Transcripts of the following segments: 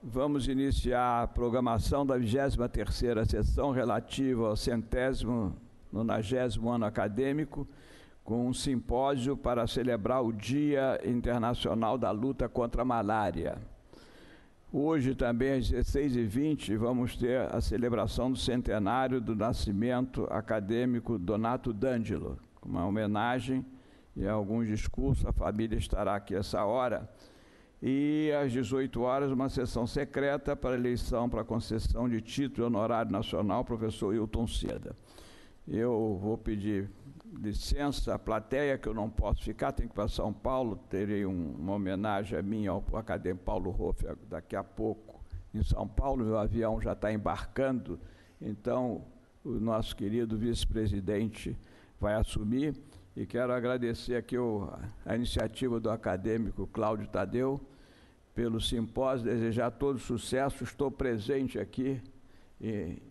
Vamos iniciar a programação da 23ª sessão relativa ao centésimo, nonagésimo ano acadêmico, com um simpósio para celebrar o Dia Internacional da Luta contra a Malária. Hoje, também às 16h20, vamos ter a celebração do centenário do nascimento acadêmico Donato D'Angelo, uma homenagem e alguns discursos. A família estará aqui essa hora e às 18 horas uma sessão secreta para eleição para concessão de título honorário nacional, professor Hilton Seda. Eu vou pedir licença à plateia, que eu não posso ficar, tenho que ir para São Paulo, terei um, uma homenagem a mim ao acadêmico Paulo Hoff daqui a pouco em São Paulo, meu avião já está embarcando, então o nosso querido vice-presidente vai assumir e quero agradecer aqui o, a iniciativa do acadêmico Cláudio Tadeu pelo simpósio, desejar todo sucesso. Estou presente aqui e,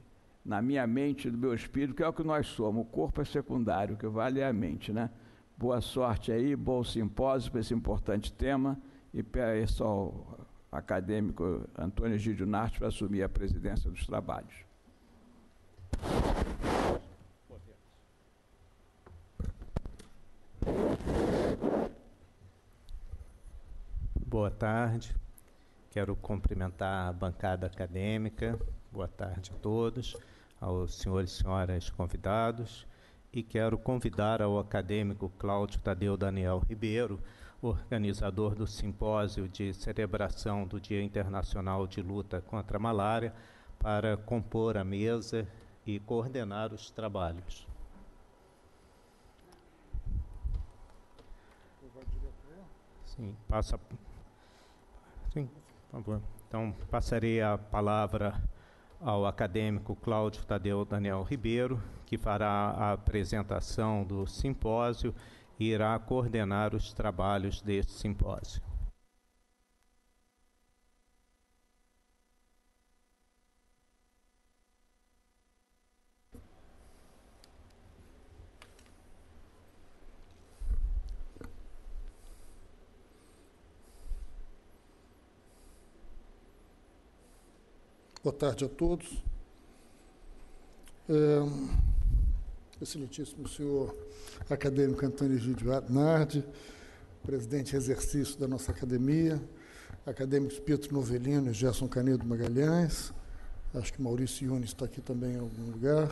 na minha mente, no meu espírito, que é o que nós somos. O corpo é secundário, o que vale é a mente, né? Boa sorte aí, bom simpósio para esse importante tema e peço ao acadêmico Antônio Narte para assumir a presidência dos trabalhos. Boa tarde. Quero cumprimentar a bancada acadêmica. Boa tarde a todos, aos senhores e senhoras convidados. E quero convidar ao acadêmico Cláudio Tadeu Daniel Ribeiro, organizador do simpósio de celebração do Dia Internacional de Luta contra a Malária, para compor a mesa e coordenar os trabalhos. Sim, passa Sim, por favor. Então, passarei a palavra ao acadêmico Cláudio Tadeu Daniel Ribeiro, que fará a apresentação do simpósio e irá coordenar os trabalhos deste simpósio. Boa tarde a todos. É, excelentíssimo senhor acadêmico Antônio Egídio Nardi, presidente em exercício da nossa academia, acadêmicos Pietro Novelino e Gerson Canedo Magalhães, acho que Maurício Yunes está aqui também em algum lugar,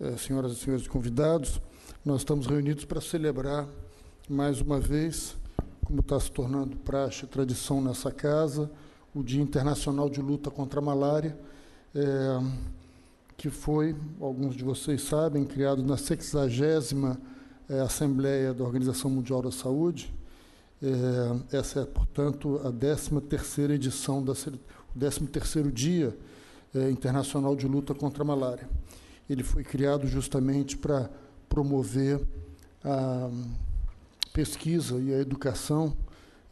é, senhoras e senhores convidados, nós estamos reunidos para celebrar mais uma vez, como está se tornando praxe e tradição nessa casa, o Dia Internacional de Luta contra a Malária, é, que foi, alguns de vocês sabem, criado na 60 é, Assembleia da Organização Mundial da Saúde. É, essa é, portanto, a 13ª edição, da, o 13º Dia Internacional de Luta contra a Malária. Ele foi criado justamente para promover a pesquisa e a educação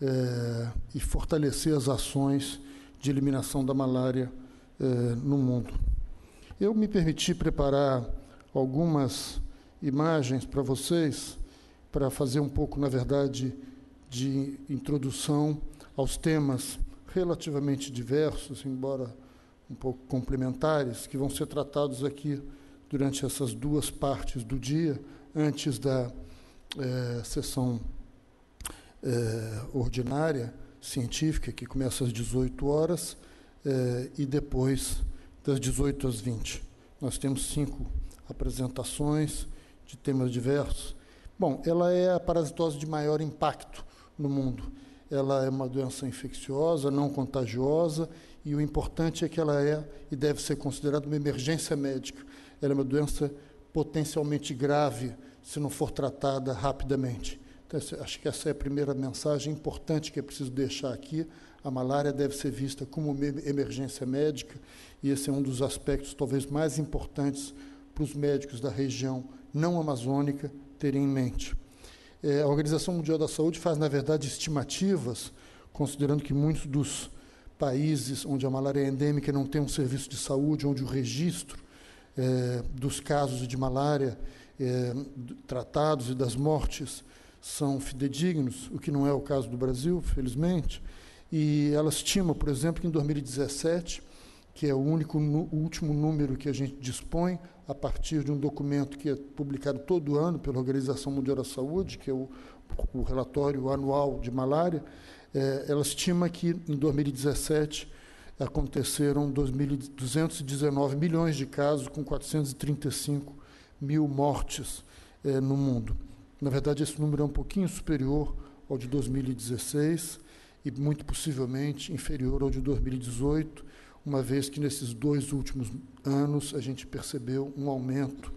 é, e fortalecer as ações de eliminação da malária é, no mundo. Eu me permiti preparar algumas imagens para vocês, para fazer um pouco, na verdade, de introdução aos temas relativamente diversos, embora um pouco complementares, que vão ser tratados aqui durante essas duas partes do dia, antes da é, sessão eh, ordinária científica, que começa às 18 horas, eh, e depois das 18 às 20. Nós temos cinco apresentações de temas diversos. Bom, ela é a parasitose de maior impacto no mundo. Ela é uma doença infecciosa, não contagiosa, e o importante é que ela é e deve ser considerada uma emergência médica. Ela é uma doença potencialmente grave se não for tratada rapidamente. Então, acho que essa é a primeira mensagem importante que é preciso deixar aqui. A malária deve ser vista como uma emergência médica, e esse é um dos aspectos talvez mais importantes para os médicos da região não amazônica terem em mente. É, a Organização Mundial da Saúde faz, na verdade, estimativas, considerando que muitos dos países onde a malária é endêmica não tem um serviço de saúde, onde o registro é, dos casos de malária é, tratados e das mortes são fidedignos, o que não é o caso do Brasil, felizmente, e ela estima, por exemplo, que em 2017, que é o único o último número que a gente dispõe a partir de um documento que é publicado todo ano pela Organização Mundial da Saúde, que é o, o relatório anual de malária, é, ela estima que em 2017 aconteceram 219 milhões de casos com 435 mil mortes é, no mundo. Na verdade, esse número é um pouquinho superior ao de 2016 e muito possivelmente inferior ao de 2018, uma vez que nesses dois últimos anos a gente percebeu um aumento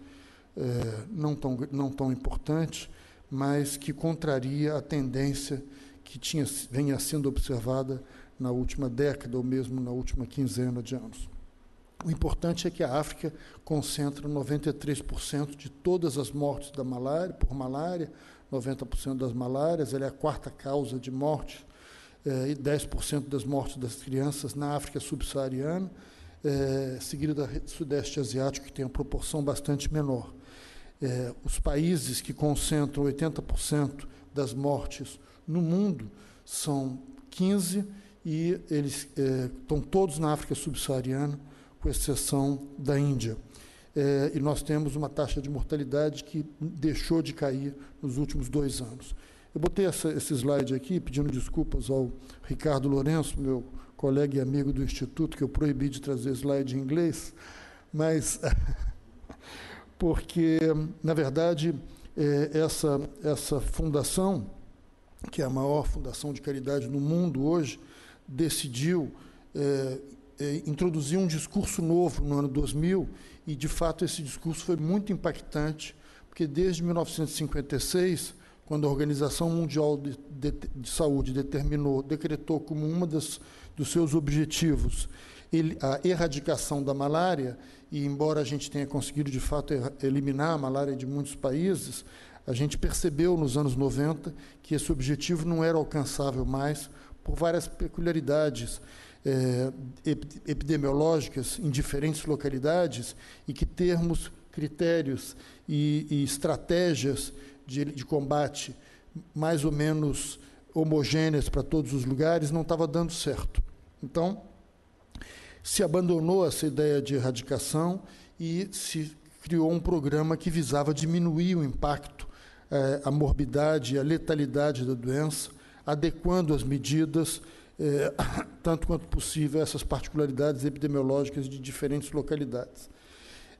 é, não, tão, não tão importante, mas que contraria a tendência que tinha, venha sendo observada na última década ou mesmo na última quinzena de anos. O importante é que a África concentra 93% de todas as mortes da malária, por malária, 90% das malárias, ela é a quarta causa de morte eh, e 10% das mortes das crianças na África subsaariana, eh, seguida da Sudeste Asiático, que tem uma proporção bastante menor. Eh, os países que concentram 80% das mortes no mundo são 15 e eles estão todos na África subsaariana, com exceção da Índia. e nós temos uma taxa de mortalidade que deixou de cair nos últimos dois anos. Eu botei essa, esse slide aqui, pedindo desculpas ao Ricardo Lourenço, meu colega e amigo do Instituto, que eu proibi de trazer slide em inglês, mas porque, na verdade, é, essa, essa fundação, que é a maior fundação de caridade no mundo hoje, decidiu é, é, introduzir um discurso novo no ano 2000, e, de fato, esse discurso foi muito impactante, porque desde 1956 quando a Organização Mundial de, de, de Saúde determinou, decretou como uma das, dos seus objetivos ele, a erradicação da malária, e embora a gente tenha conseguido de fato eliminar a malária de muitos países, a gente percebeu nos anos 90 que esse objetivo não era alcançável mais por várias peculiaridades é, epidemiológicas em diferentes localidades e que termos, critérios e, e estratégias de, de combate mais ou menos homogêneas para todos os lugares não estava dando certo. Então, se abandonou essa ideia de erradicação e se criou um programa que visava diminuir o impacto, eh, a morbidade e a letalidade da doença, adequando as medidas, eh, tanto quanto possível, essas particularidades epidemiológicas de diferentes localidades.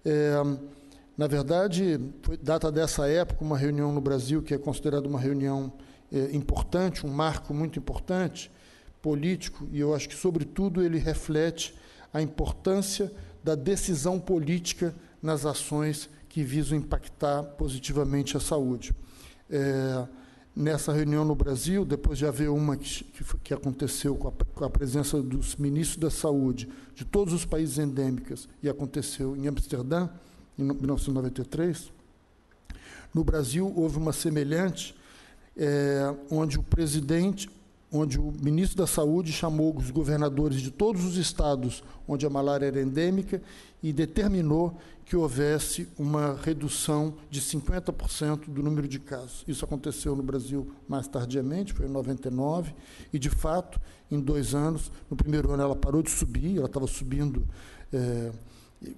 Eh, na verdade, foi data dessa época uma reunião no Brasil que é considerada uma reunião é, importante, um marco muito importante, político, e eu acho que, sobretudo, ele reflete a importância da decisão política nas ações que visam impactar positivamente a saúde. É, nessa reunião no Brasil, depois de haver uma que, que, aconteceu com a, com a, presença dos ministros da saúde de todos os países endêmicos e aconteceu em Amsterdã, em 1993. No Brasil, houve uma semelhante, é, onde o presidente, onde o ministro da Saúde chamou os governadores de todos os estados onde a malária era endêmica e determinou que houvesse uma redução de 50% do número de casos. Isso aconteceu no Brasil mais tardiamente, foi em 99, e, de fato, em dois anos, no primeiro ano ela parou de subir, ela estava subindo é,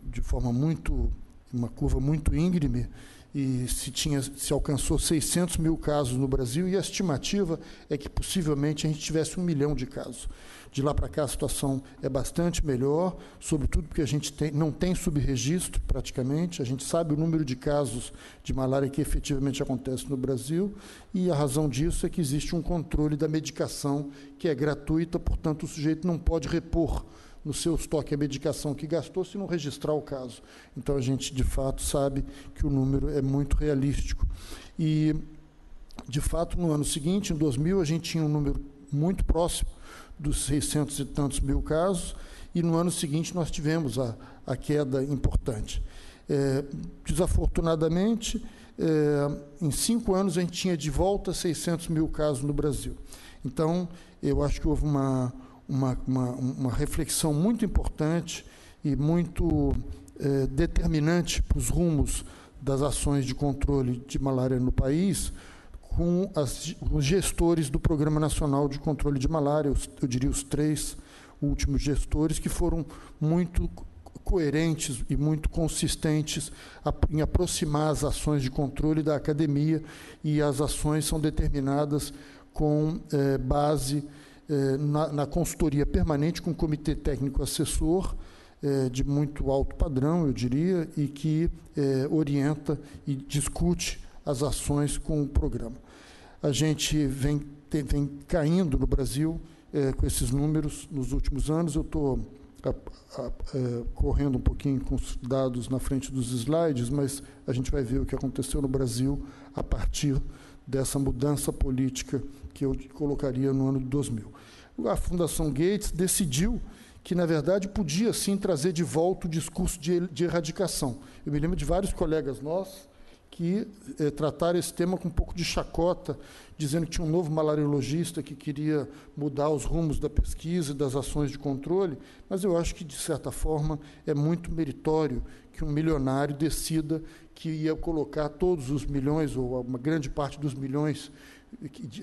de forma muito uma curva muito íngreme, e se, tinha, se alcançou 600 mil casos no Brasil, e a estimativa é que possivelmente a gente tivesse um milhão de casos. De lá para cá a situação é bastante melhor, sobretudo porque a gente tem, não tem subregistro praticamente, a gente sabe o número de casos de malária que efetivamente acontece no Brasil, e a razão disso é que existe um controle da medicação que é gratuita, portanto o sujeito não pode repor no seu estoque a medicação que gastou se não registrar o caso. Então a gente, de fato, sabe que o número é muito realístico. E, de fato, no ano seguinte, em 2000, a gente tinha um número muito próximo dos 600 e tantos mil casos, e no ano seguinte nós tivemos a, a queda importante. É, desafortunadamente, é, em cinco anos a gente tinha de volta 600 mil casos no Brasil. Então, eu acho que houve uma, uma, uma, uma reflexão muito importante e muito eh, determinante para os rumos das ações de controle de malária no país, com as, os gestores do Programa Nacional de Controle de Malária, os, eu diria os três últimos gestores, que foram muito coerentes e muito consistentes em aproximar as ações de controle da academia e as ações são determinadas com eh, base na, na, consultoria permanente com o comitê técnico assessor eh, de muito alto padrão, eu diria, e que orienta e discute as ações com o programa. A gente vem, tem, vem caindo no Brasil com esses números nos últimos anos. Eu estou correndo um pouquinho com os dados na frente dos slides, mas a gente vai ver o que aconteceu no Brasil a partir dessa mudança política que eu colocaria no ano de 2000. A Fundação Gates decidiu que, na verdade, podia sim trazer de volta o discurso de, de erradicação. Eu me lembro de vários colegas nossos que eh, trataram esse tema com um pouco de chacota, dizendo que tinha um novo malariologista que queria mudar os rumos da pesquisa e das ações de controle, mas eu acho que, de certa forma, é muito meritório que um milionário decida que ia colocar todos os milhões, ou uma grande parte dos milhões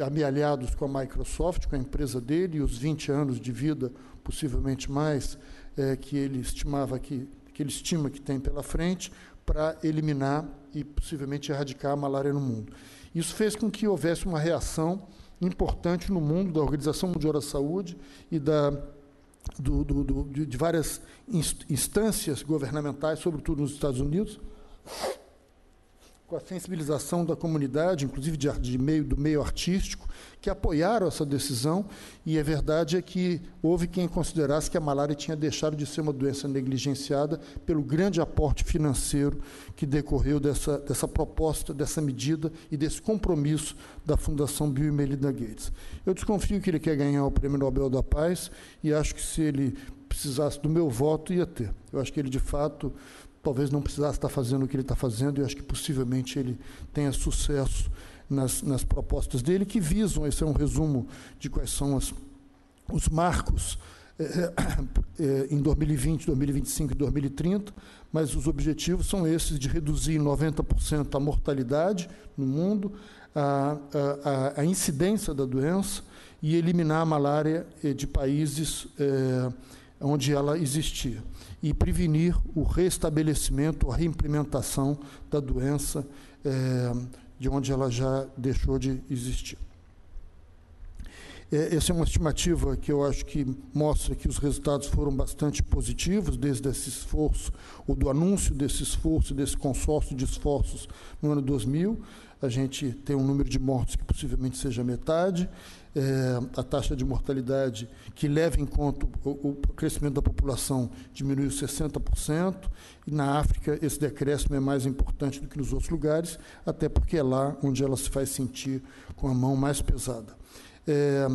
amealhados com a Microsoft, com a empresa dele, e os 20 anos de vida, possivelmente mais, é, que ele estimava que, que ele estima que tem pela frente, para eliminar e possivelmente erradicar a malária no mundo. Isso fez com que houvesse uma reação importante no mundo da Organização Mundial da Saúde e da, do, do, do, de várias instâncias governamentais, sobretudo nos Estados Unidos, com a sensibilização da comunidade, inclusive de, de meio, do meio artístico, que apoiaram essa decisão, e a verdade é que houve quem considerasse que a malária tinha deixado de ser uma doença negligenciada pelo grande aporte financeiro que decorreu dessa, dessa proposta, dessa medida e desse compromisso da Fundação Bill e Melinda Gates. Eu desconfio que ele quer ganhar o Prêmio Nobel da Paz e acho que se ele precisasse do meu voto, ia ter. Eu acho que ele, de fato, talvez não precisasse estar fazendo o que ele está fazendo, e acho que possivelmente ele tenha sucesso nas, nas propostas dele, que visam, esse é um resumo de quais são as, os marcos é, é, em 2020, 2025 e 2030, mas os objetivos são esses de reduzir em 90% a mortalidade no mundo, a, a, a, incidência da doença e eliminar a malária de países é, onde ela existia e prevenir o restabelecimento, a reimplementação da doença é, de onde ela já deixou de existir. É, essa é uma estimativa que eu acho que mostra que os resultados foram bastante positivos, desde esse esforço, ou do anúncio desse esforço, desse consórcio de esforços no ano 2000. A gente tem um número de mortos que possivelmente seja metade, é, a taxa de mortalidade que leva em conta o, o, crescimento da população diminuiu 60%, e na África esse decréscimo é mais importante do que nos outros lugares, até porque é lá onde ela se faz sentir com a mão mais pesada. É,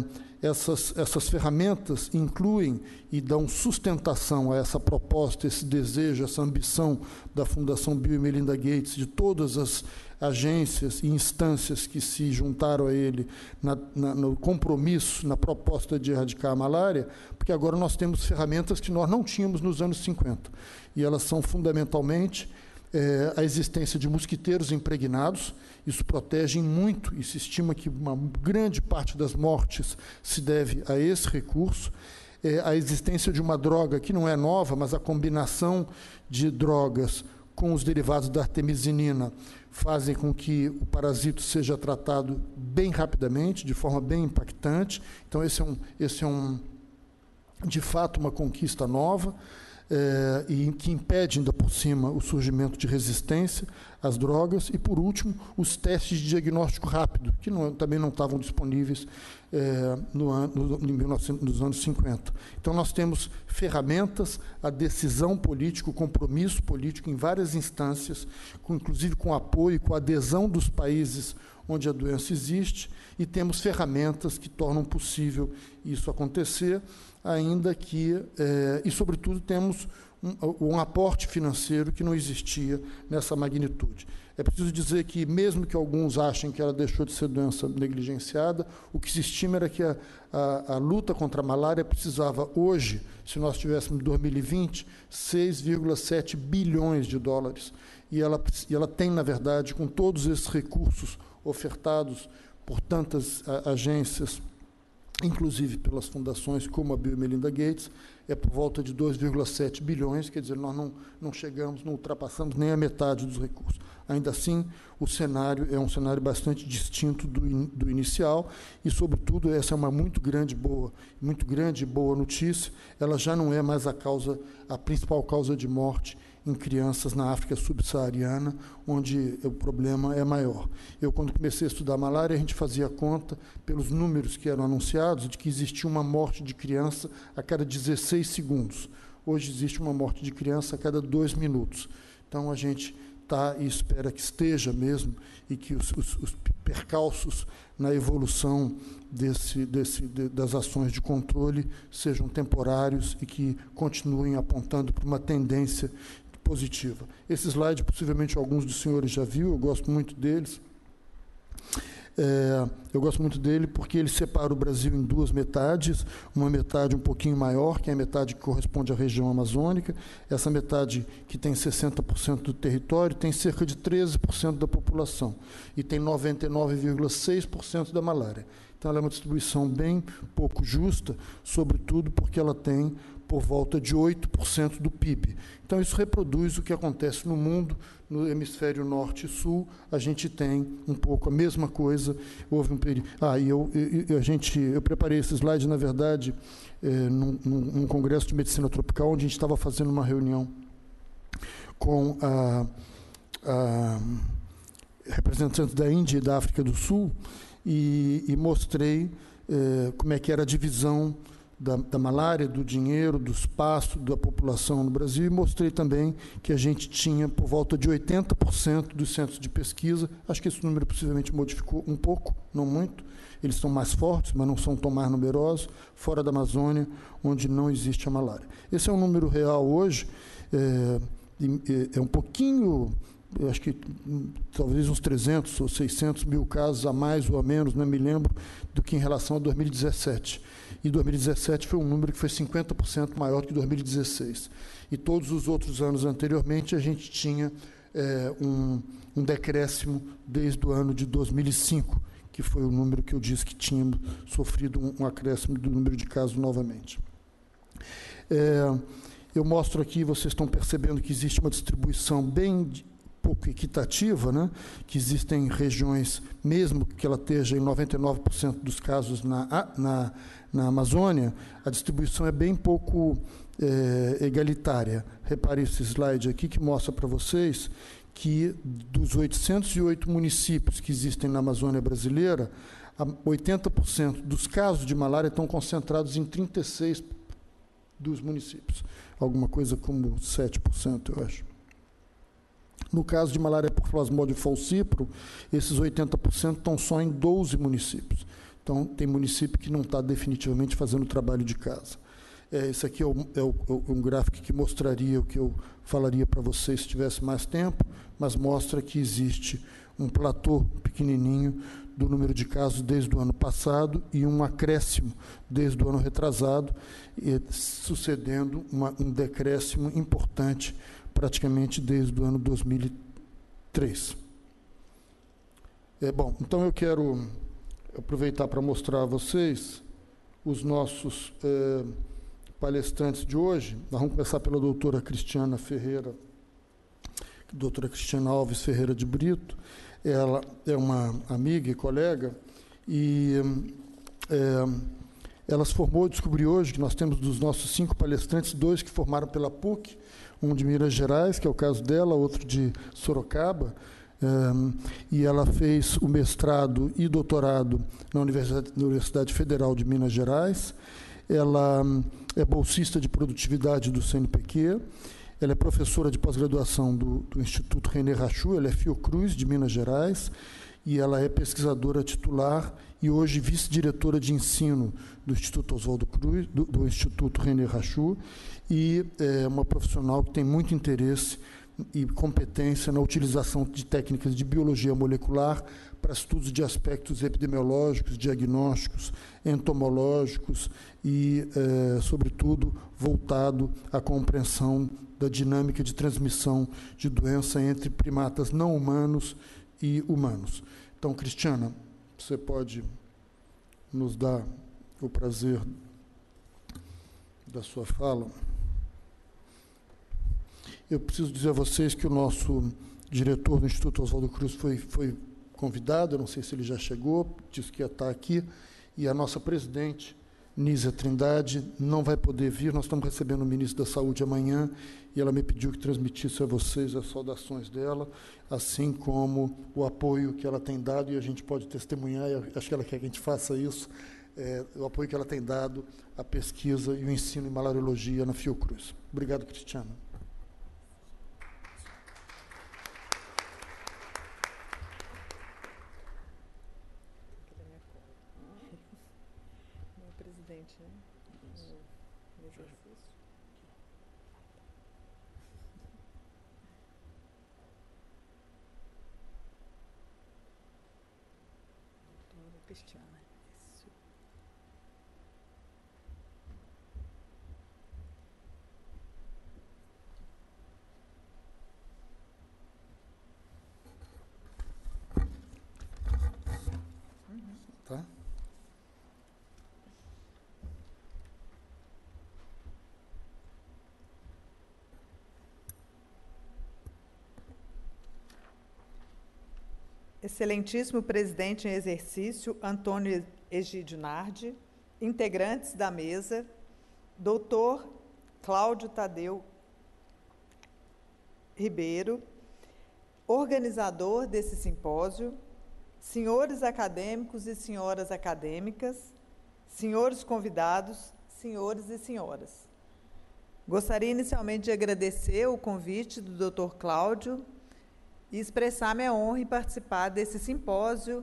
essas, essas ferramentas incluem e dão sustentação a essa proposta, esse desejo, essa ambição da Fundação Bill e Melinda Gates, de todas as agências e instâncias que se juntaram a ele na, na, no compromisso, na proposta de erradicar a malária, porque agora nós temos ferramentas que nós não tínhamos nos anos 50. E elas são fundamentalmente é, a existência de mosquiteiros impregnados, isso protege muito, e se estima que uma grande parte das mortes se deve a esse recurso. É, a existência de uma droga que não é nova, mas a combinação de drogas com os derivados da artemisinina fazem com que o parasito seja tratado bem rapidamente, de forma bem impactante. Então, esse é, um, esse é um, de fato uma conquista nova é, e que impede ainda por cima o surgimento de resistência às drogas. E, por último, os testes de diagnóstico rápido, que não, também não estavam disponíveis é, no ano, no, 1900, nos anos 50. Então, nós temos ferramentas, a decisão política, o compromisso político em várias instâncias, com, inclusive com apoio com adesão dos países onde a doença existe, e temos ferramentas que tornam possível isso acontecer, ainda que, é, e sobretudo, temos um, um aporte financeiro que não existia nessa magnitude. É preciso dizer que, mesmo que alguns achem que ela deixou de ser doença negligenciada, o que se estima era que a, a, a luta contra a malária precisava, hoje, se nós tivéssemos 2020, 6,7 bilhões de dólares. E ela, e ela tem, na verdade, com todos esses recursos ofertados por tantas agências, inclusive pelas fundações como a Bill Melinda Gates, é por volta de 2,7 bilhões, quer dizer, nós não, não chegamos, não ultrapassamos nem a metade dos recursos. Ainda assim, o cenário é um cenário bastante distinto do, in, do inicial e, sobretudo, essa é uma muito grande boa, muito grande boa notícia. Ela já não é mais a causa, a principal causa de morte em crianças na África subsaariana, onde o problema é maior. Eu, quando comecei a estudar malária, a gente fazia conta, pelos números que eram anunciados, de que existia uma morte de criança a cada 16 segundos. Hoje existe uma morte de criança a cada dois minutos. Então, a gente está e espera que esteja mesmo, e que os, os, os percalços na evolução desse, desse, de, das ações de controle sejam temporários e que continuem apontando para uma tendência positiva. Esse slide, possivelmente alguns dos senhores já viu, eu gosto muito deles. É, eu gosto muito dele porque ele separa o Brasil em duas metades, uma metade um pouquinho maior, que é a metade que corresponde à região amazônica, essa metade que tem 60% do território tem cerca de 13% da população e tem 99,6% da malária. Então ela é uma distribuição bem pouco justa, sobretudo porque ela tem por volta de 8% do PIB. Então, isso reproduz o que acontece no mundo, no hemisfério norte e sul, a gente tem um pouco a mesma coisa. Houve um período. Ah, e eu, eu, a gente, eu preparei esse slide, na verdade, é, num, num, congresso de medicina tropical, onde a gente estava fazendo uma reunião com a, a representantes da Índia e da África do Sul e, e mostrei é, como é que era a divisão da, da, malária, do dinheiro, do espaço, da população no Brasil, e mostrei também que a gente tinha por volta de 80% dos centros de pesquisa. Acho que esse número possivelmente modificou um pouco, não muito. Eles são mais fortes, mas não são tão mais numerosos, fora da Amazônia, onde não existe a malária. Esse é um número real hoje, é, é um pouquinho eu acho que hum, talvez uns 300 ou 600 mil casos a mais ou a menos, não me lembro, do que em relação a 2017 e 2017 foi um número que foi 50% maior que 2016. E todos os outros anos anteriormente a gente tinha é, um, um decréscimo desde o ano de 2005, que foi o número que eu disse que tínhamos sofrido um, um acréscimo do número de casos novamente. É, eu mostro aqui, vocês estão percebendo que existe uma distribuição bem pouco equitativa, né? que existem regiões, mesmo que ela esteja em 99% dos casos na, na, na Amazônia, a distribuição é bem pouco é, egalitária. Repare esse slide aqui que mostra para vocês que dos 808 municípios que existem na Amazônia brasileira, 80% dos casos de malária estão concentrados em 36 dos municípios. Alguma coisa como 7%, eu acho. No caso de malária por plasmodium falciparum, esses 80% estão só em 12 municípios. Então, tem município que não está definitivamente fazendo o trabalho de casa. É, esse aqui é, o, é, o, é, um gráfico que mostraria o que eu falaria para vocês se tivesse mais tempo, mas mostra que existe um platô pequenininho do número de casos desde o ano passado e um acréscimo desde o ano retrasado, sucedendo uma, um decréscimo importante praticamente desde o ano 2003. É, bom, então eu quero aproveitar para mostrar a vocês os nossos é, palestrantes de hoje. Nós vamos começar pela doutora Cristiana Ferreira, doutora Cristiana Alves Ferreira de Brito. Ela é uma amiga e colega e é, ela se formou, descobri hoje que nós temos dos nossos cinco palestrantes, dois que formaram pela PUC, um de Minas Gerais, que é o caso dela, outro de Sorocaba, um, e ela fez o mestrado e doutorado na Universidade, na Universidade Federal de Minas Gerais. Ela um, é bolsista de produtividade do CNPq. Ela é professora de pós-graduação do, do, Instituto René Rachou. Ela é Fiocruz, de Minas Gerais. E ela é pesquisadora titular e hoje vice-diretora de ensino do Instituto Oswaldo Cruz, do, do Instituto René Rachou. E é uma profissional que tem muito interesse e competência na utilização de técnicas de biologia molecular para estudos de aspectos epidemiológicos, diagnósticos, entomológicos e, eh, sobretudo, voltado à compreensão da dinâmica de transmissão de doença entre primatas não humanos e humanos. Então, Cristiana, você pode nos dar o prazer da sua fala? Eu preciso dizer a vocês que o nosso diretor do Instituto Oswaldo Cruz foi, foi convidado, eu não sei se ele já chegou, disse que ia estar aqui, e a nossa presidente, Nízia Trindade, não vai poder vir, nós estamos recebendo o ministro da Saúde amanhã, e ela me pediu que transmitisse a vocês as saudações dela, assim como o apoio que ela tem dado, e a gente pode testemunhar, e acho que ela quer que a gente faça isso, é, o apoio que ela tem dado à pesquisa e o ensino em malariologia na Fiocruz. Obrigado, Cristiano. Excelentíssimo presidente em exercício, Antônio Egídio Nardi, integrantes da mesa, doutor Cláudio Tadeu Ribeiro, organizador desse simpósio, senhores acadêmicos e senhoras acadêmicas, senhores convidados, senhores e senhoras. Gostaria inicialmente de agradecer o convite do Dr. Cláudio e expressar minha honra em participar desse simpósio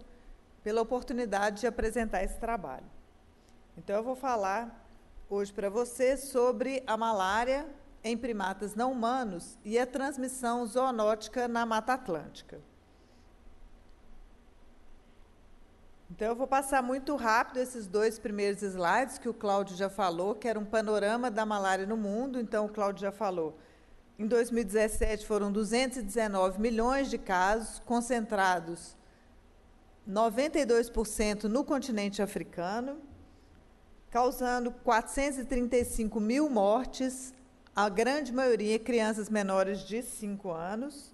pela oportunidade de apresentar esse trabalho. Então, eu vou falar hoje para você sobre a malária em primatas não humanos e a transmissão zoonótica na Mata Atlântica. Então, eu vou passar muito rápido esses dois primeiros slides que o Cláudio já falou, que era um panorama da malária no mundo. Então, o Cláudio já falou em 2017 foram 219 milhões de casos, concentrados 92% no continente africano, causando 435 mil mortes, a grande maioria crianças menores de 5 anos.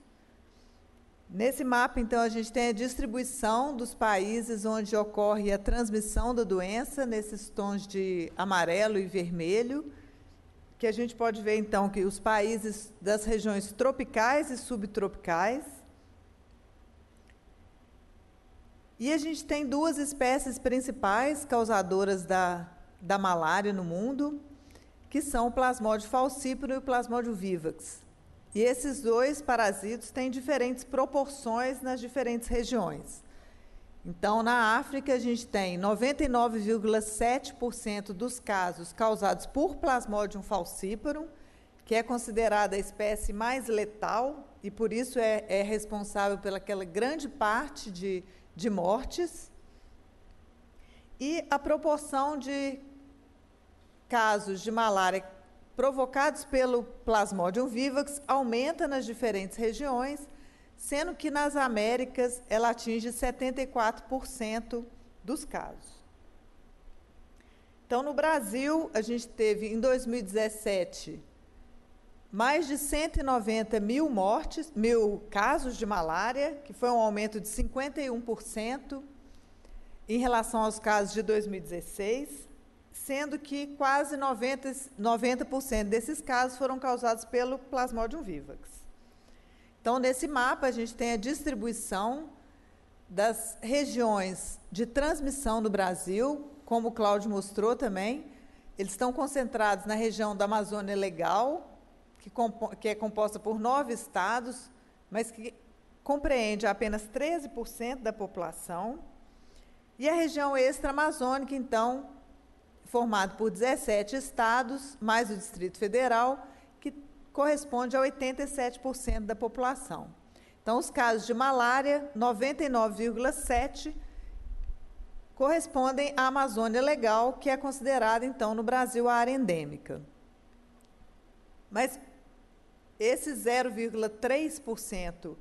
Nesse mapa, então, a gente tem a distribuição dos países onde ocorre a transmissão da doença, nesses tons de amarelo e vermelho que a gente pode ver então que os países das regiões tropicais e subtropicais. E a gente tem duas espécies principais causadoras da, da malária no mundo, que são o plasmódio falciparum e o plasmódio vivax. E esses dois parasitos têm diferentes proporções nas diferentes regiões. Então, na África, a gente tem 99,7% dos casos causados por Plasmodium falciparum, que é considerada a espécie mais letal e, por isso, é, é responsável pelaquela grande parte de, de mortes. E a proporção de casos de malária provocados pelo Plasmodium vivax aumenta nas diferentes regiões sendo que nas Américas ela atinge 74% dos casos. Então, no Brasil, a gente teve em 2017 mais de 190 mil mortes, mil casos de malária, que foi um aumento de 51% em relação aos casos de 2016, sendo que quase 90%, 90 desses casos foram causados pelo Plasmodium vivax. Então, nesse mapa, a gente tem a distribuição das regiões de transmissão no Brasil, como o Cláudio mostrou também. Eles estão concentrados na região da Amazônia Legal, que, que é composta por nove estados, mas que compreende apenas 13% da população. E a região extra-amazônica, então, formada por 17 estados, mais o Distrito Federal, corresponde a 87% da população. Então, os casos de malária, 99,7% correspondem à Amazônia Legal, que é considerada, então, no Brasil, a área endêmica. Mas esse 0,3%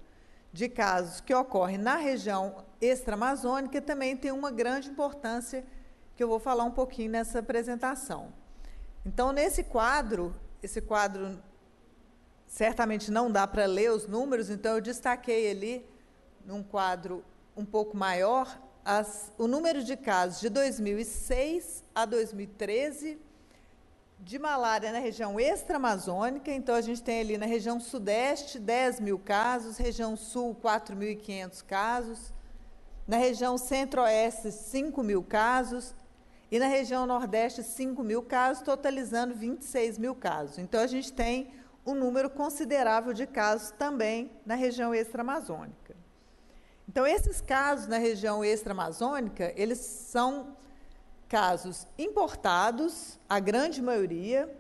de casos que ocorrem na região extra-amazônica também tem uma grande importância que eu vou falar um pouquinho nessa apresentação. Então, nesse quadro, esse quadro certamente não dá para ler os números, então eu destaquei ali, num quadro um pouco maior, as, o número de casos de 2006 a 2013 de malária na região extra-amazônica. Então, a gente tem ali na região sudeste 10 mil casos, região sul 4.500 casos, na região centro-oeste 5 mil casos e na região nordeste 5 mil casos, totalizando 26 mil casos. Então, a gente tem um número considerável de casos também na região extra-amazônica. Então, esses casos na região extra-amazônica, eles são casos importados, a grande maioria,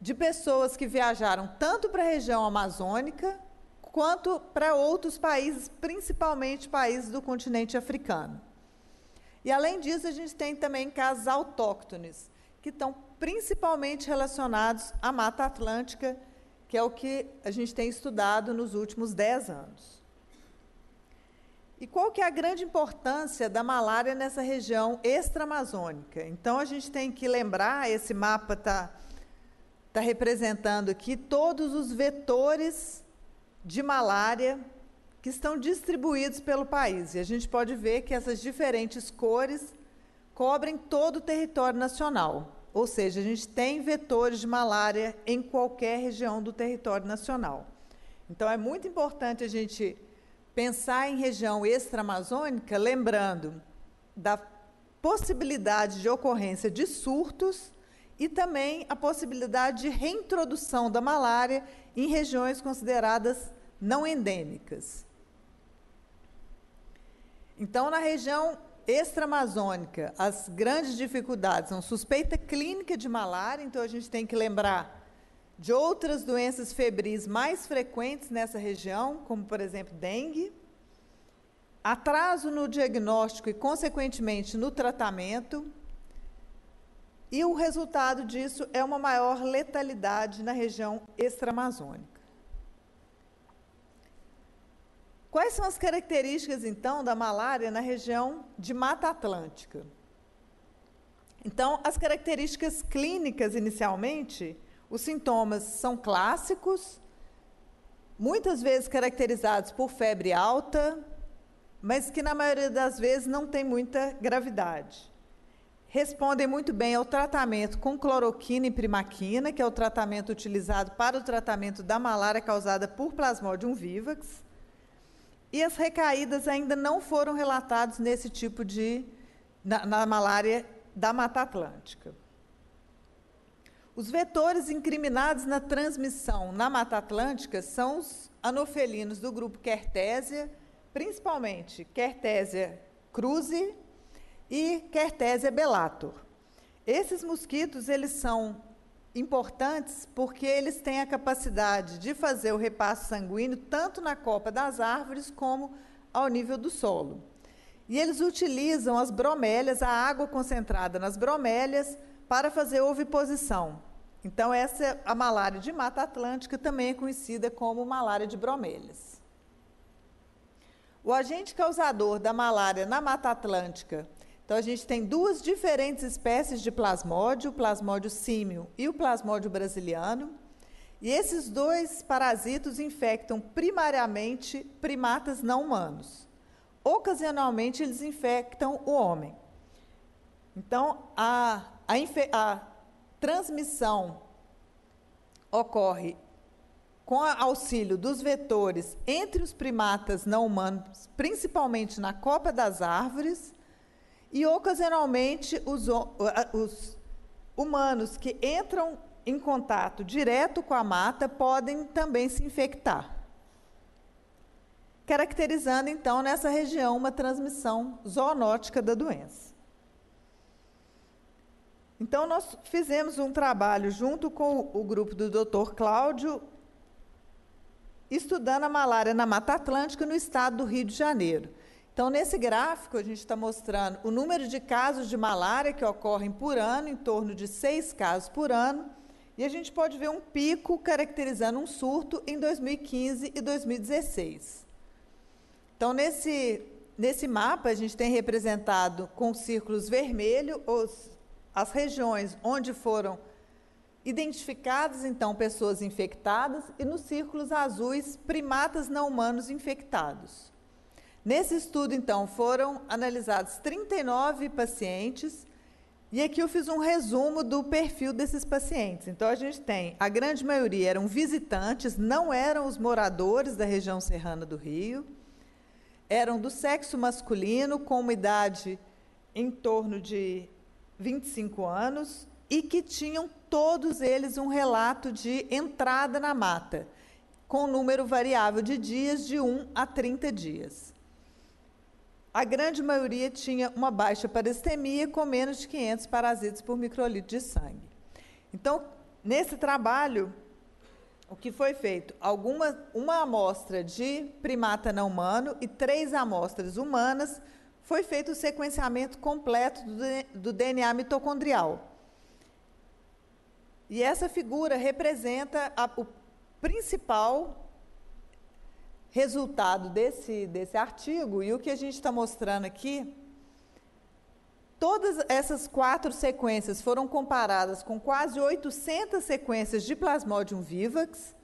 de pessoas que viajaram tanto para a região amazônica quanto para outros países, principalmente países do continente africano. E além disso, a gente tem também casos autóctones, que estão principalmente relacionados à Mata Atlântica, que é o que a gente tem estudado nos últimos dez anos. E qual que é a grande importância da malária nessa região extra-amazônica? Então, a gente tem que lembrar, esse mapa está tá representando aqui todos os vetores de malária que estão distribuídos pelo país. E a gente pode ver que essas diferentes cores cobrem todo o território nacional. Ou seja, a gente tem vetores de malária em qualquer região do território nacional. Então, é muito importante a gente pensar em região extra-amazônica, lembrando da possibilidade de ocorrência de surtos e também a possibilidade de reintrodução da malária em regiões consideradas não endêmicas. Então, na região extra-amazônica, as grandes dificuldades são suspeita clínica de malária, então a gente tem que lembrar de outras doenças febris mais frequentes nessa região, como, por exemplo, dengue, atraso no diagnóstico e, consequentemente, no tratamento, e o resultado disso é uma maior letalidade na região extra-amazônica. Quais são as características, então, da malária na região de Mata Atlântica? Então, as características clínicas, inicialmente, os sintomas são clássicos, muitas vezes caracterizados por febre alta, mas que na maioria das vezes não tem muita gravidade. Respondem muito bem ao tratamento com cloroquina e primaquina, que é o tratamento utilizado para o tratamento da malária causada por Plasmodium vivax. E as recaídas ainda não foram relatadas nesse tipo de na, na malária da Mata Atlântica. Os vetores incriminados na transmissão na Mata Atlântica são os anofelinos do grupo Quertésia, principalmente Quertésia cruzi e Quertésia bellator. Esses mosquitos, eles são importantes porque eles têm a capacidade de fazer o repasse sanguíneo tanto na copa das árvores como ao nível do solo. E eles utilizam as bromélias, a água concentrada nas bromélias, para fazer oviposição. Então, essa é a malária de Mata Atlântica, também é conhecida como malária de bromélias. O agente causador da malária na Mata Atlântica, então a gente tem duas diferentes espécies de plasmódio, o plasmódio símio e o plasmódio brasiliano. E esses dois parasitos infectam primariamente primatas não humanos. Ocasionalmente, eles infectam o homem. Então, a, a, a transmissão ocorre com auxílio dos vetores entre os primatas não humanos, principalmente na copa das árvores, e ocasionalmente os, os humanos que entram em contato direto com a mata podem também se infectar caracterizando então nessa região uma transmissão zoonótica da doença. Então, nós fizemos um trabalho junto com o grupo do Dr. Cláudio, estudando a malária na Mata Atlântica, no estado do Rio de Janeiro. Então, nesse gráfico, a gente está mostrando o número de casos de malária que ocorrem por ano, em torno de seis casos por ano, e a gente pode ver um pico caracterizando um surto em 2015 e 2016. Então, nesse, nesse mapa, a gente tem representado com círculos vermelhos os, as regiões onde foram identificadas, então, pessoas infectadas, e nos círculos azuis, primatas não humanos infectados. Nesse estudo, então, foram analisados 39 pacientes, e aqui eu fiz um resumo do perfil desses pacientes. Então, a gente tem, a grande maioria eram visitantes, não eram os moradores da região serrana do Rio, eram do sexo masculino, com uma idade em torno de 25 anos, e que tinham todos eles um relato de entrada na mata, com número variável de dias de 1 a 30 dias. A grande maioria tinha uma baixa parestemia com menos de 500 parasitas por microlitro de sangue. Então, nesse trabalho, o que foi feito? Alguma, uma amostra de primata não humano e três amostras humanas, foi feito o sequenciamento completo do, do DNA mitocondrial. E essa figura representa a, o principal resultado desse, desse artigo, e o que a gente está mostrando aqui, todas essas quatro sequências foram comparadas com quase 800 sequências de Plasmodium vivax,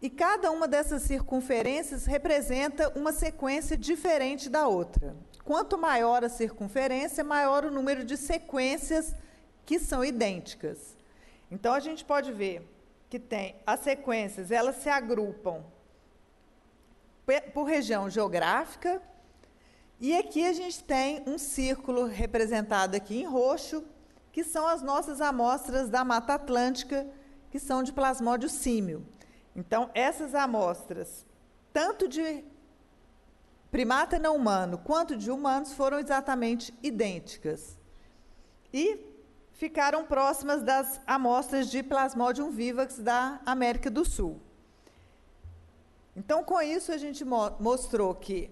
e cada uma dessas circunferências representa uma sequência diferente da outra. Quanto maior a circunferência, maior o número de sequências que são idênticas. Então a gente pode ver que tem as sequências, elas se agrupam por região geográfica, e aqui a gente tem um círculo representado aqui em roxo, que são as nossas amostras da Mata Atlântica, que são de plasmódio símio. Então, essas amostras, tanto de primata não humano quanto de humanos, foram exatamente idênticas. E ficaram próximas das amostras de Plasmodium vivax da América do Sul. Então, com isso, a gente mo mostrou que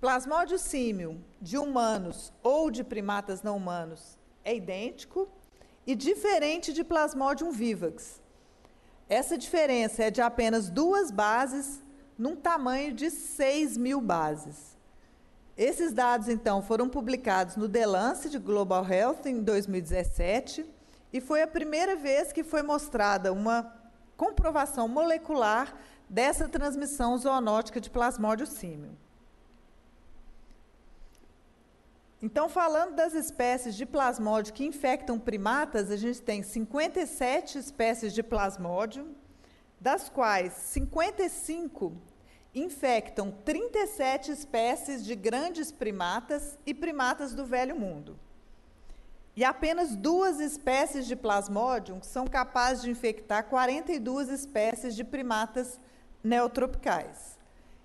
Plasmodium símio de humanos ou de primatas não humanos é idêntico e diferente de Plasmodium vivax. Essa diferença é de apenas duas bases num tamanho de 6 mil bases. Esses dados, então, foram publicados no The Lancet Global Health em 2017 e foi a primeira vez que foi mostrada uma comprovação molecular dessa transmissão zoonótica de plasmódio símio. Então, falando das espécies de plasmódio que infectam primatas, a gente tem 57 espécies de plasmódio, das quais 55 infectam 37 espécies de grandes primatas e primatas do Velho Mundo. E apenas duas espécies de Plasmodium são capazes de infectar 42 espécies de primatas neotropicais.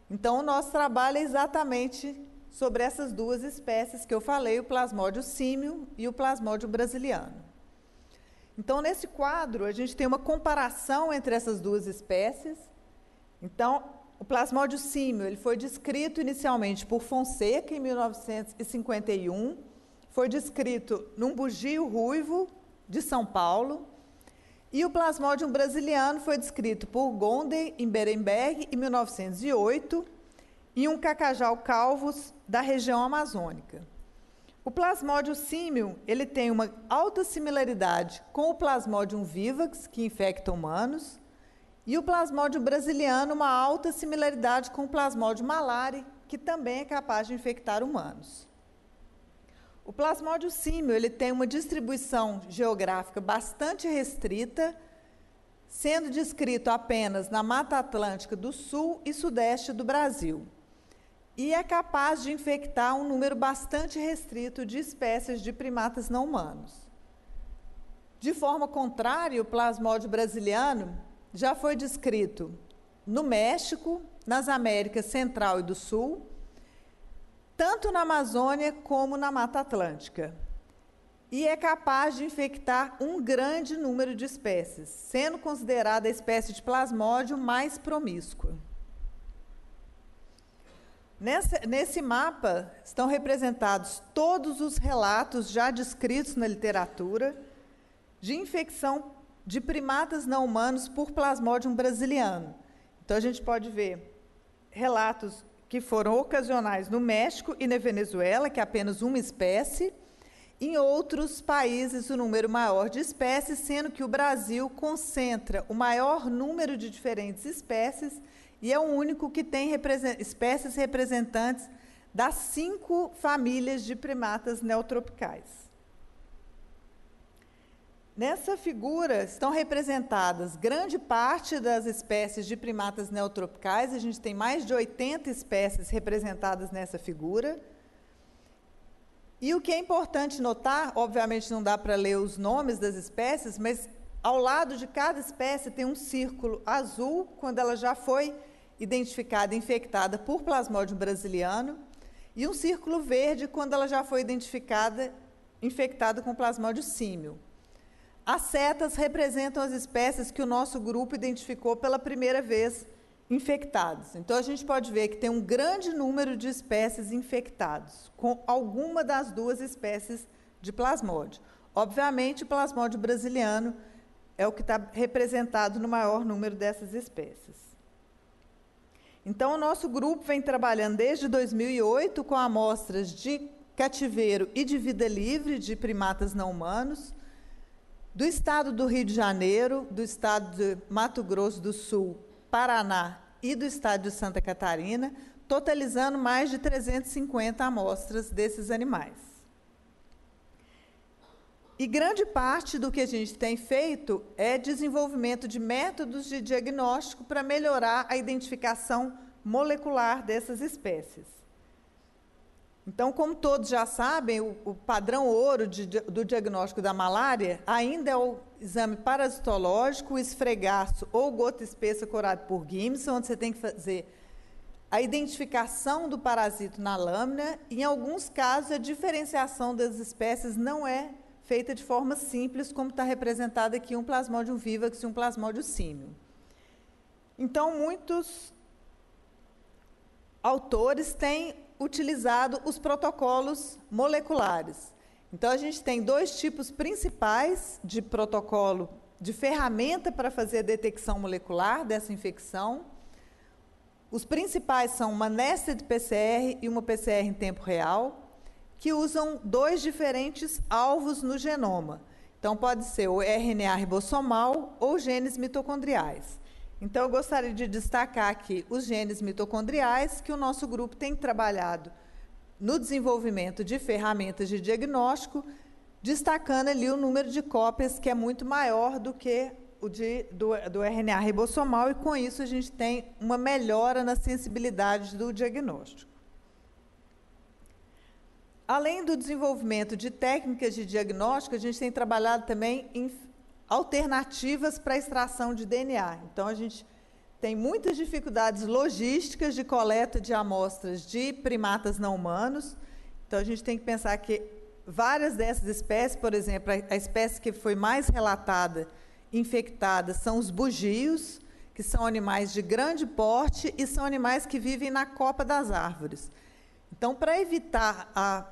Então, o nosso trabalho é exatamente sobre essas duas espécies que eu falei, o Plasmodium símio e o Plasmodium brasiliano. Então, nesse quadro, a gente tem uma comparação entre essas duas espécies. Então, o plasmódio símio ele foi descrito inicialmente por Fonseca em 1951, foi descrito num bugio ruivo de São Paulo, e o plasmódio brasiliano foi descrito por Gonde em Berenberg em 1908 e um cacajal calvos da região amazônica. O plasmódio símio ele tem uma alta similaridade com o plasmódio vivax, que infecta humanos, e o plasmódio brasiliano, uma alta similaridade com o plasmódio malari, que também é capaz de infectar humanos. O plasmódio símio ele tem uma distribuição geográfica bastante restrita, sendo descrito apenas na Mata Atlântica do Sul e Sudeste do Brasil. E é capaz de infectar um número bastante restrito de espécies de primatas não humanos. De forma contrária, o plasmódio brasiliano já foi descrito no México, nas Américas Central e do Sul, tanto na Amazônia como na Mata Atlântica. E é capaz de infectar um grande número de espécies, sendo considerada a espécie de plasmódio mais promíscua. Nesse mapa estão representados todos os relatos já descritos na literatura de infecção de primatas não humanos por Plasmodium brasiliano. Então a gente pode ver relatos que foram ocasionais no México e na Venezuela, que é apenas uma espécie. Em outros países, o número maior de espécies, sendo que o Brasil concentra o maior número de diferentes espécies e é o único que tem espécies representantes das cinco famílias de primatas neotropicais. Nessa figura estão representadas grande parte das espécies de primatas neotropicais, a gente tem mais de 80 espécies representadas nessa figura. E o que é importante notar, obviamente não dá para ler os nomes das espécies, mas ao lado de cada espécie tem um círculo azul, quando ela já foi identificada infectada por Plasmodium brasiliano, e um círculo verde, quando ela já foi identificada infectada com Plasmodium símil. As setas representam as espécies que o nosso grupo identificou pela primeira vez infectadas. Então, a gente pode ver que tem um grande número de espécies infectadas, com alguma das duas espécies de plasmódio. Obviamente, o plasmódio brasiliano é o que está representado no maior número dessas espécies. Então, o nosso grupo vem trabalhando desde 2008 com amostras de cativeiro e de vida livre de primatas não humanos, do estado do Rio de Janeiro, do estado de Mato Grosso do Sul, Paraná e do estado de Santa Catarina, totalizando mais de 350 amostras desses animais. E grande parte do que a gente tem feito é desenvolvimento de métodos de diagnóstico para melhorar a identificação molecular dessas espécies. Então, como todos já sabem, o, o padrão ouro de, do diagnóstico da malária ainda é o exame parasitológico, esfregaço ou gota espessa curado por Gimson, onde você tem que fazer a identificação do parasito na lâmina. Em alguns casos, a diferenciação das espécies não é feita de forma simples, como está representado aqui um plasmodium vivax e um plasmodium símil. Então, muitos autores têm utilizado os protocolos moleculares. Então, a gente tem dois tipos principais de protocolo, de ferramenta para fazer a detecção molecular dessa infecção. Os principais são uma nested PCR e uma PCR em tempo real, que usam dois diferentes alvos no genoma. Então, pode ser o RNA ribossomal ou genes mitocondriais. Então, eu gostaria de destacar aqui os genes mitocondriais, que o nosso grupo tem trabalhado no desenvolvimento de ferramentas de diagnóstico, destacando ali o número de cópias, que é muito maior do que o de, do, do RNA ribossomal, e com isso a gente tem uma melhora na sensibilidade do diagnóstico. Além do desenvolvimento de técnicas de diagnóstico, a gente tem trabalhado também em alternativas para extração de DNA. Então, a gente tem muitas dificuldades logísticas de coleta de amostras de primatas não humanos. Então, a gente tem que pensar que várias dessas espécies, por exemplo, a espécie que foi mais relatada infectada são os bugios, que são animais de grande porte e são animais que vivem na copa das árvores. Então, para evitar a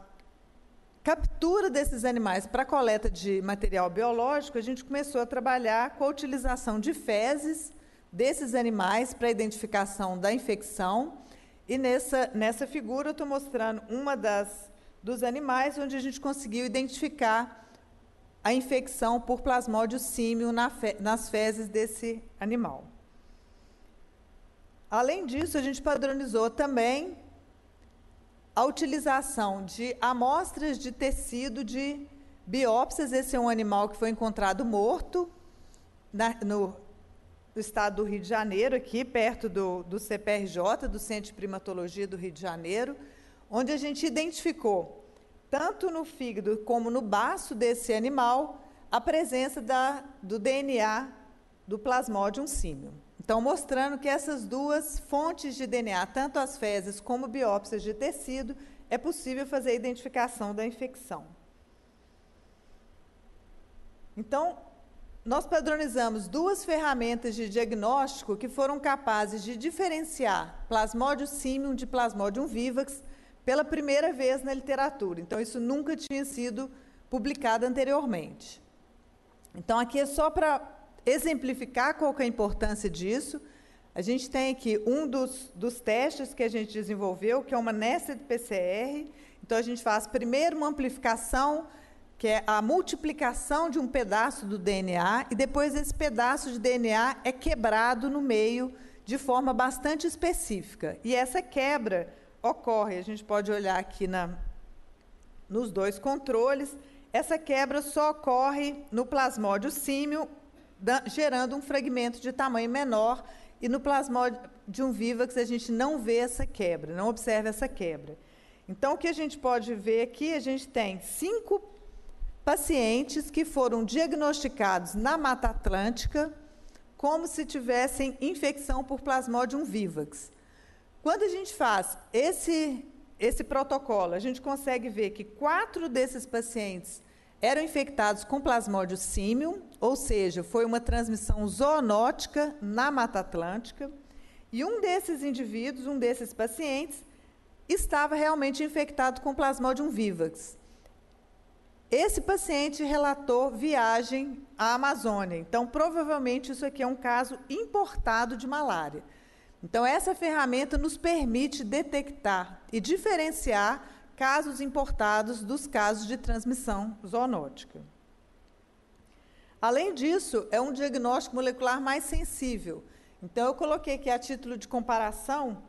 captura desses animais para coleta de material biológico, a gente começou a trabalhar com a utilização de fezes desses animais para identificação da infecção. E nessa, nessa figura eu estou mostrando uma das dos animais onde a gente conseguiu identificar a infecção por plasmódio símio na fe, nas fezes desse animal. Além disso, a gente padronizou também a utilização de amostras de tecido de biópsias. Esse é um animal que foi encontrado morto na, no, no, estado do Rio de Janeiro, aqui perto do, do CPRJ, do Centro de Primatologia do Rio de Janeiro, onde a gente identificou, tanto no fígado como no baço desse animal, a presença da, do DNA do Plasmodium símil. Então, mostrando que essas duas fontes de DNA, tanto as fezes como biópsias de tecido, é possível fazer a identificação da infecção. Então, nós padronizamos duas ferramentas de diagnóstico que foram capazes de diferenciar Plasmodium simium de Plasmodium vivax pela primeira vez na literatura. Então, isso nunca tinha sido publicado anteriormente. Então, aqui é só para exemplificar qual é a importância disso, a gente tem aqui um dos, dos testes que a gente desenvolveu, que é uma nested PCR. Então, a gente faz primeiro uma amplificação, que é a multiplicação de um pedaço do DNA, e depois esse pedaço de DNA é quebrado no meio de forma bastante específica. E essa quebra ocorre, a gente pode olhar aqui na, nos dois controles, essa quebra só ocorre no plasmódio símio, gerando um fragmento de tamanho menor, e no plasmódio vivax a gente não vê essa quebra, não observa essa quebra. Então, o que a gente pode ver aqui, a gente tem cinco pacientes que foram diagnosticados na Mata Atlântica como se tivessem infecção por Plasmodium vivax. Quando a gente faz esse, esse protocolo, a gente consegue ver que quatro desses pacientes eram infectados com Plasmodium simium, ou seja, foi uma transmissão zoonótica na Mata Atlântica, e um desses indivíduos, um desses pacientes, estava realmente infectado com Plasmodium vivax. Esse paciente relatou viagem à Amazônia. Então, provavelmente, isso aqui é um caso importado de malária. Então, essa ferramenta nos permite detectar e diferenciar casos importados dos casos de transmissão zoonótica. Além disso, é um diagnóstico molecular mais sensível. Então, eu coloquei aqui a título de comparação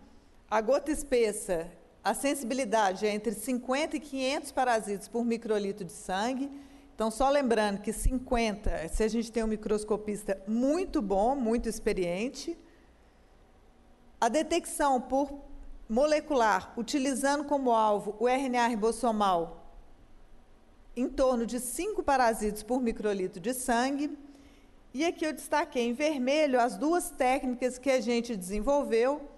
a gota espessa a sensibilidade é entre 50 e 500 parasitas por microlitro de sangue. Então, só lembrando que 50, se a gente tem um microscopista muito bom, muito experiente. A detecção por molecular, utilizando como alvo o RNA ribossomal, em torno de 5 parasitos por microlitro de sangue. E aqui eu destaquei em vermelho as duas técnicas que a gente desenvolveu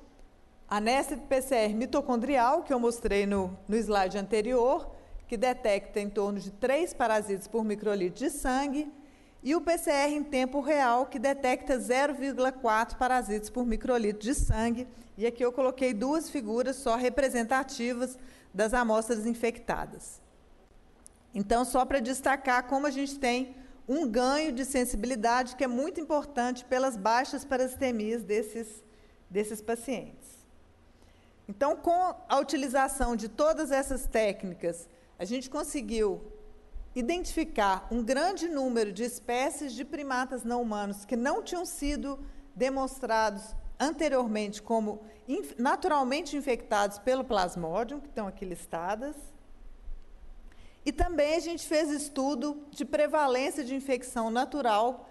a nested PCR mitocondrial, que eu mostrei no, no slide anterior, que detecta em torno de 3 parasitas por microlitro de sangue, e o PCR em tempo real, que detecta 0,4 parasitas por microlitro de sangue. E aqui eu coloquei duas figuras só representativas das amostras infectadas. Então, só para destacar como a gente tem um ganho de sensibilidade que é muito importante pelas baixas parasitemias desses, desses pacientes. Então, com a utilização de todas essas técnicas, a gente conseguiu identificar um grande número de espécies de primatas não humanos que não tinham sido demonstrados anteriormente como naturalmente infectados pelo plasmodium, que estão aqui listadas. E também a gente fez estudo de prevalência de infecção natural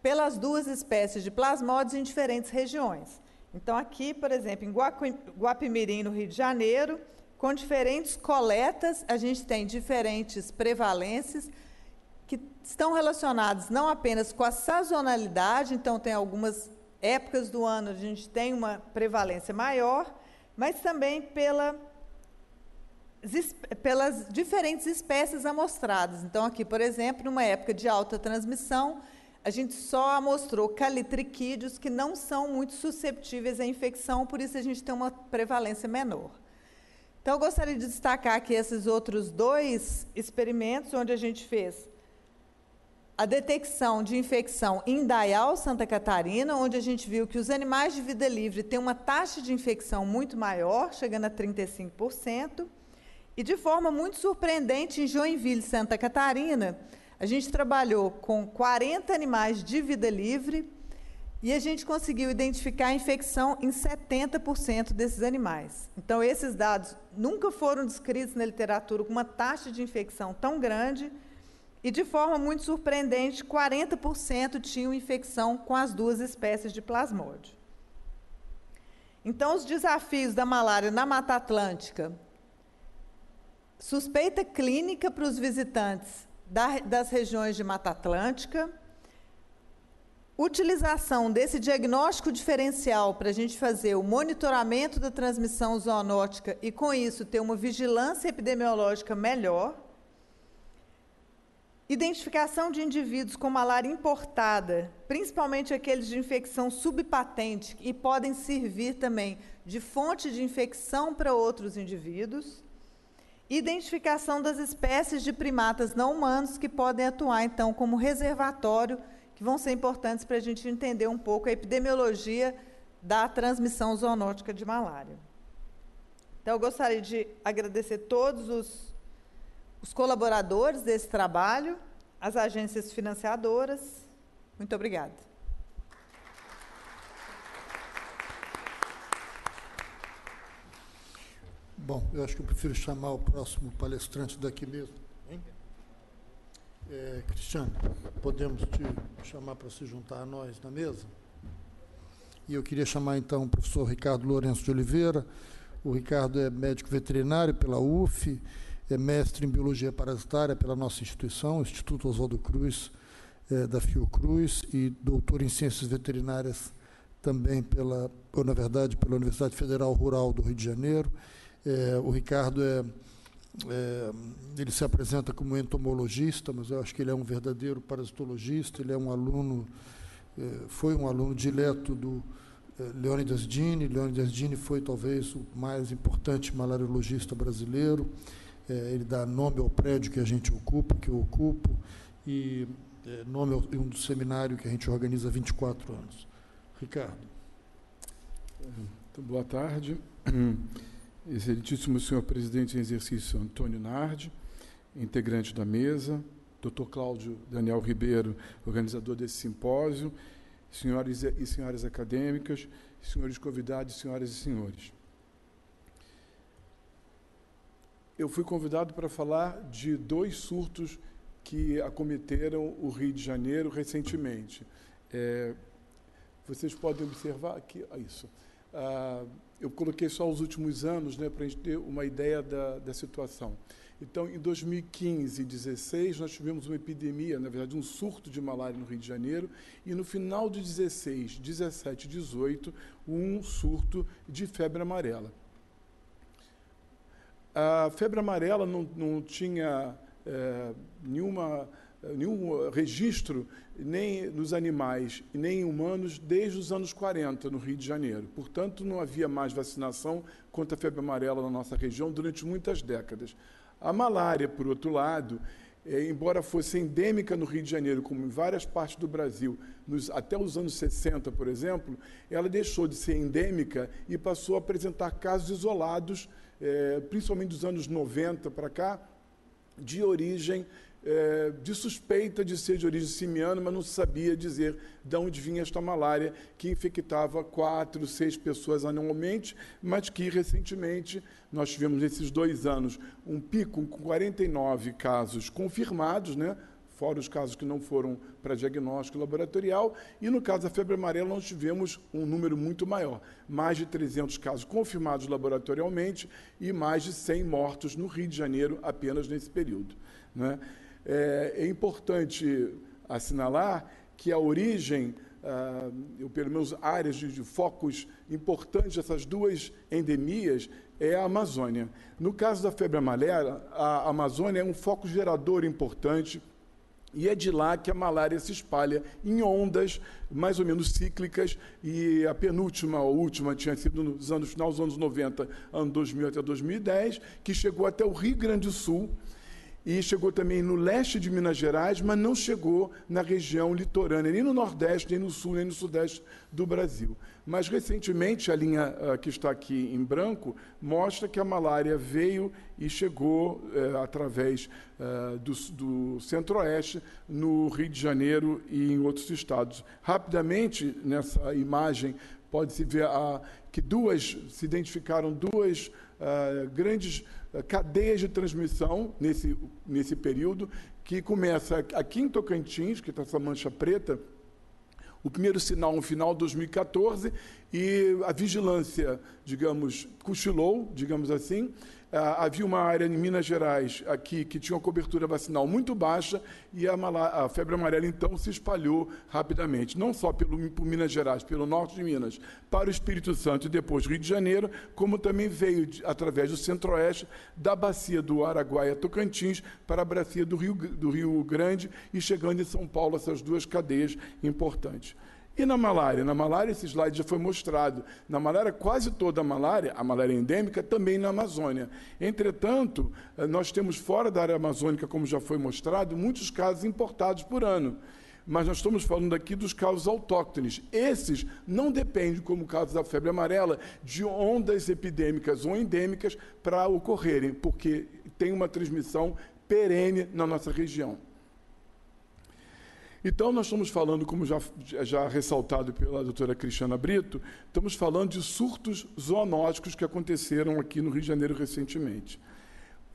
pelas duas espécies de plasmódios em diferentes regiões. Então, aqui, por exemplo, em Guapimirim, no Rio de Janeiro, com diferentes coletas, a gente tem diferentes prevalências que estão relacionadas não apenas com a sazonalidade, então tem algumas épocas do ano a gente tem uma prevalência maior, mas também pela, pelas diferentes espécies amostradas. Então, aqui, por exemplo, numa época de alta transmissão, a gente só amostrou calitriquídeos que não são muito susceptíveis à infecção, por isso a gente tem uma prevalência menor. Então, eu gostaria de destacar aqui esses outros dois experimentos, onde a gente fez a detecção de infecção em Dayal, Santa Catarina, onde a gente viu que os animais de vida livre têm uma taxa de infecção muito maior, chegando a 35%, e de forma muito surpreendente, em Joinville, Santa Catarina, a gente trabalhou com 40 animais de vida livre e a gente conseguiu identificar a infecção em 70% desses animais. Então, esses dados nunca foram descritos na literatura com uma taxa de infecção tão grande e, de forma muito surpreendente, 40% tinham infecção com as duas espécies de plasmódio. Então, os desafios da malária na Mata Atlântica. Suspeita clínica para os visitantes da, das regiões de Mata Atlântica, utilização desse diagnóstico diferencial para a gente fazer o monitoramento da transmissão zoonótica e, com isso, ter uma vigilância epidemiológica melhor, identificação de indivíduos com malária importada, principalmente aqueles de infecção subpatente, e podem servir também de fonte de infecção para outros indivíduos identificação das espécies de primatas não humanos que podem atuar, então, como reservatório, que vão ser importantes para a gente entender um pouco a epidemiologia da transmissão zoonótica de malária. Então, eu gostaria de agradecer todos os, os colaboradores desse trabalho, as agências financiadoras. Muito obrigada. Bom, eu acho que eu prefiro chamar o próximo palestrante daqui mesmo. É, Cristiano, podemos te chamar para se juntar a nós na mesa? E eu queria chamar então o professor Ricardo Lourenço de Oliveira. O Ricardo é médico veterinário pela UF, é mestre em biologia parasitária pela nossa instituição, Instituto Oswaldo Cruz, é, da Fiocruz, e doutor em ciências veterinárias também pela, ou na verdade, pela Universidade Federal Rural do Rio de Janeiro. É, o Ricardo é é, ele se apresenta como entomologista, mas eu acho que ele é um verdadeiro parasitologista. Ele é um aluno, é, foi um aluno dileto do é, Leônidas Dini. Leônidas Dini foi talvez o mais importante malariologista brasileiro. É, ele dá nome ao prédio que a gente ocupa, que eu ocupo, e é, nome ao um seminário que a gente organiza há 24 anos. Ricardo. Então, boa tarde. Excelentíssimo senhor presidente em exercício Antônio Nardi, integrante da mesa, Dr. Cláudio Daniel Ribeiro, organizador desse simpósio, senhores e senhoras acadêmicas, senhores convidados, senhoras e senhores. Eu fui convidado para falar de dois surtos que acometeram o Rio de Janeiro recentemente. É, vocês podem observar aqui, isso. Ah, eu coloquei só os últimos anos né, para a gente ter uma ideia da, da situação. Então, em 2015 e 2016, nós tivemos uma epidemia, na verdade, um surto de malária no Rio de Janeiro, e no final de 16, 17 e 18, um surto de febre amarela. A febre amarela não, não tinha é, nenhuma nenhum registro nem nos animais nem humanos desde os anos 40 no Rio de Janeiro. Portanto, não havia mais vacinação contra a febre amarela na nossa região durante muitas décadas. A malária, por outro lado, é, embora fosse endêmica no Rio de Janeiro, como em várias partes do Brasil, nos, até os anos 60, por exemplo, ela deixou de ser endêmica e passou a apresentar casos isolados, é, principalmente dos anos 90 para cá, de origem é, de suspeita de ser de origem simiana, mas não sabia dizer de onde vinha esta malária, que infectava quatro, seis pessoas anualmente, mas que recentemente nós tivemos nesses dois anos um pico com 49 casos confirmados, né? fora os casos que não foram para diagnóstico laboratorial, e no caso da febre amarela nós tivemos um número muito maior, mais de 300 casos confirmados laboratorialmente e mais de 100 mortos no Rio de Janeiro apenas nesse período. Né? É, é importante assinalar que a origem, ah, pelo menos áreas de, de focos importantes dessas duas endemias, é a Amazônia. No caso da febre amarela, a Amazônia é um foco gerador importante e é de lá que a malária se espalha em ondas mais ou menos cíclicas, e a penúltima ou última tinha sido nos anos, final dos anos 90, ano 2000 até 2010, que chegou até o Rio Grande do Sul, e chegou também no leste de Minas Gerais, mas não chegou na região litorânea, nem no Nordeste, nem no Sul, nem no Sudeste do Brasil. Mas, recentemente, a linha uh, que está aqui em branco mostra que a malária veio e chegou uh, através uh, do, do Centro-Oeste, no Rio de Janeiro e em outros estados. Rapidamente, nessa imagem, pode-se ver a, que duas, se identificaram duas grandes eh, cadeias de transmissão nesse, nesse período, que começa aqui em Tocantins, que está essa mancha preta, o primeiro sinal no final de 2014, e a vigilância, digamos, cochilou, digamos assim, ah, havia uma área em Minas Gerais aqui que tinha uma cobertura vacinal muito baixa e a, a febre amarela então se espalhou rapidamente, não só pelo, por Minas Gerais, pelo norte de Minas, para o Espírito Santo e depois Rio de Janeiro, como também veio de, através do centro-oeste, da bacia do Araguaia Tocantins para a bacia do Rio, do Rio Grande e chegando em São Paulo, essas duas cadeias importantes. E na malária? Na malária, esse slide já foi mostrado. Na malária, quase toda a malária, a malária endêmica, também na Amazônia. Entretanto, eh, nós temos fora da área amazônica, como já foi mostrado, muitos casos importados por ano. mas nós estamos falando aqui dos casos autóctones. Esses não dependem, como o caso da febre amarela, de ondas epidêmicas ou endêmicas para ocorrerem, porque tem uma transmissão perene na nossa região. Então, nós estamos falando, como já, já ressaltado pela doutora Cristiana Brito, estamos falando de surtos zoonóticos que aconteceram aqui no Rio de Janeiro recentemente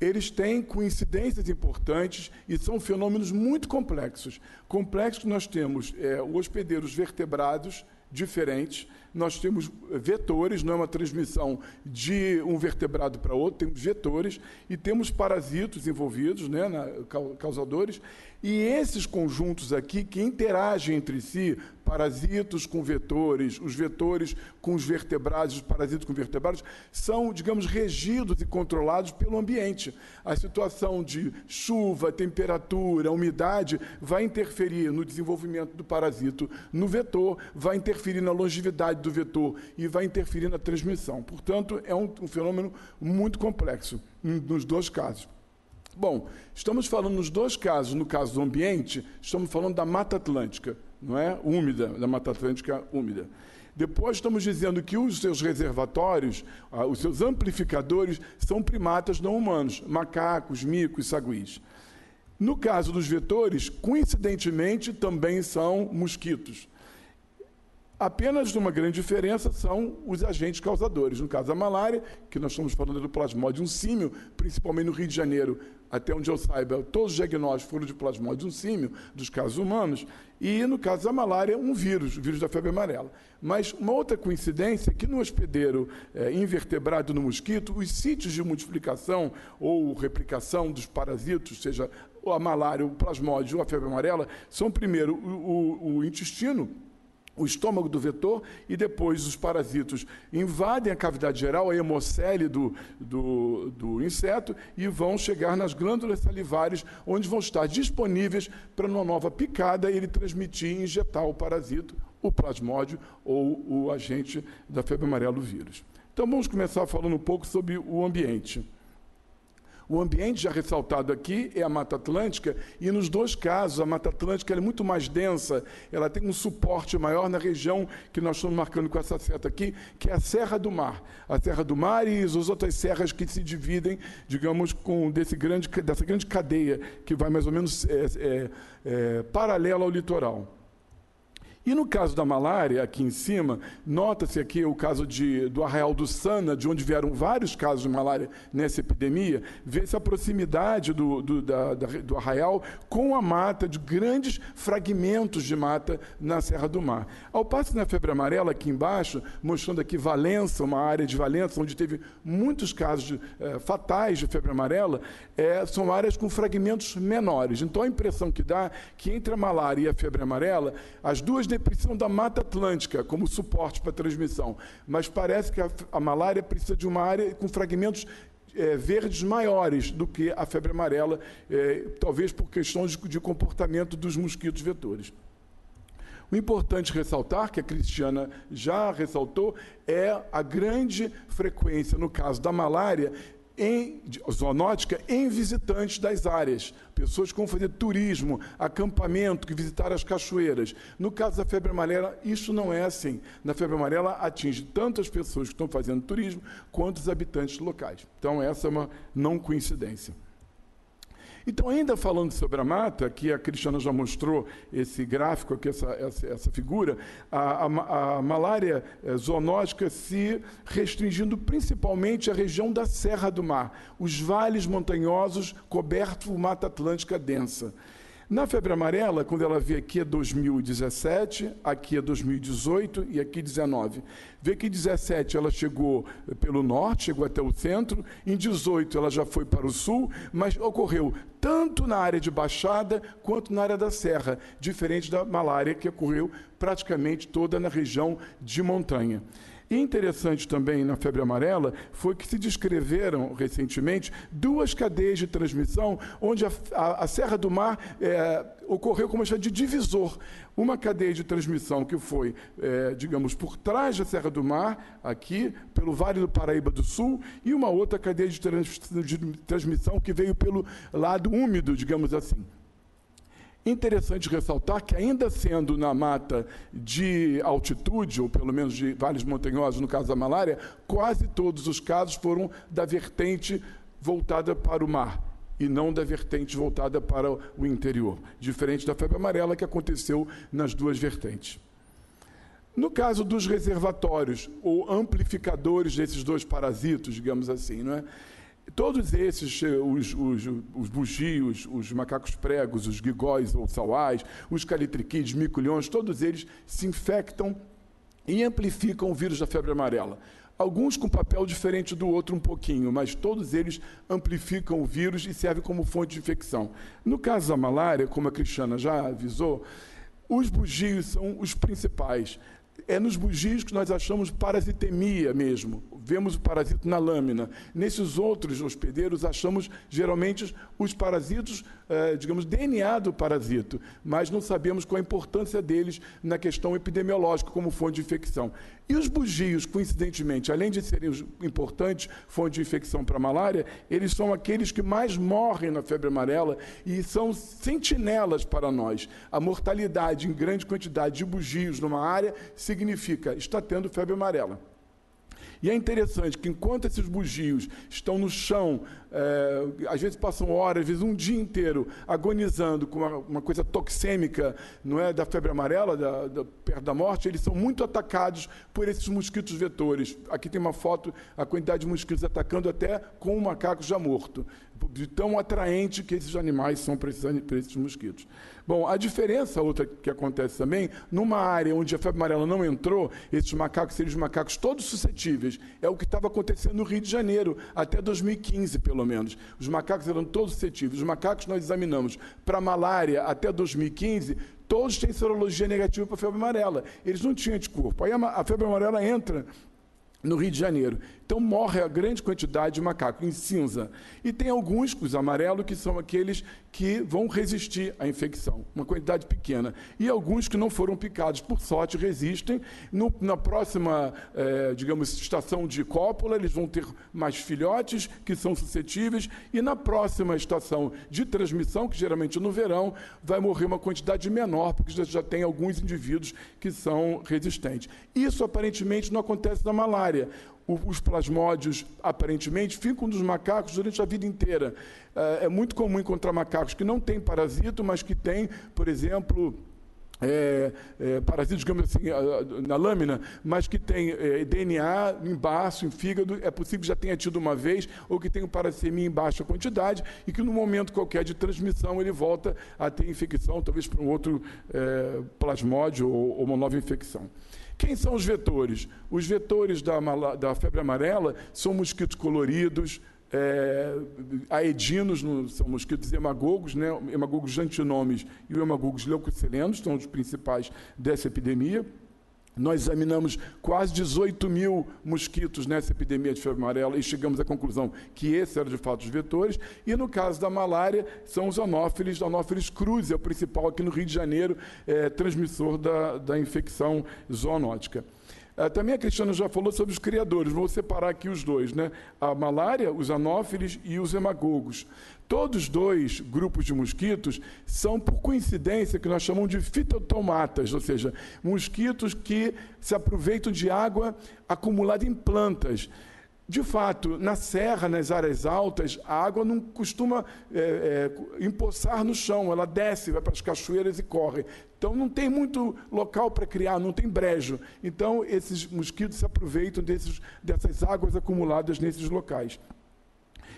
eles têm coincidências importantes e são fenômenos muito complexos. Complexos nós temos é, hospedeiros vertebrados diferentes, nós temos vetores, não é uma transmissão de um vertebrado para outro, temos vetores e temos parasitos envolvidos, né, na, causadores, e esses conjuntos aqui que interagem entre si, parasitos com vetores, os vetores com os vertebrados, os parasitos com vertebrados, são, digamos, regidos e controlados pelo ambiente. A situação de chuva, temperatura, umidade vai interferir no desenvolvimento do parasito no vetor, vai interferir na longevidade do vetor e vai interferir na transmissão. Portanto, é um, um fenômeno muito complexo nos dois casos. Bom, estamos falando nos dois casos, no caso do ambiente, estamos falando da Mata Atlântica, não é? Úmida, da Mata Atlântica úmida. Depois estamos dizendo que os seus reservatórios, ah, os seus amplificadores, são primatas não humanos, macacos, micos, saguis. No caso dos vetores, coincidentemente, também são mosquitos. Apenas uma grande diferença são os agentes causadores. No caso da malária, que nós estamos falando do plasmodium símio, principalmente no Rio de Janeiro, até onde eu saiba, todos os diagnósticos foram de plasmodium símio, dos casos humanos, e no caso da malária, um vírus, o vírus da febre amarela. Mas uma outra coincidência é que no hospedeiro é, invertebrado no mosquito, os sítios de multiplicação ou replicação dos parasitos, seja a malária, o plasmódio ou a febre amarela, são primeiro o, o, o intestino, o estômago do vetor e depois os parasitos invadem a cavidade geral, a hemocele do, do, do, inseto, e vão chegar nas glândulas salivares, onde vão estar disponíveis para uma nova picada ele transmitir e injetar o parasito, o plasmódio ou o agente da febre amarela, o vírus. Então vamos começar falando um pouco sobre o ambiente. O ambiente já ressaltado aqui é a Mata Atlântica, e nos dois casos, a Mata Atlântica é muito mais densa, ela tem um suporte maior na região que nós estamos marcando com essa seta aqui, que é a Serra do Mar. A Serra do Mar e as outras serras que se dividem, digamos, com desse grande, dessa grande cadeia, que vai mais ou menos é, é, é, paralela ao litoral. E no caso da malária, aqui em cima, nota-se aqui o caso de, do arraial do Sana, de onde vieram vários casos de malária nessa epidemia, vê-se a proximidade do, do, da, da, do arraial com a mata, de grandes fragmentos de mata na Serra do Mar. Ao passo na febre amarela, aqui embaixo, mostrando aqui Valença, uma área de Valença, onde teve muitos casos de, eh, fatais de febre amarela, eh, são áreas com fragmentos menores. Então a impressão que dá é que entre a malária e a febre amarela, as duas precisam da Mata Atlântica como suporte para transmissão, mas parece que a, a malária precisa de uma área com fragmentos é, verdes maiores do que a febre amarela, é, talvez por questões de, de comportamento dos mosquitos vetores. O importante ressaltar, que a Cristiana já ressaltou, é a grande frequência, no caso da malária, em zoonótica em visitantes das áreas, pessoas que vão fazer turismo, acampamento, que visitaram as cachoeiras. No caso da febre amarela, isso não é assim. Na febre amarela atinge tanto as pessoas que estão fazendo turismo quanto os habitantes locais. Então essa é uma não coincidência. Então, ainda falando sobre a mata, que a Cristiana já mostrou esse gráfico aqui, essa, essa, essa figura, a, a, a malária eh, zoonótica se restringindo principalmente à região da Serra do Mar, os vales montanhosos cobertos por mata atlântica densa. Na febre amarela, quando ela vê aqui é 2017, aqui é 2018 e aqui 19. Vê que em 17 ela chegou pelo norte, chegou até o centro, em 18 ela já foi para o sul, mas ocorreu tanto na área de baixada quanto na área da serra, diferente da malária que ocorreu praticamente toda na região de montanha. Interessante também na febre amarela foi que se descreveram recentemente duas cadeias de transmissão onde a, a, a Serra do Mar é, ocorreu como de divisor. Uma cadeia de transmissão que foi, é, digamos, por trás da Serra do Mar, aqui, pelo Vale do Paraíba do Sul, e uma outra cadeia de, trans, de transmissão que veio pelo lado úmido, digamos assim. Interessante ressaltar que, ainda sendo na mata de altitude, ou pelo menos de vales montanhosos, no caso da malária, quase todos os casos foram da vertente voltada para o mar e não da vertente voltada para o interior, diferente da febre amarela que aconteceu nas duas vertentes. No caso dos reservatórios ou amplificadores desses dois parasitos, digamos assim, não é? Todos esses, eh, os, os, os bugios, os macacos pregos, os gigóis ou sauais, os calitriquides, miculhões, todos eles se infectam e amplificam o vírus da febre amarela. Alguns com papel diferente do outro um pouquinho, mas todos eles amplificam o vírus e servem como fonte de infecção. No caso da malária, como a Cristiana já avisou, os bugios são os principais é nos bugios que nós achamos parasitemia mesmo. Vemos o parasito na lâmina. Nesses outros hospedeiros, achamos geralmente os parasitos, eh, digamos, DNA do parasito, mas não sabemos qual a importância deles na questão epidemiológica como fonte de infecção. E os bugios, coincidentemente, além de serem importantes fonte de infecção para a malária, eles são aqueles que mais morrem na febre amarela e são sentinelas para nós. A mortalidade em grande quantidade de bugios numa área significa está tendo febre amarela. E é interessante que enquanto esses bugios estão no chão, é, às vezes passam horas, às vezes um dia inteiro, agonizando com uma, uma coisa toxêmica, não é, da febre amarela, da, da, perto da morte, eles são muito atacados por esses mosquitos vetores. Aqui tem uma foto, a quantidade de mosquitos atacando até com um macaco já morto, de tão atraente que esses animais são para esses, para esses mosquitos. Bom, a diferença outra que acontece também, numa área onde a febre amarela não entrou, esses macacos seriam os macacos todos suscetíveis. É o que estava acontecendo no Rio de Janeiro, até 2015, pelo menos. Os macacos eram todos suscetíveis. Os macacos nós examinamos para malária até 2015, todos têm serologia negativa para febre amarela. Eles não tinham anticorpo. Aí a, a febre amarela entra no Rio de Janeiro. Então morre a grande quantidade de macaco em cinza. E tem alguns, os amarelos, que são aqueles que vão resistir à infecção, uma quantidade pequena. E alguns que não foram picados, por sorte, resistem. No, na próxima, eh, digamos, estação de cópula, eles vão ter mais filhotes que são suscetíveis. E na próxima estação de transmissão, que geralmente é no verão, vai morrer uma quantidade menor, porque já, já tem alguns indivíduos que são resistentes. Isso aparentemente não acontece na malária os plasmódios, aparentemente, ficam dos macacos durante a vida inteira. É, é muito comum encontrar macacos que não têm parasito, mas que têm, por exemplo, é, é, parasitas, digamos assim, na lâmina, mas que tem é, DNA em baço, em fígado, é possível que já tenha tido uma vez, ou que tenha parassemia em baixa quantidade, e que no momento qualquer de transmissão ele volta a ter infecção, talvez para um outro é, plasmódio ou, ou uma nova infecção. Quem são os vetores? Os vetores da, da febre amarela são mosquitos coloridos, é, aedinos, no, são mosquitos hemagogos, né, hemagogos jantinomes e hemagogos leucocilenos, são os principais dessa epidemia. Nós examinamos quase 18 mil mosquitos nessa epidemia de febre amarela e chegamos à conclusão que esse era de fato os vetores. E no caso da malária, são os anófilis, anófilis cruz, é o principal aqui no Rio de Janeiro, é, transmissor da, da infecção zoonótica. É, também a Cristiana já falou sobre os criadores, vou separar aqui os dois, né? A malária, os anófilis e os hemagogos. Todos dois grupos de mosquitos são, por coincidência, que nós chamamos de fitotomatas, ou seja, mosquitos que se aproveitam de água acumulada em plantas. De fato, na serra, nas áreas altas, a água não costuma é, é, empoçar no chão, ela desce, vai para as cachoeiras e corre. Então não tem muito local para criar, não tem brejo. Então esses mosquitos se aproveitam desses, dessas águas acumuladas nesses locais.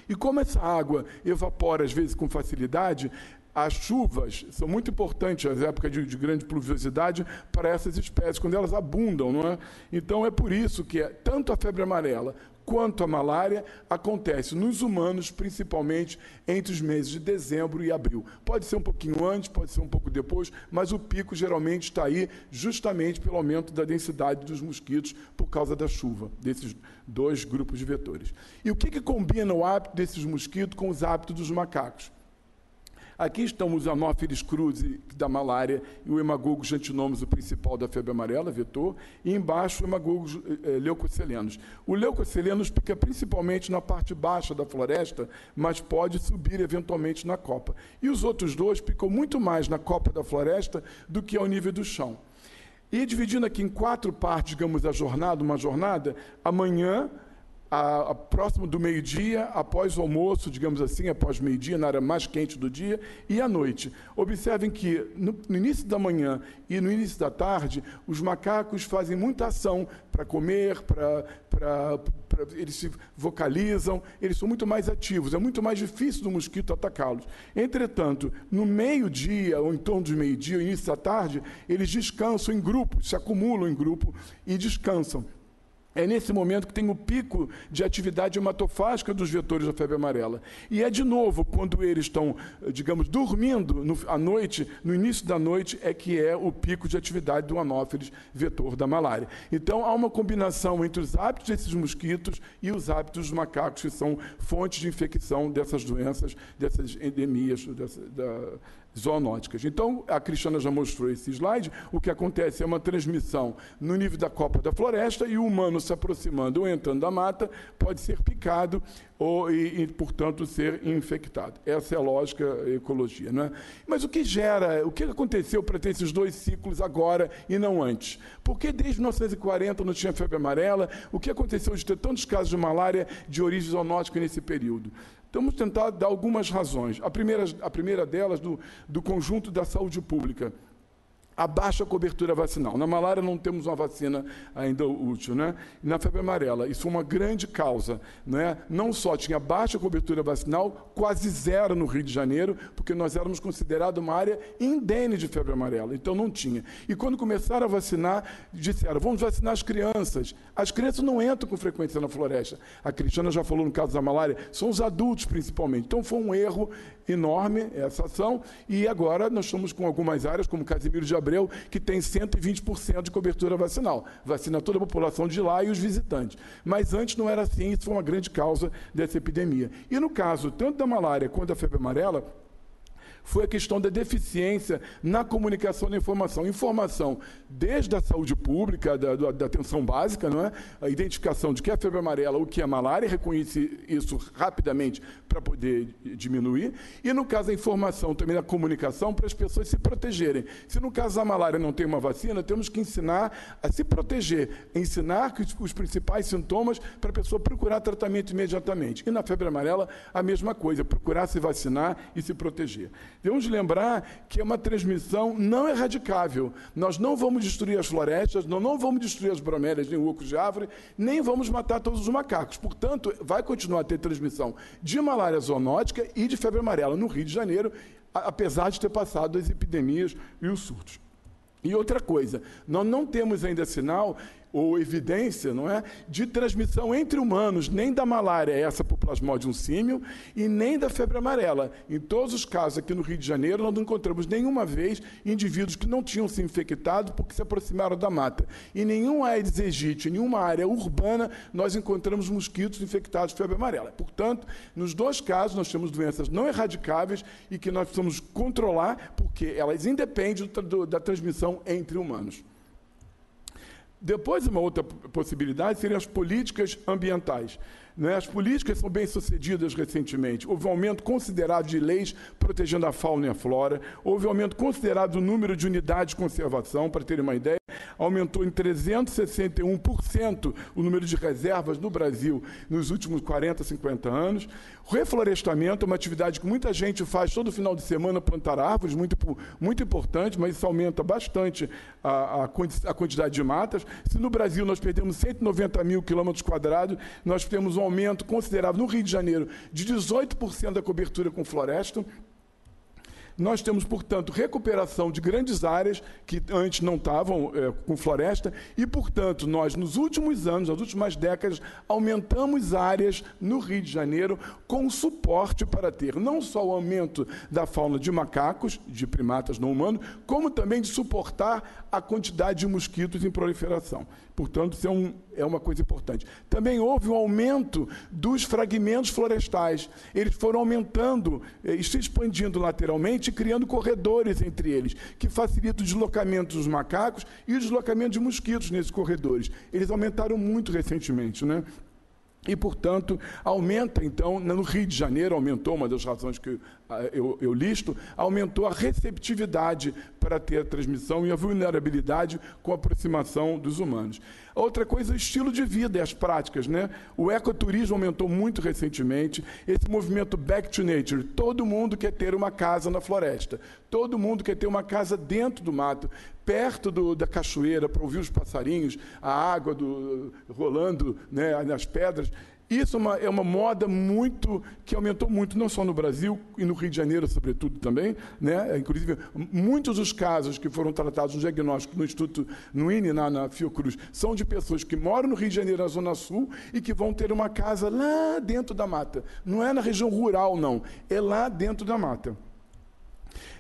E como essa água evapora às vezes com facilidade, as chuvas são muito importantes as épocas de, de, grande pluviosidade para essas espécies, quando elas abundam, não é? Então é por isso que é, tanto a febre amarela quanto a malária acontece nos humanos, principalmente entre os meses de dezembro e abril. Pode ser um pouquinho antes, pode ser um pouco depois, mas o pico geralmente está aí justamente pelo aumento da densidade dos mosquitos por causa da chuva, desses dois grupos de vetores. E o que, que combina o hábito desses mosquitos com os hábitos dos macacos? Aqui estão os Anopheles cruzi da malária e o Hemagogos gentinomys, o principal da febre amarela, vetor, e embaixo o Hemagogos eh, leucocelenos. O leucocelenos fica principalmente na parte baixa da floresta, mas pode subir eventualmente na copa. E os outros dois ficam muito mais na copa da floresta do que ao nível do chão. E dividindo aqui em quatro partes, digamos, a jornada, uma jornada, amanhã a, a, próximo do meio-dia, após o almoço, digamos assim, após meio-dia, na área mais quente do dia, e à noite. Observem que no, no, início da manhã e no início da tarde, os macacos fazem muita ação para comer, para, eles se vocalizam, eles são muito mais ativos, é muito mais difícil do mosquito atacá-los. Entretanto, no meio-dia, ou em torno do meio-dia, início da tarde, eles descansam em grupo, se acumulam em grupo e descansam. É nesse momento que tem o pico de atividade hematofágica dos vetores da febre amarela. E é de novo, quando eles estão, digamos, dormindo no, à noite, no início da noite, é que é o pico de atividade do anófeles vetor da malária. Então, há uma combinação entre os hábitos desses mosquitos e os hábitos dos macacos, que são fontes de infecção dessas doenças, dessas endemias, dessa, da, zoonóticas. Então, a Cristiana já mostrou esse slide. O que acontece é uma transmissão no nível da copa da floresta e o humano se aproximando ou entrando da mata pode ser picado ou, e, e, portanto, ser infectado. Essa é a lógica ecologia. Não é? Mas o que gera, o que aconteceu para ter esses dois ciclos agora e não antes? Por que desde 1940 não tinha febre amarela? O que aconteceu de ter tantos casos de malária de origem zoonótica nesse período? Vamos tentar dar algumas razões. A primeira, a primeira delas, do, do conjunto da saúde pública a baixa cobertura vacinal. Na malária não temos uma vacina ainda útil, né? E na febre amarela, isso foi uma grande causa, né? Não só tinha baixa cobertura vacinal, quase zero no Rio de Janeiro, porque nós éramos considerados uma área indene de febre amarela, então não tinha. E quando começaram a vacinar, disseram: "Vamos vacinar as crianças". As crianças não entram com frequência na floresta. A Cristiana já falou no caso da malária, são os adultos principalmente. Então foi um erro enorme essa ação e agora nós estamos com algumas áreas como Casimiro de Abreu, que tem 120% de cobertura vacinal. Vacina toda a população de lá e os visitantes. Mas antes não era assim, isso foi uma grande causa dessa epidemia. E no caso tanto da malária quanto da febre amarela, foi a questão da deficiência na comunicação da informação. Informação desde a saúde pública, da, da atenção básica, não é? a identificação de que é febre amarela ou que é malária, reconhece isso rapidamente para poder diminuir. E no caso da informação também da comunicação, para as pessoas se protegerem. Se no caso da malária não tem uma vacina, temos que ensinar a se proteger, ensinar os principais sintomas para a pessoa procurar tratamento imediatamente. E na febre amarela, a mesma coisa, procurar se vacinar e se proteger. Devemos lembrar que é uma transmissão não erradicável. Nós não vamos destruir as florestas, nós não vamos destruir as bromélias nem o oco de árvore, nem vamos matar todos os macacos. Portanto, vai continuar a ter transmissão de malária zoonótica e de febre amarela no Rio de Janeiro, apesar de ter passado as epidemias e os surtos. E outra coisa, nós não temos ainda sinal ou evidência, não é, de transmissão entre humanos, nem da malária, essa por plasmodium símil, e nem da febre amarela. Em todos os casos aqui no Rio de Janeiro, nós não encontramos nenhuma vez indivíduos que não tinham se infectado porque se aproximaram da mata. Em nenhum Aedes aegypti, em nenhuma área urbana, nós encontramos mosquitos infectados de febre amarela. Portanto, nos dois casos, nós temos doenças não erradicáveis e que nós precisamos controlar, porque elas independem da transmissão entre humanos. Depois, uma outra possibilidade seriam as políticas ambientais. Né? As políticas são bem sucedidas recentemente. Houve um aumento considerável de leis protegendo a fauna e a flora, houve um aumento considerável do número de unidades de conservação, para terem uma ideia aumentou em 361% o número de reservas no Brasil nos últimos 40, 50 anos. Reflorestamento é uma atividade que muita gente faz todo final de semana, plantar árvores, muito, muito importante, mas isso aumenta bastante a, a, a quantidade de matas. Se no Brasil nós perdemos 190 mil quilômetros quadrados, nós temos um aumento considerável no Rio de Janeiro de 18% da cobertura com floresta. Nós temos, portanto, recuperação de grandes áreas que antes não estavam é, com floresta e, portanto, nós, nos últimos anos, nas últimas décadas, aumentamos áreas no Rio de Janeiro com suporte para ter não só o aumento da fauna de macacos, de primatas não humanos, como também de suportar a quantidade de mosquitos em proliferação. Portanto, isso é, um, é, uma coisa importante. Também houve um aumento dos fragmentos florestais. Eles foram aumentando eh, e se expandindo lateralmente, criando corredores entre eles, que facilitam o deslocamento dos macacos e o deslocamento de mosquitos nesses corredores. Eles aumentaram muito recentemente. Né? E, portanto, aumenta, então, no Rio de Janeiro, aumentou, uma das razões que ah, eu, eu, listo, aumentou a receptividade para ter a transmissão e a vulnerabilidade com a aproximação dos humanos. Outra coisa, o estilo de vida e as práticas. Né? O ecoturismo aumentou muito recentemente, esse movimento back to nature. Todo mundo quer ter uma casa na floresta, todo mundo quer ter uma casa dentro do mato, perto do, da cachoeira, para ouvir os passarinhos, a água do, rolando né, nas pedras. Isso é uma, é uma, moda muito que aumentou muito, não só no Brasil e no Rio de Janeiro, sobretudo também. Né? Inclusive, muitos dos casos que foram tratados no diagnóstico no Instituto, no INE, na, na Fiocruz, são de pessoas que moram no Rio de Janeiro, na Zona Sul, e que vão ter uma casa lá dentro da mata. Não é na região rural, não. É lá dentro da mata.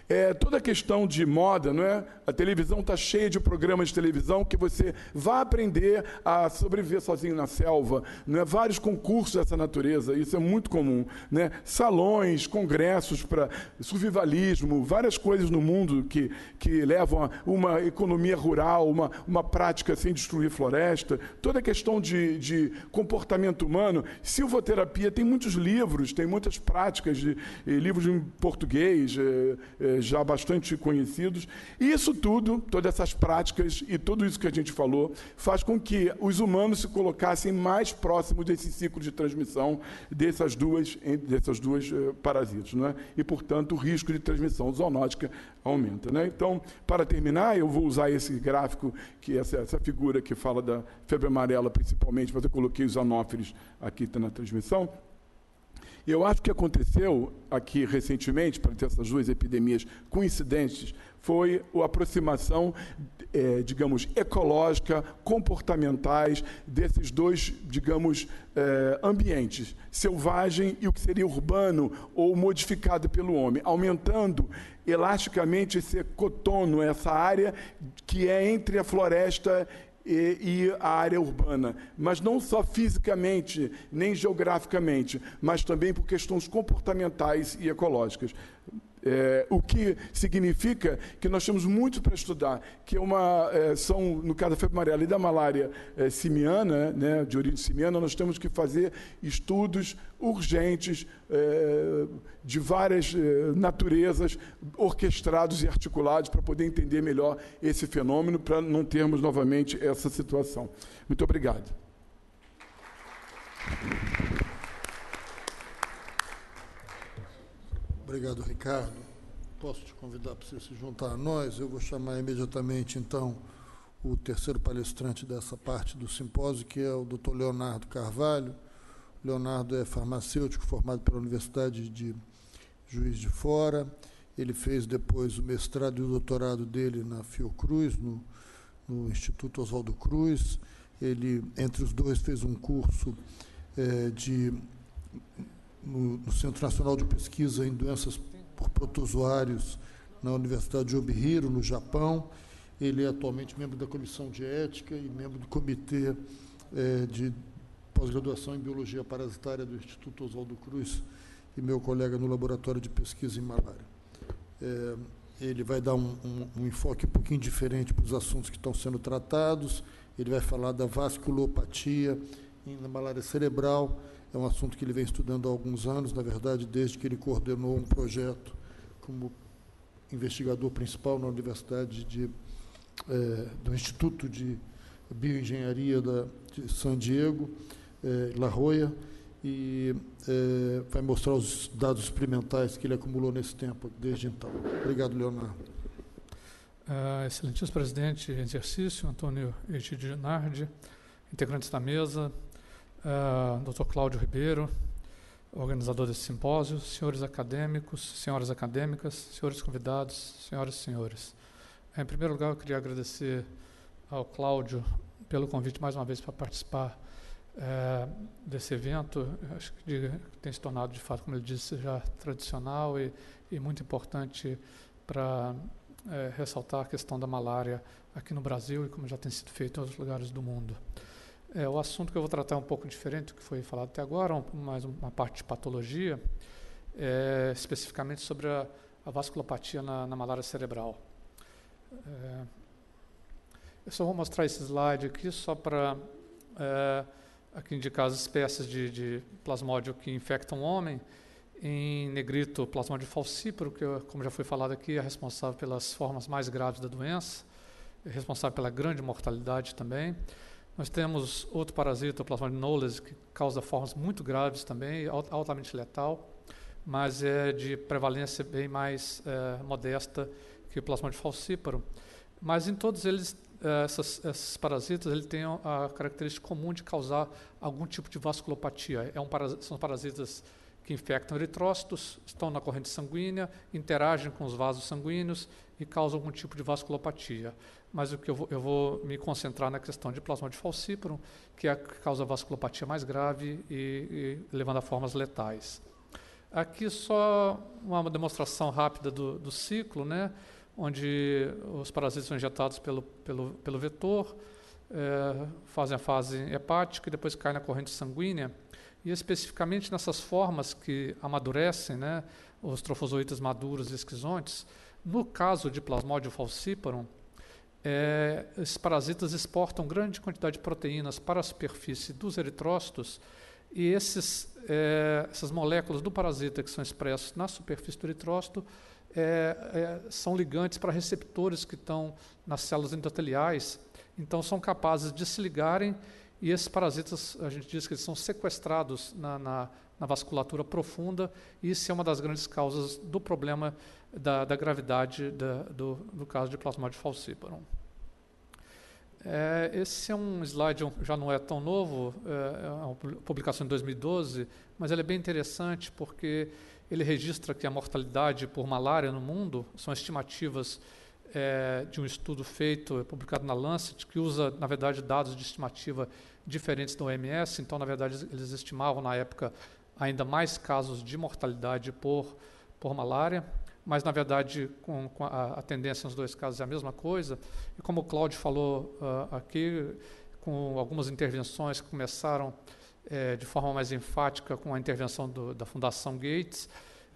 É, toda a questão de moda, não é? A televisão está cheia de programas de televisão que você vai aprender a sobreviver sozinho na selva, não é? Vários concursos dessa natureza, isso é muito comum, né? Salões, congressos para survivalismo, várias coisas no mundo que, que levam a uma economia rural, uma, uma prática sem destruir floresta, toda a questão de, de comportamento humano. Silvoterapia tem muitos livros, tem muitas práticas de, de livros em português. É, é, já bastante conhecidos. E isso tudo, todas essas práticas e tudo isso que a gente falou, faz com que os humanos se colocassem mais próximos desse ciclo de transmissão dessas duas, dessas duas uh, parasitas. Né? E, portanto, o risco de transmissão zoonótica aumenta. Né? Então, para terminar, eu vou usar esse gráfico, que essa, essa figura que fala da febre amarela, principalmente, mas eu coloquei os anófilis aqui tá na transmissão. Eu acho que aconteceu aqui recentemente, para ter essas duas epidemias coincidentes, foi a aproximação, é, digamos, ecológica, comportamentais desses dois, digamos, é, ambientes, selvagem e o que seria urbano ou modificado pelo homem, aumentando elasticamente esse ecotono, essa área que é entre a floresta e, e, a área urbana, mas não só fisicamente, nem geograficamente, mas também por questões comportamentais e ecológicas. É, o que significa que nós temos muito para estudar, que é uma, é, são, no caso da febre amarela e da malária é, simiana, né, de origem simiana, nós temos que fazer estudos urgentes é, de várias é, naturezas, orquestrados e articulados, para poder entender melhor esse fenômeno, para não termos novamente essa situação. Muito obrigado. Obrigado, Ricardo. Posso te convidar para você se juntar a nós? Eu vou chamar imediatamente, então, o terceiro palestrante dessa parte do simpósio, que é o Dr. Leonardo Carvalho. Leonardo é farmacêutico formado pela Universidade de Juiz de Fora. Ele fez depois o mestrado e o doutorado dele na Fiocruz, no, no Instituto Oswaldo Cruz. Ele, entre os dois, fez um curso é, de no, no, Centro Nacional de Pesquisa em Doenças por Protozoários na Universidade de Obihiro, no Japão. Ele é atualmente membro da Comissão de Ética e membro do Comitê é, de Pós-Graduação em Biologia Parasitária do Instituto Oswaldo Cruz e meu colega no Laboratório de Pesquisa em Malária. É, ele vai dar um, um, um, enfoque um pouquinho diferente para os assuntos que estão sendo tratados. Ele vai falar da vasculopatia na malária cerebral é um assunto que ele vem estudando há alguns anos, na verdade, desde que ele coordenou um projeto como investigador principal na Universidade de, é, do Instituto de Bioengenharia da, de San Diego, é, La Jolla, e é, vai mostrar os dados experimentais que ele acumulou nesse tempo, desde então. Obrigado, Leonardo. Uh, excelentíssimo presidente em exercício, Antônio Egidio Nardi, integrantes da mesa, uh, ah, Dr. Cláudio Ribeiro, organizador desse simpósio, senhores acadêmicos, senhoras acadêmicas, senhores convidados, senhoras e senhores. Em primeiro lugar, eu queria agradecer ao Cláudio pelo convite mais uma vez para participar é, desse evento. Acho que tem se tornado, de fato, como ele disse, já tradicional e, e muito importante para é, ressaltar a questão da malária aqui no Brasil e como já tem sido feito em outros lugares do mundo. É, o assunto que eu vou tratar é um pouco diferente do que foi falado até agora, um, mais uma parte de patologia, é, especificamente sobre a, a vasculopatia na, na, malária cerebral. É, eu só vou mostrar esse slide aqui só para é, aqui indicar as espécies de, de plasmódio que infectam o homem. Em negrito, plasmódio falcíparo, que, como já foi falado aqui, é responsável pelas formas mais graves da doença, é responsável pela grande mortalidade também. Nós temos outro parasita, o Plasmodium knowles, que causa formas muito graves também, altamente letal, mas é de prevalência bem mais é, modesta que o Plasmodium falciparum. Mas em todos eles, é, essas, esses parasitas, ele tem a característica comum de causar algum tipo de vasculopatia. É um são parasitas que infectam eritrócitos, estão na corrente sanguínea, interagem com os vasos sanguíneos e causam algum tipo de vasculopatia mas o que eu vou, eu vou me concentrar na questão de plasmode falciparum, que é a que causa vasculopatia mais grave e, e levando a formas letais. Aqui só uma demonstração rápida do, do ciclo, né, onde os parasitas são injetados pelo, pelo, pelo vetor, é, fazem a fase hepática e depois caem na corrente sanguínea. E especificamente nessas formas que amadurecem, né, os trofozoítas maduros e esquizontes, no caso de Plasmodium falciparum, é, esses parasitas exportam grande quantidade de proteínas para a superfície dos eritrócitos e esses, é, essas moléculas do parasita que são expressas na superfície do eritrócito é, é são ligantes para receptores que estão nas células endoteliais, então são capazes de se ligarem e esses parasitas, a gente diz que eles são sequestrados na, na, na vasculatura profunda e isso é uma das grandes causas do problema da, da gravidade da, do, do caso de plasmode falciparum. É, esse é um slide, já não é tão novo, é, é uma publicação de 2012, mas ele é bem interessante porque ele registra que a mortalidade por malária no mundo são estimativas é, de um estudo feito, publicado na Lancet, que usa, na verdade, dados de estimativa diferentes da OMS. Então, na verdade, eles estimavam na época ainda mais casos de mortalidade por, por malária mas na verdade com, com a, a, tendência nos dois casos é a mesma coisa. E como o Cláudio falou uh, aqui, com algumas intervenções que começaram é, de forma mais enfática com a intervenção do, da Fundação Gates,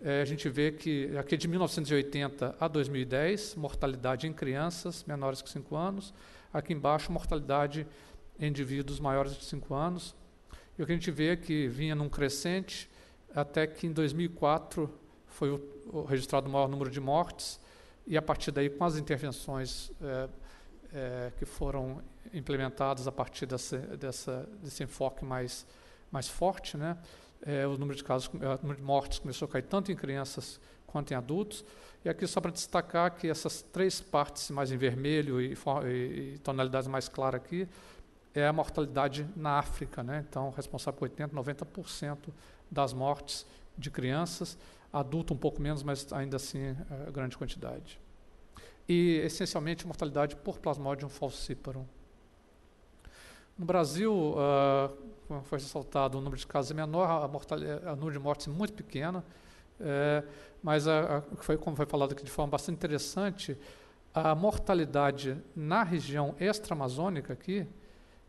é, a gente vê que aqui de 1980 a 2010, mortalidade em crianças menores que 5 anos, aqui embaixo mortalidade em indivíduos maiores de 5 anos. E o que a gente vê é que vinha num crescente até que em 2004 foi o, o registrado o maior número de mortes, e a partir daí, com as intervenções é, é, que foram implementadas a partir dessa, dessa, desse enfoque mais, mais forte, né, é, o número de casos, o número de mortes começou a cair tanto em crianças quanto em adultos. E aqui só para destacar que essas três partes mais em vermelho e, e, e tonalidades mais claras aqui é a mortalidade na África, né? Então, responsável por 80, 90% das mortes de crianças adulto um pouco menos, mas ainda assim é grande quantidade. E, essencialmente, mortalidade por Plasmodium falciparum. No Brasil, uh, como foi ressaltado, o número de casos é menor, a, a número de mortes é muito pequena, é, mas, a, a, foi, como foi falado aqui de forma bastante interessante, a mortalidade na região extra-amazônica aqui,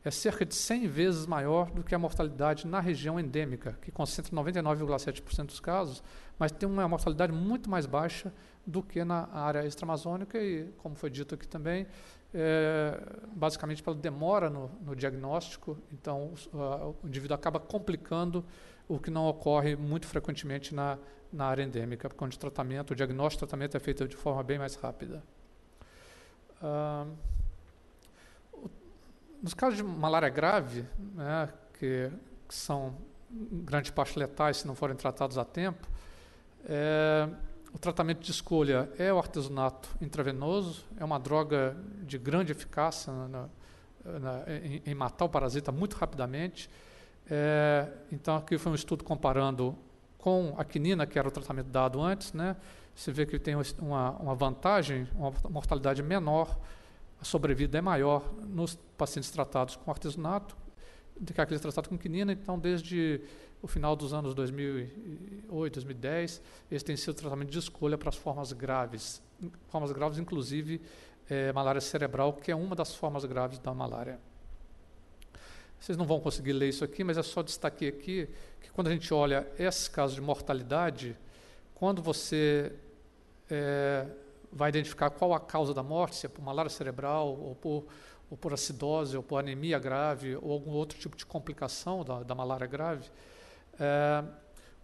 é cerca de 100 vezes maior do que a mortalidade na região endêmica, que concentra 99,7% dos casos, mas tem uma mortalidade muito mais baixa do que na área extramazônica e, como foi dito aqui também, é, basicamente pela demora no, no diagnóstico, então o, indivíduo acaba complicando o que não ocorre muito frequentemente na, na área endêmica, porque onde o tratamento, o diagnóstico e tratamento é feito de forma bem mais rápida. Ah, nos casos de malária grave, né, que, que, são grande parte letais se não forem tratados a tempo, é, o tratamento de escolha é o artesanato intravenoso, é uma droga de grande eficácia na, na, em, em, matar o parasita muito rapidamente. É, então, aqui foi um estudo comparando com a quinina, que era o tratamento dado antes, né, você vê que tem uma, uma vantagem, uma mortalidade menor, a sobrevida é maior nos pacientes tratados com artesanato do que aqueles tratados com quinina. Então, desde o final dos anos 2008, 2010, esse tem sido o tratamento de escolha para as formas graves. Formas graves, inclusive, é, malária cerebral, que é uma das formas graves da malária. Vocês não vão conseguir ler isso aqui, mas é só destacar aqui que quando a gente olha esses casos de mortalidade, quando você é, vai identificar qual a causa da morte, se é por malária cerebral, ou por, ou por acidose, ou por anemia grave, ou algum outro tipo de complicação da, da malária grave, é,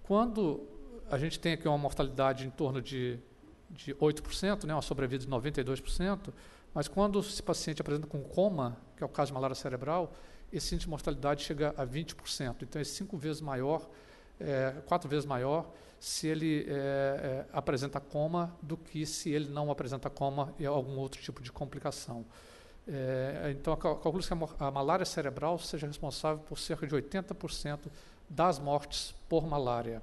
quando a gente tem aqui uma mortalidade em torno de, de 8%, né, uma sobrevida de 92%, mas quando esse paciente apresenta com coma, que é o caso de malária cerebral, esse índice de mortalidade chega a 20%. Então, é cinco vezes maior, é, quatro vezes maior, se ele é, é, apresenta coma do que se ele não apresenta coma e algum outro tipo de complicação. É, então, calcula-se que a, a, malária cerebral seja responsável por cerca de 80% das mortes por malária.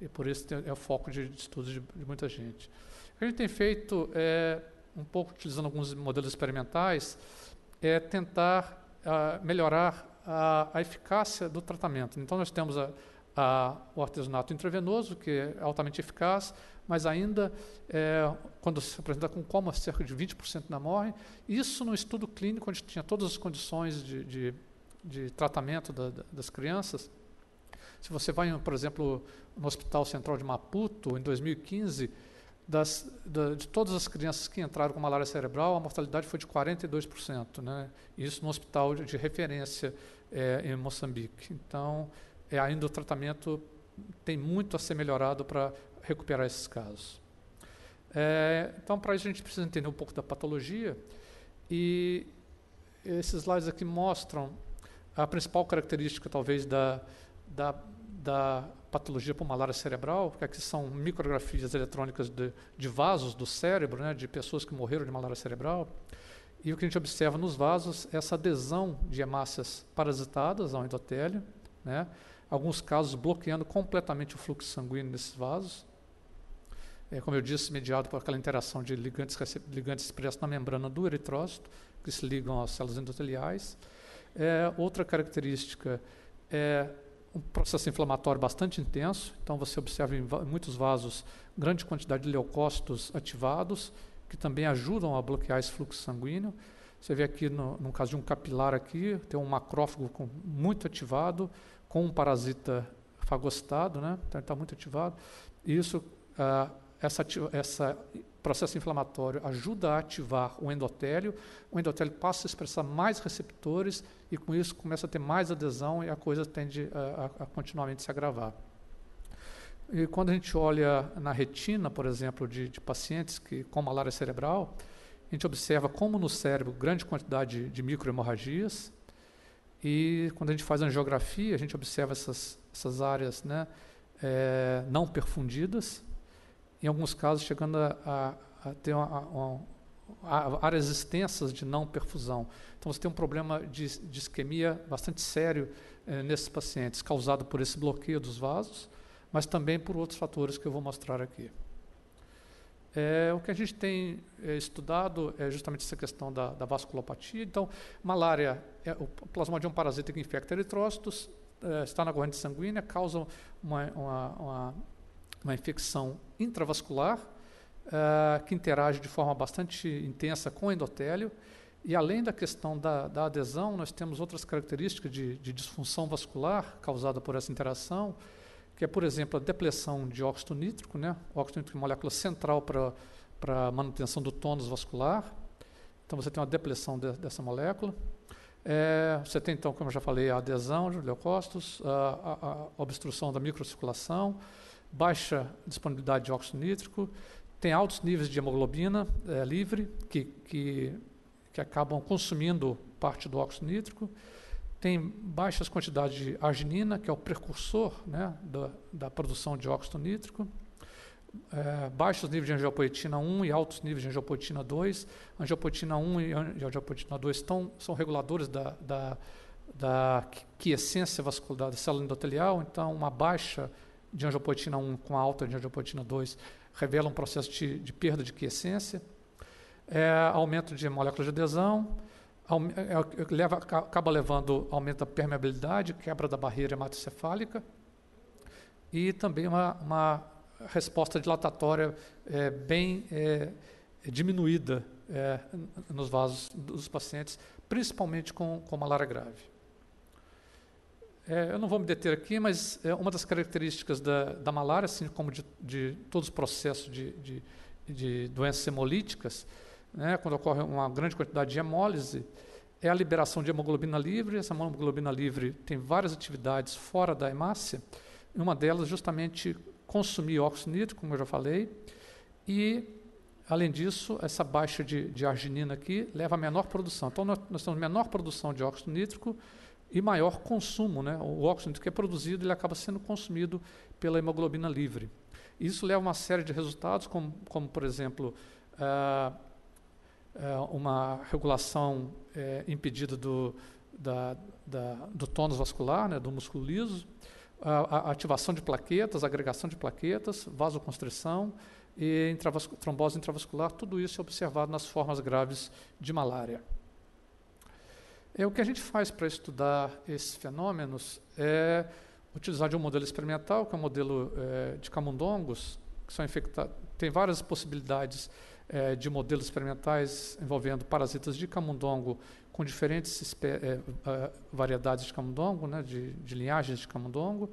E por isso é o foco de, estudos de, de, muita gente. A gente tem feito, é, um pouco utilizando alguns modelos experimentais, é tentar uh, melhorar a, a, eficácia do tratamento. Então, nós temos a, a, o artesanato intravenoso, que é altamente eficaz, mas ainda, é, quando se apresenta com coma, cerca de 20% ainda morre. Isso no estudo clínico, onde tinha todas as condições de, de, de tratamento da, das crianças. Se você vai, por exemplo, no Hospital Central de Maputo, em 2015, das, da, de todas as crianças que entraram com malária cerebral, a mortalidade foi de 42%. Né? Isso no hospital de, de referência é, em Moçambique. Então, é, ainda o tratamento tem muito a ser melhorado para recuperar esses casos. É, então, para isso, a gente precisa entender um pouco da patologia. E esses slides aqui mostram a principal característica, talvez, da, da, da patologia malária cerebral, porque aqui são micrografias eletrônicas de, de vasos do cérebro, né, de pessoas que morreram de malária cerebral. E o que a gente observa nos vasos é essa adesão de hemácias parasitadas ao endotélio, né, alguns casos bloqueando completamente o fluxo sanguíneo nesses vasos. É, como eu disse, mediado por aquela interação de ligantes, ligantes expressos na membrana do eritrócito, que se ligam às células endoteliais. É, outra característica é um processo inflamatório bastante intenso, então você observa em muitos vasos grande quantidade de leucócitos ativados, que também ajudam a bloquear esse fluxo sanguíneo. Você vê aqui, no, no caso de um capilar aqui, tem um macrófago com, muito ativado, com um parasita fagocitado, né? então está muito ativado. Isso, ah, essa, essa processo inflamatório ajuda a ativar o endotélio, o endotélio passa a expressar mais receptores e com isso começa a ter mais adesão e a coisa tende a, a, a continuamente se agravar. E quando a gente olha na retina, por exemplo, de, de, pacientes que, com malária cerebral, a gente observa como no cérebro grande quantidade de, de microhemorragias, e quando a gente faz angiografia, a gente observa essas, essas áreas né, é, não perfundidas, em alguns casos chegando a, a, a ter uma, uma, áreas extensas de não perfusão. Então você tem um problema de, de isquemia bastante sério é, nesses pacientes, causado por esse bloqueio dos vasos, mas também por outros fatores que eu vou mostrar aqui. É, o que a gente tem é, estudado é justamente essa questão da, da vasculopatia. Então, malária, é, o plasmodium parasita que infecta eritrócitos, é, está na corrente sanguínea, causa uma, uma, uma, uma infecção intravascular, é, que interage de forma bastante intensa com o endotélio. E além da questão da, da adesão, nós temos outras características de, de disfunção vascular causada por essa interação, que é, por exemplo, a depressão de óxido nítrico, né? O óxido nítrico é uma molécula central para para manutenção do tônus vascular. Então você tem uma depressão de, dessa molécula. É, você tem então, como eu já falei, a adesão de leucócitos, a, a, a obstrução da microcirculação, baixa disponibilidade de óxido nítrico, tem altos níveis de hemoglobina é, livre, que, que, que acabam consumindo parte do óxido nítrico, tem baixas quantidades de arginina, que é o precursor né, da, da produção de óxido nítrico, é, baixos níveis de angiopoetina 1 e altos níveis de angiopoetina 2. Angiopoetina 1 e angiopoetina 2 estão, são reguladores da, da, da quiescência vascular da célula endotelial, então uma baixa de angiopoetina 1 com alta de angiopoetina 2 revela um processo de, de perda de quiescência, é, aumento de moléculas de adesão, é, leva, acaba levando aumento da permeabilidade, quebra da barreira hematocefálica e também uma, uma resposta dilatatória é, bem é, diminuída é, nos vasos dos pacientes, principalmente com, com malária grave. É, eu não vou me deter aqui, mas é uma das características da, da malária, assim como de, de todos os processos de, de, de doenças hemolíticas, né, quando ocorre uma grande quantidade de hemólise, é a liberação de hemoglobina livre. Essa hemoglobina livre tem várias atividades fora da hemácia, e uma delas justamente consumir óxido nítrico, como eu já falei, e, além disso, essa baixa de, de arginina aqui leva a menor produção. Então, nós, nós temos menor produção de óxido nítrico, e maior consumo. Né? O óxido que é produzido ele acaba sendo consumido pela hemoglobina livre. Isso leva a uma série de resultados, como, como por exemplo, uh, uh, uma regulação uh, impedida do, da, da, do tônus vascular, né, do músculo liso, a, ativação de plaquetas, agregação de plaquetas, vasoconstrição e trombose intravascular, tudo isso é observado nas formas graves de malária. É, o que a gente faz para estudar esses fenômenos é utilizar de um modelo experimental, que é um modelo é, de camundongos, que são infectados. Tem várias possibilidades é, de modelos experimentais envolvendo parasitas de camundongo com diferentes é, variedades de camundongo, né, de, de linhagens de camundongo.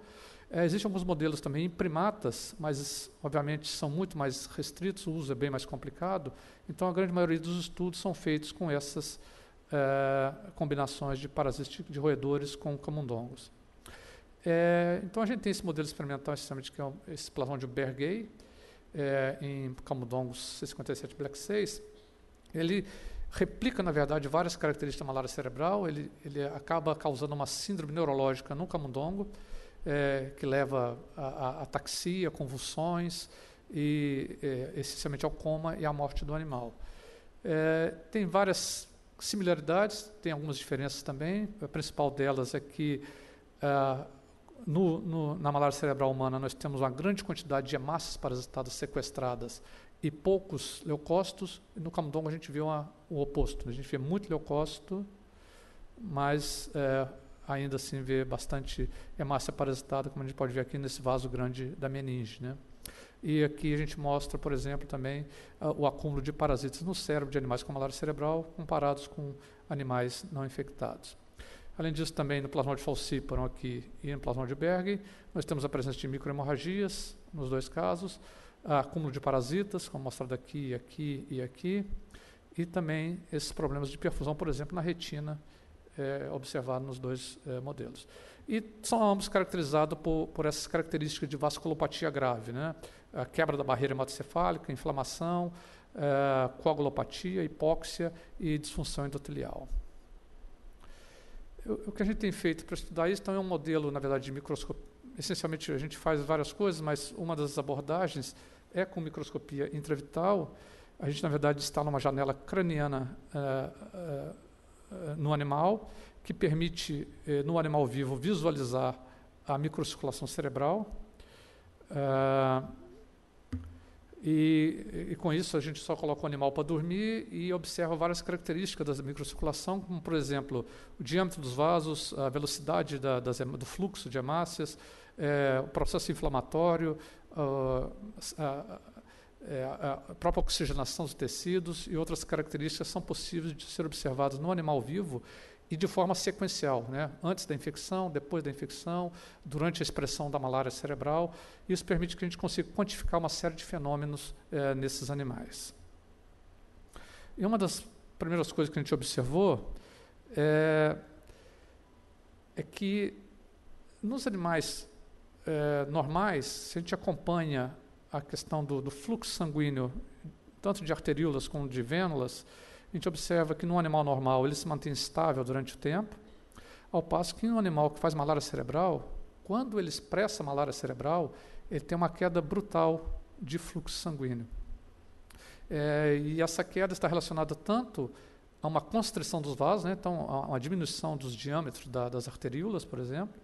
É, existem alguns modelos também em primatas, mas obviamente são muito mais restritos, o uso é bem mais complicado. Então a grande maioria dos estudos são feitos com essas é, combinações de parasitas de roedores com camundongos. É, então a gente tem esse modelo experimental, que é esse plasmão de Bergay, é, em camundongos C57 Black 6. Ele replica, na verdade, várias características da malária cerebral, ele, ele acaba causando uma síndrome neurológica no camundongo, é, que leva a, a, ataxia, convulsões e, é, essencialmente, ao coma e à morte do animal. É, tem várias similaridades, tem algumas diferenças também. A principal delas é que uh, no, no, na malária cerebral humana nós temos uma grande quantidade de hemácias parasitadas sequestradas e poucos leucócitos. No camundongo a gente vê uma, o oposto. A gente vê muito leucócito, mas é, ainda assim vê bastante hemácia parasitada, como a gente pode ver aqui nesse vaso grande da meninge. Né? E aqui a gente mostra, por exemplo, também uh, o acúmulo de parasitas no cérebro de animais com malária cerebral comparados com animais não infectados. Além disso, também no plasmode falciparum aqui e no plasmode Berg, nós temos a presença de microhemorragias nos dois casos, uh, acúmulo de parasitas, como mostrado aqui, aqui e aqui, e também esses problemas de perfusão, por exemplo, na retina, é, observado nos dois é, modelos. E são ambos caracterizados por, por essas características de vasculopatia grave, né? A quebra da barreira hematocefálica, inflamação, é, coagulopatia, hipóxia e disfunção endotelial. O, que a gente tem feito para estudar isso então, é um modelo, na verdade, de microscopia. Essencialmente, a gente faz várias coisas, mas uma das abordagens é com microscopia intravital. A gente, na verdade, está numa janela craniana uh, uh, uh, no animal, que permite, eh, no animal vivo, visualizar a microcirculação cerebral. E, e, com isso a gente só coloca o animal para dormir e observa várias características da microcirculação, como por exemplo o diâmetro dos vasos, a velocidade da, das, do fluxo de hemácias, é, o processo inflamatório, a, a, é, a, própria oxigenação dos tecidos e outras características são possíveis de ser observadas no animal vivo e de forma sequencial, né? antes da infecção, depois da infecção, durante a expressão da malária cerebral. Isso permite que a gente consiga quantificar uma série de fenômenos é, nesses animais. E uma das primeiras coisas que a gente observou é, é que nos animais é, normais, se a gente acompanha a questão do, do fluxo sanguíneo, tanto de arteríolas como de vênulas, a gente observa que num animal normal ele se mantém estável durante o tempo, ao passo que um animal que faz malária cerebral, quando ele expressa malária cerebral, ele tem uma queda brutal de fluxo sanguíneo. É, e essa queda está relacionada tanto a uma constrição dos vasos, né, então a uma diminuição dos diâmetros da, das arteríolas, por exemplo,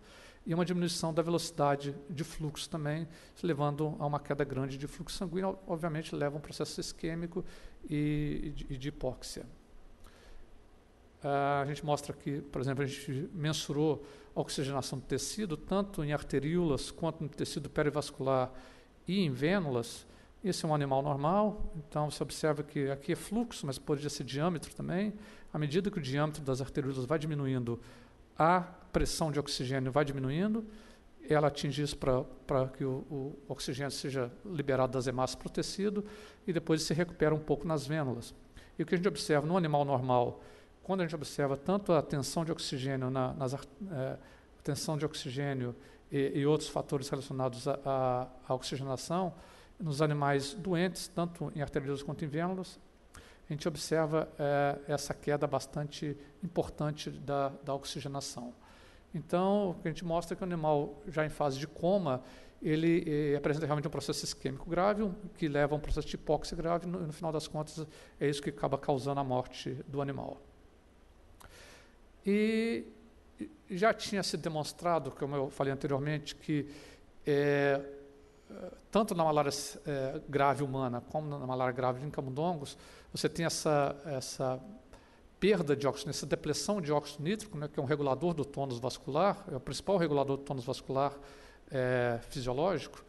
e uma diminuição da velocidade de fluxo também, levando a uma queda grande de fluxo sanguíneo, obviamente leva a um processo isquêmico e, e, de, hipóxia. Uh, a gente mostra aqui, por exemplo, a gente mensurou a oxigenação do tecido, tanto em arteríolas quanto no tecido perivascular e em vênulas. Esse é um animal normal, então você observa que aqui é fluxo, mas pode ser diâmetro também. À medida que o diâmetro das arteríolas vai diminuindo, a pressão de oxigênio vai diminuindo, ela atinge isso para que o, o, oxigênio seja liberado das hemácias para o tecido e depois se recupera um pouco nas vênulas. E o que a gente observa no animal normal, quando a gente observa tanto a tensão de oxigênio, na, nas, é, tensão de oxigênio e, e, outros fatores relacionados à oxigenação, nos animais doentes, tanto em arteriosas quanto em vênulas, a gente observa é, essa queda bastante importante da, da oxigenação. Então, a gente mostra é que o animal, já em fase de coma, ele eh, apresenta realmente um processo isquêmico grave, que leva a um processo de hipóxia grave, e no, no, final das contas, é isso que acaba causando a morte do animal. E já tinha sido demonstrado, como eu falei anteriormente, que é, tanto na malária é, grave humana como na malária grave em camundongos, você tem essa, essa perda de óxido, essa depressão de óxido nítrico, né, que é um regulador do tônus vascular, é o principal regulador do tônus vascular é, fisiológico.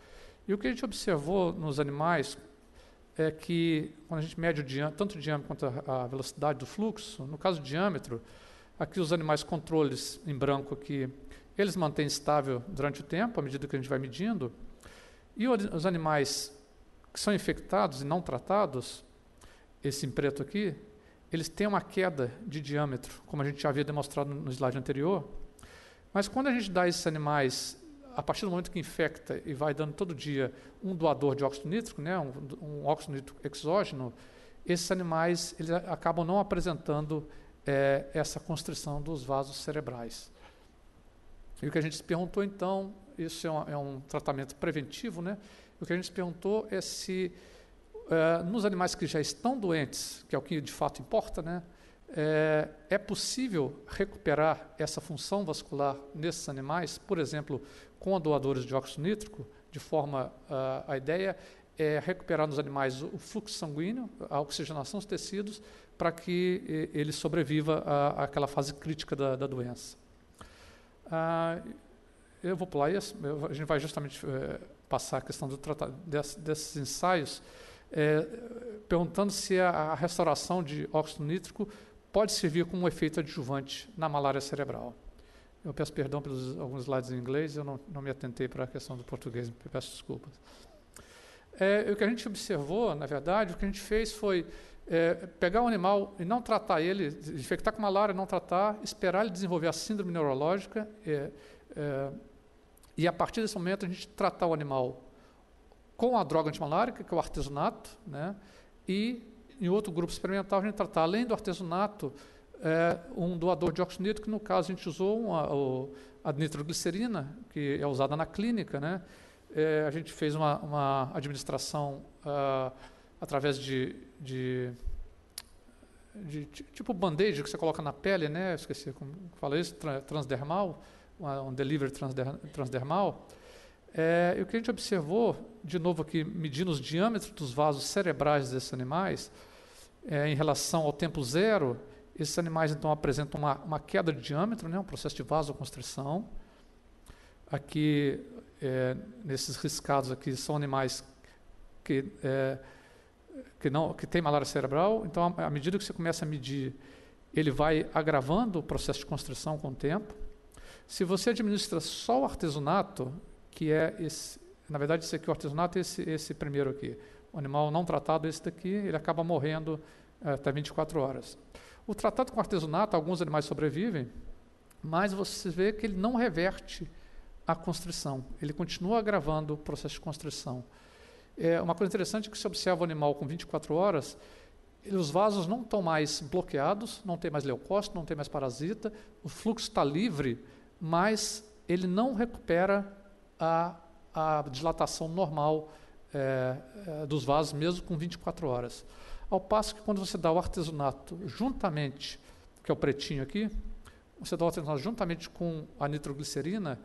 E o que a gente observou nos animais é que, quando a gente mede o diâmetro, tanto o diâmetro quanto a, a velocidade do fluxo, no caso do diâmetro, aqui os animais controles em branco aqui, eles mantêm estável durante o tempo, à medida que a gente vai medindo, e os animais que são infectados e não tratados, esse em preto aqui, eles têm uma queda de diâmetro, como a gente já havia demonstrado no slide anterior. Mas quando a gente dá esses animais, a partir do momento que infecta e vai dando todo dia um doador de óxido nítrico, né, um, um óxido nítrico exógeno, esses animais eles acabam não apresentando é, essa constrição dos vasos cerebrais. E o que a gente se perguntou então, isso é um, é um tratamento preventivo, né? O que a gente se perguntou é se é, nos animais que já estão doentes, que é o que de fato importa, né, é, é, possível recuperar essa função vascular nesses animais, por exemplo, com doadores de óxido nítrico, de forma, uh, a ideia é recuperar nos animais o fluxo sanguíneo, a oxigenação dos tecidos, para que ele sobreviva àquela fase crítica da, da doença. Uh, eu vou pular isso, a gente vai justamente uh, passar a questão do desse, desses ensaios, é, perguntando se a, restauração de óxido nítrico pode servir como um efeito adjuvante na malária cerebral. Eu peço perdão pelos alguns slides em inglês, eu não, não me atentei para a questão do português, peço desculpas. É, o que a gente observou, na verdade, o que a gente fez foi é, pegar o animal e não tratar ele, infectar com malária, não tratar, esperar ele desenvolver a síndrome neurológica, é, é, e a partir desse momento a gente tratar o animal com a droga antimalárica, que é o artesunato, né? e em outro grupo experimental a gente tratar, além do artesunato, é, um doador de nítrico, que no caso a gente usou uma, a nitroglicerina, que é usada na clínica, né? É, a gente fez uma, uma administração uh, através de, de, de, tipo band-aid que você coloca na pele, né? Esqueci como fala isso, transdermal, um delivery transdermal. É, e o que a gente observou, de novo aqui, medindo os diâmetros dos vasos cerebrais desses animais, é, em relação ao tempo zero, esses animais então apresentam uma, uma queda de diâmetro, né, um processo de vasoconstrição. Aqui, é, nesses riscados aqui, são animais que, é, que, não, que têm malária cerebral. Então, à medida que você começa a medir, ele vai agravando o processo de constrição com o tempo. Se você administra só o artesunato, que é esse, na verdade, esse aqui, o artesanato, esse, esse primeiro aqui. O animal não tratado, esse daqui, ele acaba morrendo é, até 24 horas. O tratado com artesanato, alguns animais sobrevivem, mas você vê que ele não reverte a constrição, ele continua agravando o processo de constrição. É uma coisa interessante é que se observa o animal com 24 horas, os vasos não estão mais bloqueados, não tem mais leucócito, não tem mais parasita, o fluxo está livre, mas ele não recupera a, a dilatação normal é, é, dos vasos, mesmo com 24 horas. Ao passo que quando você dá o artesanato juntamente, que é o pretinho aqui, você dá o artesanato juntamente com a nitroglicerina,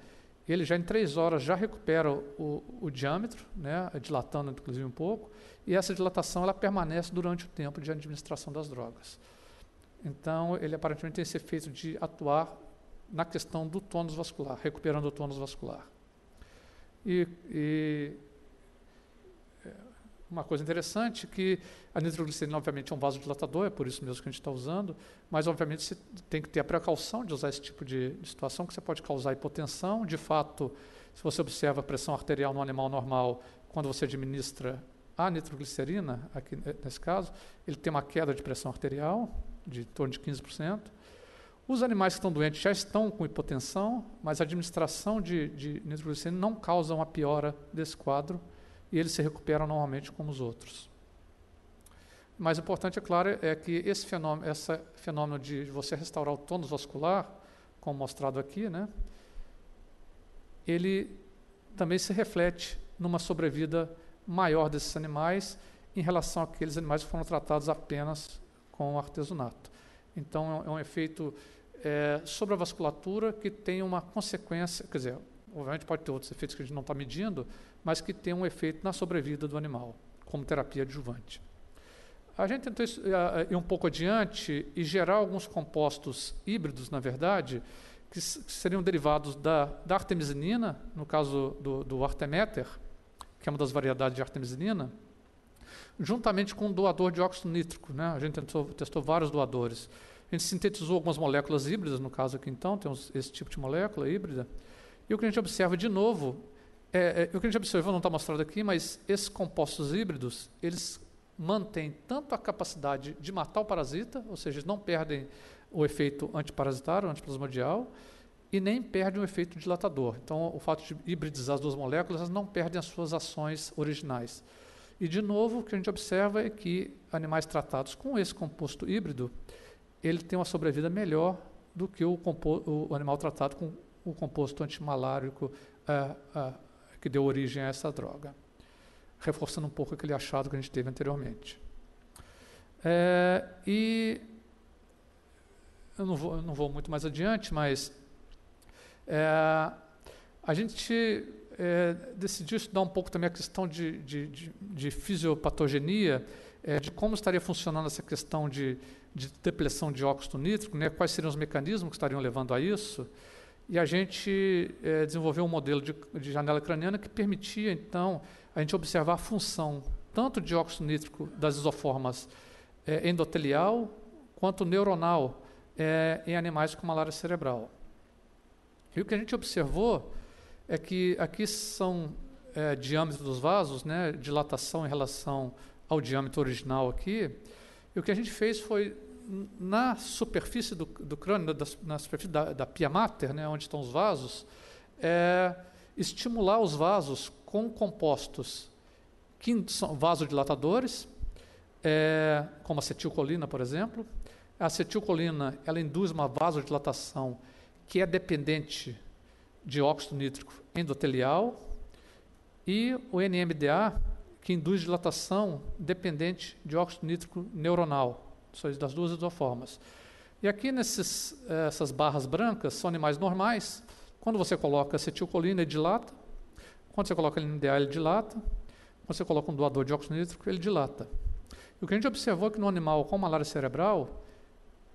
ele já em três horas já recupera o, o diâmetro, né, dilatando inclusive um pouco, e essa dilatação ela permanece durante o tempo de administração das drogas. Então, ele aparentemente tem esse efeito de atuar na questão do tônus vascular, recuperando o tônus vascular. E, e é, uma coisa interessante que a nitroglicerina, obviamente, é um vasodilatador, é por isso mesmo que a gente está usando, mas, obviamente, você tem que ter a precaução de usar esse tipo de, situação, que você pode causar hipotensão. De fato, se você observa a pressão arterial no animal normal, quando você administra a nitroglicerina, aqui nesse caso, ele tem uma queda de pressão arterial de torno de 15%. Os animais que estão doentes já estão com hipotensão, mas a administração de, de nitroglicerina não causa uma piora desse quadro e eles se recuperam normalmente como os outros. O mais importante, é claro, é que esse fenômeno, esse fenômeno de você restaurar o tônus vascular, como mostrado aqui, né, ele também se reflete numa sobrevida maior desses animais em relação àqueles animais que foram tratados apenas com artesanato. Então, é um efeito é, sobre a vasculatura que tem uma consequência, quer dizer, obviamente pode ter outros efeitos que a gente não está medindo, mas que tem um efeito na sobrevida do animal, como terapia adjuvante. A gente tentou ir um pouco adiante e gerar alguns compostos híbridos, na verdade, que, seriam derivados da, da artemisinina, no caso do, do arteméter, que é uma das variedades de artemisinina, juntamente com um doador de óxido nítrico. Né? A gente tentou, testou vários doadores. A gente sintetizou algumas moléculas híbridas, no caso aqui então, temos esse tipo de molécula híbrida. E o que a gente observa de novo, é, é, o que a gente observou não está mostrado aqui, mas esses compostos híbridos, eles mantêm tanto a capacidade de matar o parasita, ou seja, eles não perdem o efeito antiparasitário, antiplasmodial, e nem perdem o efeito dilatador. Então, o fato de hibridizar as duas moléculas, elas não perdem as suas ações originais. E, de novo, o que a gente observa é que animais tratados com esse composto híbrido, ele tem uma sobrevida melhor do que o, o animal tratado com o composto antimalárico uh, uh, que deu origem a essa droga, reforçando um pouco aquele achado que a gente teve anteriormente. É, e eu não, vou, eu não vou muito mais adiante, mas é, a gente é, decidiu estudar um pouco também a questão de, de, de, de fisiopatogenia, é, de como estaria funcionando essa questão de, de depressão de óxido nítrico, né, quais seriam os mecanismos que estariam levando a isso. E a gente é, desenvolveu um modelo de, de janela craniana que permitia, então, a gente observar a função tanto de óxido nítrico das isoformas é, endotelial quanto neuronal é, em animais com malária cerebral. E o que a gente observou é que aqui são é, diâmetros dos vasos, né, dilatação em relação ao diâmetro original aqui, e o que a gente fez foi, na superfície do, do crânio, da, na superfície da, da pia mater, né, onde estão os vasos, é, estimular os vasos com compostos que são vasodilatadores, é, como acetilcolina, por exemplo. A acetilcolina ela induz uma vasodilatação que é dependente de óxido nítrico endotelial, e o NMDA, que induz dilatação dependente de óxido nítrico neuronal, das duas isoformas. E aqui nessas essas barras brancas são animais normais. Quando você coloca acetilcolina, ele dilata. Quando você coloca NMDA, ele dilata. Quando você coloca um doador de óxido nítrico, ele dilata. E o que a gente observou é que no animal com malária cerebral,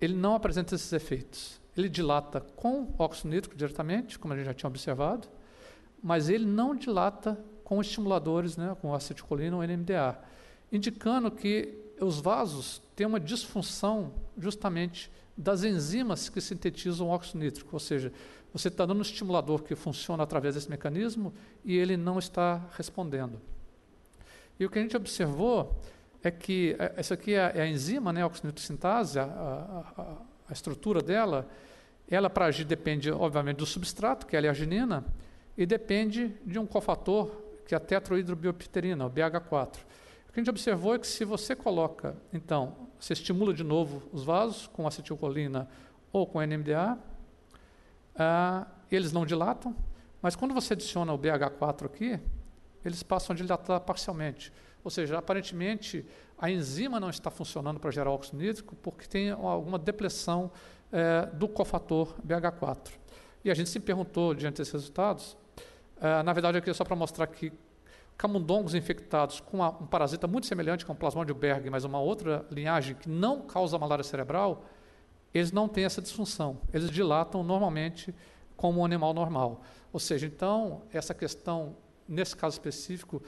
ele não apresenta esses efeitos. Ele dilata com óxido nítrico diretamente, como a gente já tinha observado, mas ele não dilata com estimuladores, né, com acetilcolina ou NMDA, indicando que os vasos têm uma disfunção justamente das enzimas que sintetizam óxido nítrico, ou seja, você está dando um estimulador que funciona através desse mecanismo e ele não está respondendo. E o que a gente observou é que é, essa aqui é a enzima, né, a oxinitrosintase, a, a, a, a estrutura dela, ela, para agir, depende, obviamente, do substrato, que é a arginina, e depende de um cofator, que é a tetrohidrobiopterina, o BH4. O que a gente observou é que se você coloca, então, você estimula de novo os vasos com acetilcolina ou com NMDA, ah, eles não dilatam, mas quando você adiciona o BH4 aqui, eles passam a dilatar parcialmente. Ou seja, aparentemente, a enzima não está funcionando para gerar óxido nítrico porque tem alguma depressão é, do cofator BH4. E a gente se perguntou, diante desses resultados, uh, na verdade, aqui é só para mostrar que camundongos infectados com uma, um parasita muito semelhante com o Plasmodium Berg, mas uma outra linhagem que não causa malária cerebral, eles não têm essa disfunção. Eles dilatam normalmente como um animal normal. Ou seja, então, essa questão, nesse caso específico,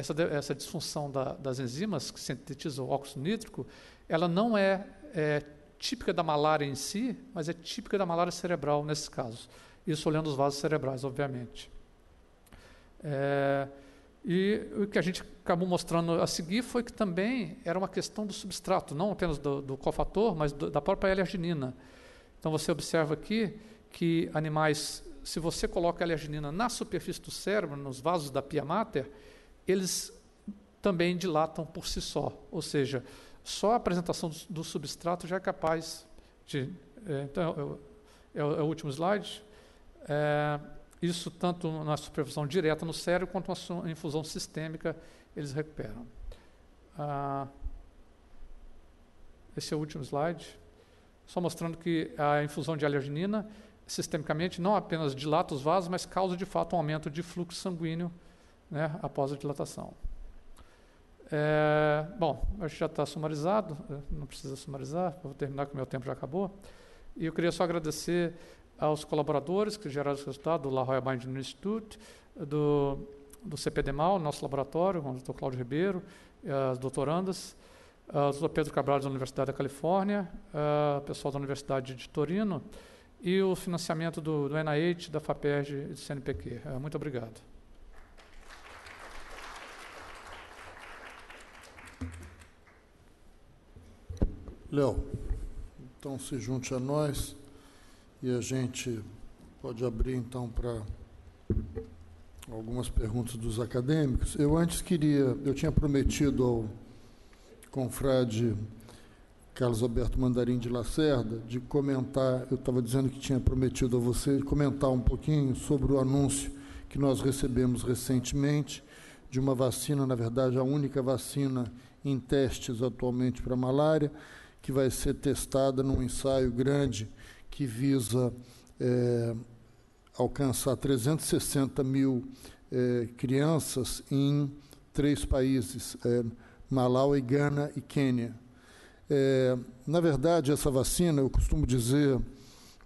essa, essa disfunção da, das enzimas que sintetizam o óxido nítrico, ela não é, é, típica da malária em si, mas é típica da malária cerebral nesses casos. Isso olhando os vasos cerebrais, obviamente. É, e o que a gente acabou mostrando a seguir foi que também era uma questão do substrato, não apenas do, do cofator, mas do, da própria L-arginina. Então você observa aqui que animais, se você coloca a L-arginina na superfície do cérebro, nos vasos da pia mater, eles também dilatam por si só. Ou seja, só a apresentação do, substrato já é capaz de. É, então, é, é, é, o último slide. É, isso tanto na supervisão direta no cérebro quanto na infusão sistêmica eles recuperam. Ah, esse é o último slide. Só mostrando que a infusão de alerginina sistemicamente não apenas dilata os vasos, mas causa de fato um aumento de fluxo sanguíneo né, após a dilatação. É, bom, acho que já está sumarizado, eh, não precisa sumarizar, vou terminar que o meu tempo já acabou. E eu queria só agradecer aos colaboradores que geraram esse resultado, do La Jolla Bioengineering Institute, do, do CPDMAL, nosso laboratório, com o Dr. Cláudio Ribeiro, as doutorandas, o Dr. Pedro Cabral, da Universidade da Califórnia, o pessoal da Universidade de Torino, e o financiamento do, do NIH, da FAPERJ e do CNPq. É, muito obrigado. Léo, então se junte a nós e a gente pode abrir então para algumas perguntas dos acadêmicos. Eu antes queria, eu tinha prometido ao confrade Carlos Alberto Mandarim de Lacerda de comentar, eu estava dizendo que tinha prometido a você comentar um pouquinho sobre o anúncio que nós recebemos recentemente de uma vacina, na verdade a única vacina em testes atualmente para malária, que vai ser testada num ensaio grande que visa é, alcançar 360 mil é, crianças em três países, é, Malawi, Gana e Quênia. É, na verdade, essa vacina, eu costumo dizer,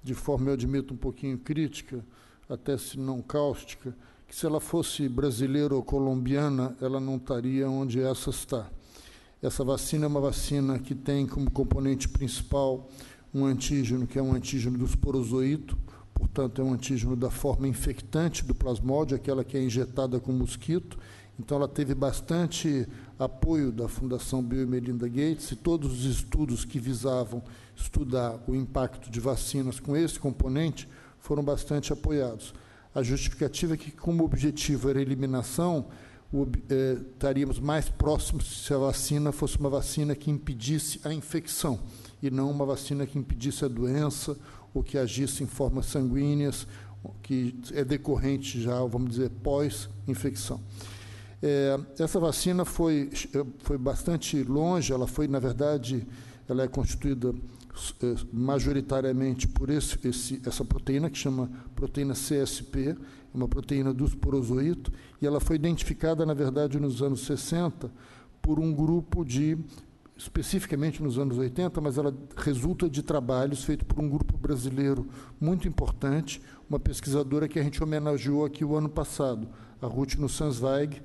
de forma, eu admito, um pouquinho crítica, até se não cáustica, que se ela fosse brasileira ou colombiana, ela não estaria onde essa está. Essa vacina é uma vacina que tem como componente principal um antígeno que é um antígeno do esporozoito, portanto é um antígeno da forma infectante do plasmódio, aquela que é injetada com mosquito. Então ela teve bastante apoio da Fundação Bill e Melinda Gates e todos os estudos que visavam estudar o impacto de vacinas com esse componente foram bastante apoiados. A justificativa é que, como objetivo era a eliminação, estaríamos mais próximos se a vacina fosse uma vacina que impedisse a infecção e não uma vacina que impedisse a doença ou que agisse em formas sanguíneas, que é decorrente já, vamos dizer, pós-infecção. É, essa vacina foi, foi bastante longe, ela foi, na verdade, ela é constituída majoritariamente por esse, esse, essa proteína, que chama proteína CSP, uma proteína do esporozoito, e ela foi identificada, na verdade, nos anos 60, por um grupo de, especificamente nos anos 80, mas ela resulta de trabalhos feitos por um grupo brasileiro muito importante, uma pesquisadora que a gente homenageou aqui o ano passado, a Ruth Nussensweig,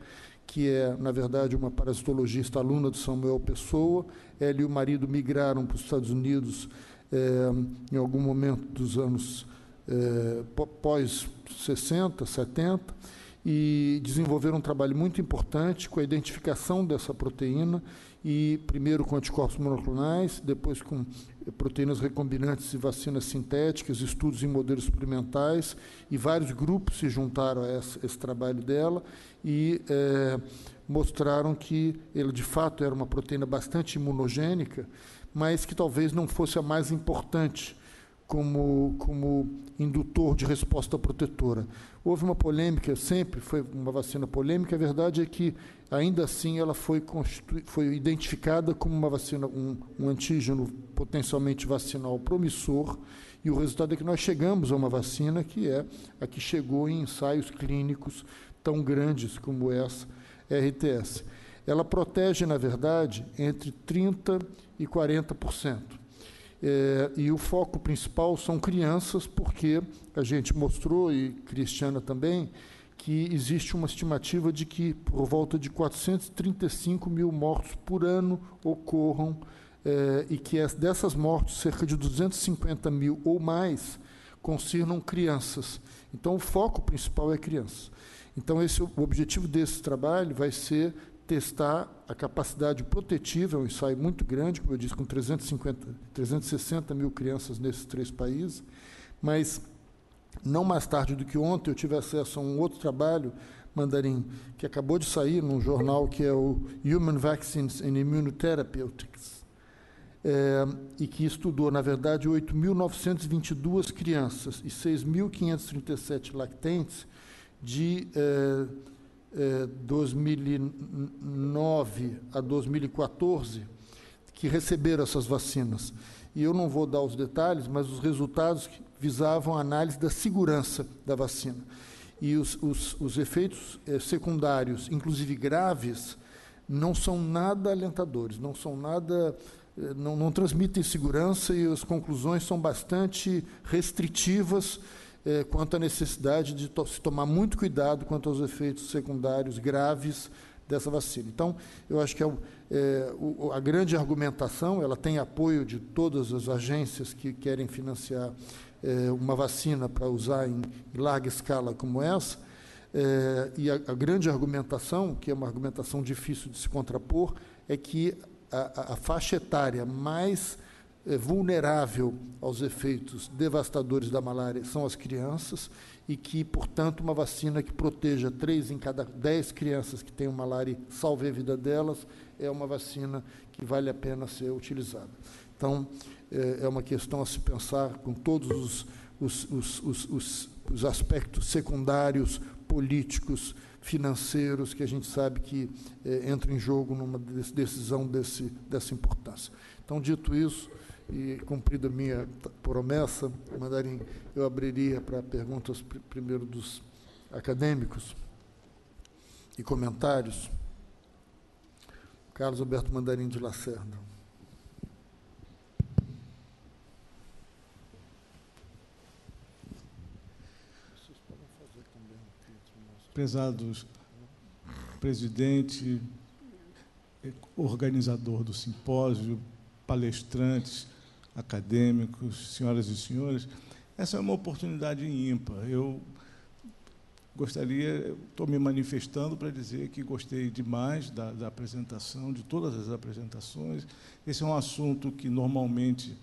que é, na verdade, uma parasitologista aluna do Samuel Pessoa. Ela e o marido migraram para os Estados Unidos é, em algum momento dos anos é, pós 60, 70, e desenvolveram um trabalho muito importante com a identificação dessa proteína, e primeiro com anticorpos monoclonais, depois com proteínas recombinantes e vacinas sintéticas, estudos em modelos experimentais, e vários grupos se juntaram a esse, esse trabalho dela e é, mostraram que ele de fato era uma proteína bastante imunogênica, mas que talvez não fosse a mais importante como, como indutor de resposta protetora. Houve uma polêmica, sempre foi uma vacina polêmica, a verdade é que, ainda assim, ela foi, foi identificada como uma vacina, um, um antígeno potencialmente vacinal promissor E o resultado é que nós chegamos a uma vacina que é a que chegou em ensaios clínicos tão grandes como essa RTS. Ela protege, na verdade, entre 30% e 40%. É, e o foco principal são crianças, porque a gente mostrou, e Cristiana também, que existe uma estimativa de que por volta de 435 mil mortos por ano ocorram, é, e que dessas mortes, cerca de 250 mil ou mais concernam crianças. Então, o foco principal é crianças. Então, esse, o objetivo desse trabalho vai ser testar a capacidade protetiva, é um ensaio muito grande, como eu disse, com 350, 360 mil crianças nesses três países, mas não mais tarde do que ontem eu tive acesso a um outro trabalho, Mandarim, que acabou de sair num jornal que é o Human Vaccines and Immunotherapeutics, é, e que estudou, na verdade, 8.922 crianças e 6.537 lactentes de é, é, 2009 a 2014 que receberam essas vacinas. E eu não vou dar os detalhes, mas os resultados visavam a análise da segurança da vacina. E os, os, os efeitos é, secundários, inclusive graves, não são nada alentadores, não são nada é, não, não, transmitem segurança e as conclusões são bastante restritivas é, quanto à necessidade de to se tomar muito cuidado quanto aos efeitos secundários graves dessa vacina. Então, eu acho que é, é, o, a grande argumentação, ela tem apoio de todas as agências que querem financiar é, uma vacina para usar em, em, larga escala como essa, é, e a, a, grande argumentação, que é uma argumentação difícil de se contrapor, é que a, a faixa etária mais vulnerável aos efeitos devastadores da malária são as crianças e que, portanto, uma vacina que proteja três em cada dez crianças que tenham malária e salve a vida delas é uma vacina que vale a pena ser utilizada. Então, é, é uma questão a se pensar com todos os, os, os, os aspectos secundários, políticos, financeiros que a gente sabe que é, entram em jogo numa decisão desse, dessa importância. Então, dito isso, e cumprida minha promessa, Mandarim, eu abriria para perguntas pr primeiro dos acadêmicos e comentários. Carlos Alberto Mandarim de Lacerda. Prezados presidente, organizador do simpósio, palestrantes, acadêmicos, senhoras e senhores, essa é uma oportunidade ímpar. Eu gostaria, estou me manifestando para dizer que gostei demais da, da, apresentação, de todas as apresentações. Esse é um assunto que normalmente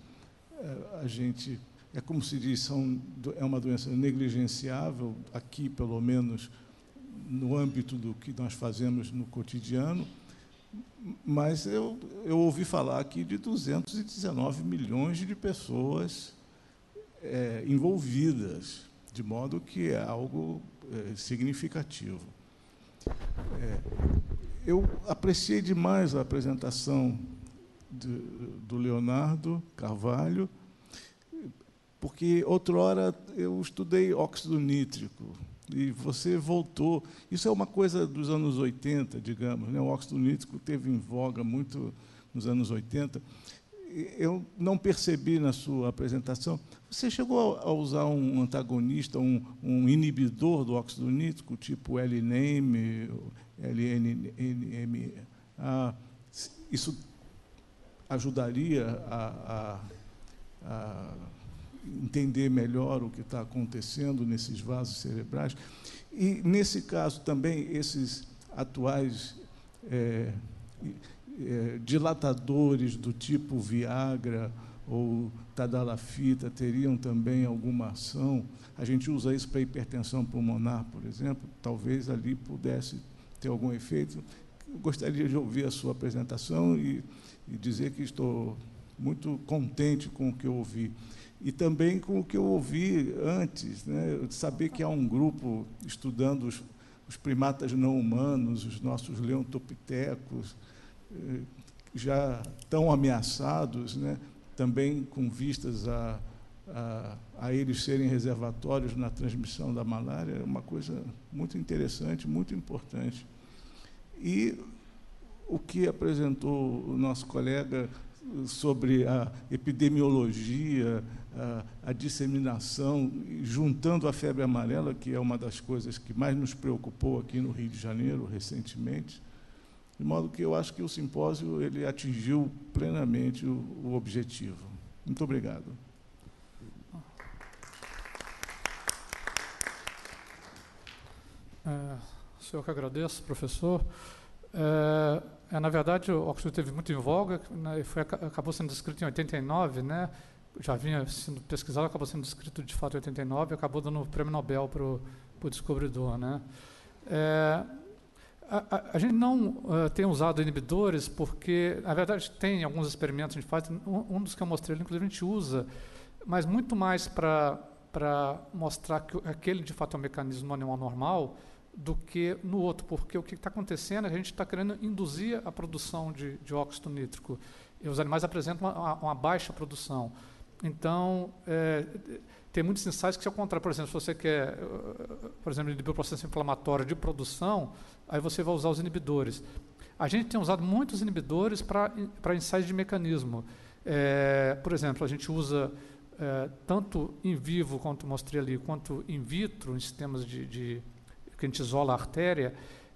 eh, a gente, é como se diz, são, é uma doença negligenciável, aqui pelo menos no âmbito do que nós fazemos no cotidiano, mas eu, eu ouvi falar aqui de 219 milhões de pessoas é, envolvidas, de modo que é algo é, significativo. É, eu apreciei demais a apresentação de, do Leonardo Carvalho, porque outrora eu estudei óxido nítrico e você voltou. Isso é uma coisa dos anos 80, digamos. Né? O óxido nítrico teve em voga muito nos anos 80. Eu não percebi na sua apresentação. Você chegou a usar um antagonista, um, um inibidor do óxido nítrico, tipo LNM, LNM. Ah, isso ajudaria a, a, a entender melhor o que está acontecendo nesses vasos cerebrais. E, nesse caso, também, esses atuais é, é, dilatadores do tipo Viagra ou Tadalafita teriam também alguma ação. A gente usa isso para hipertensão pulmonar, por exemplo, talvez ali pudesse ter algum efeito. Gostaria de ouvir a sua apresentação e, e dizer que estou muito contente com o que eu ouvi e também com o que eu ouvi antes, né, saber que há um grupo estudando os, os primatas não humanos, os nossos leontopitecos, eh, já tão ameaçados, né, também com vistas a, a, a eles serem reservatórios na transmissão da malária é uma coisa muito interessante, muito importante. E o que apresentou o nosso colega sobre a epidemiologia, a, disseminação, juntando a febre amarela, que é uma das coisas que mais nos preocupou aqui no Rio de Janeiro recentemente, de modo que eu acho que o simpósio ele atingiu plenamente o, o objetivo. Muito obrigado. É, senhor que agradeço, professor. É, é, na verdade, o Oxford teve muito em voga, né, foi, acabou sendo descrito em 89, né, já vinha sendo pesquisado, acabou sendo descrito de fato em 89, acabou dando o prêmio Nobel para o descobridor. Né. É, a, a, a, gente não uh, tem usado inibidores porque, na verdade, tem alguns experimentos que a gente faz, um, um dos que eu mostrei, inclusive, a gente usa, mas muito mais para mostrar que aquele, de fato, é um mecanismo animal normal, do que no outro, porque o que está acontecendo é que a gente está querendo induzir a produção de, de óxido nítrico. E os animais apresentam uma, uma baixa produção. Então, é, tem muitos ensaios que, se ao por exemplo, se você quer, por exemplo, inibir o processo inflamatório de produção, aí você vai usar os inibidores. A gente tem usado muitos inibidores para ensaios de mecanismo. É, por exemplo, a gente usa é, tanto em vivo, quanto mostrei ali, quanto in vitro, em sistemas de, de que a gente isola a artéria,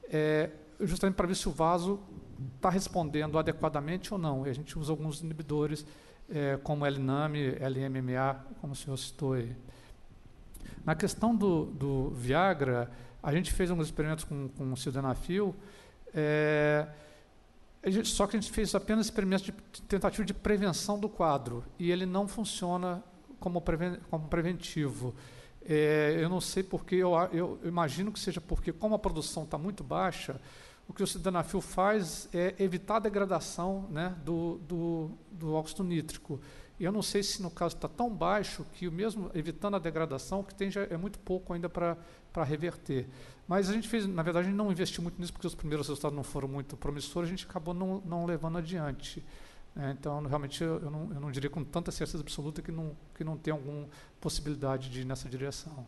é, justamente para ver se o vaso está respondendo adequadamente ou não. E a gente usa alguns inibidores, é, como LNAM, LMMA, como o senhor citou aí. Na questão do, do Viagra, a gente fez alguns experimentos com, com o sildenafil, é, só que a gente fez apenas experimentos de tentativa de prevenção do quadro, e ele não funciona como, preven como preventivo. É, eu não sei porque, eu, eu, imagino que seja porque, como a produção está muito baixa, o que o sildenafil faz é evitar a degradação né, do, do, do óxido nítrico. Eu não sei se no caso está tão baixo que, mesmo evitando a degradação, o que tem já é muito pouco ainda para reverter. Mas a gente fez, na verdade, a gente não investiu muito nisso porque os primeiros resultados não foram muito promissores, a gente acabou não, não levando adiante. É, então, realmente, eu, eu, não, eu, não, diria com tanta certeza absoluta que não, que não tem alguma possibilidade de ir nessa direção.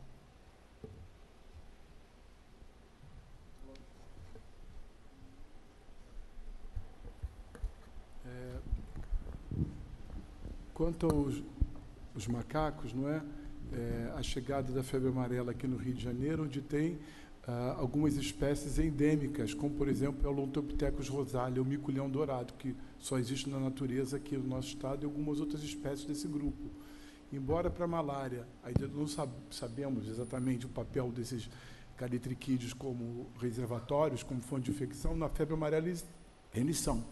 É, quanto aos os macacos, não é? é? A chegada da febre amarela aqui no Rio de Janeiro, onde tem ah, algumas espécies endêmicas, como por exemplo o Lontopithecus rosalia, o mico-leão dourado, que só existe na natureza aqui no nosso estado e algumas outras espécies desse grupo. Embora para a malária, ainda não sabemos exatamente o papel desses calitriquídeos como reservatórios, como fonte de infecção, na febre amarela eles, eles são.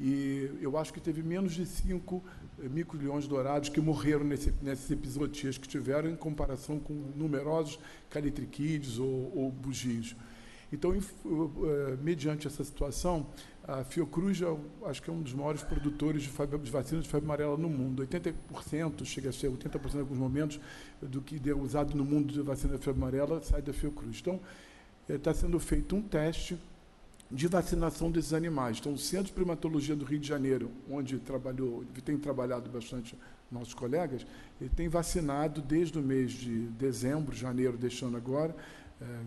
E eu acho que teve menos de 5 eh, micro-leões dourados que morreram nesse, nesses episodias que tiveram, em comparação com numerosos calitriquídeos ou, ou bugios. Então, uh, mediante essa situação, a Fiocruz, acho que é um dos maiores produtores de, de vacinas de febre amarela no mundo. 80%, chega a ser 80% em alguns momentos, do que é usado no mundo de vacina de febre amarela sai da Fiocruz. Então, está sendo feito um teste de vacinação desses animais. Então, o Centro de Primatologia do Rio de Janeiro, onde trabalhou, tem trabalhado bastante nossos colegas, ele tem vacinado desde o mês de dezembro, janeiro deste ano agora,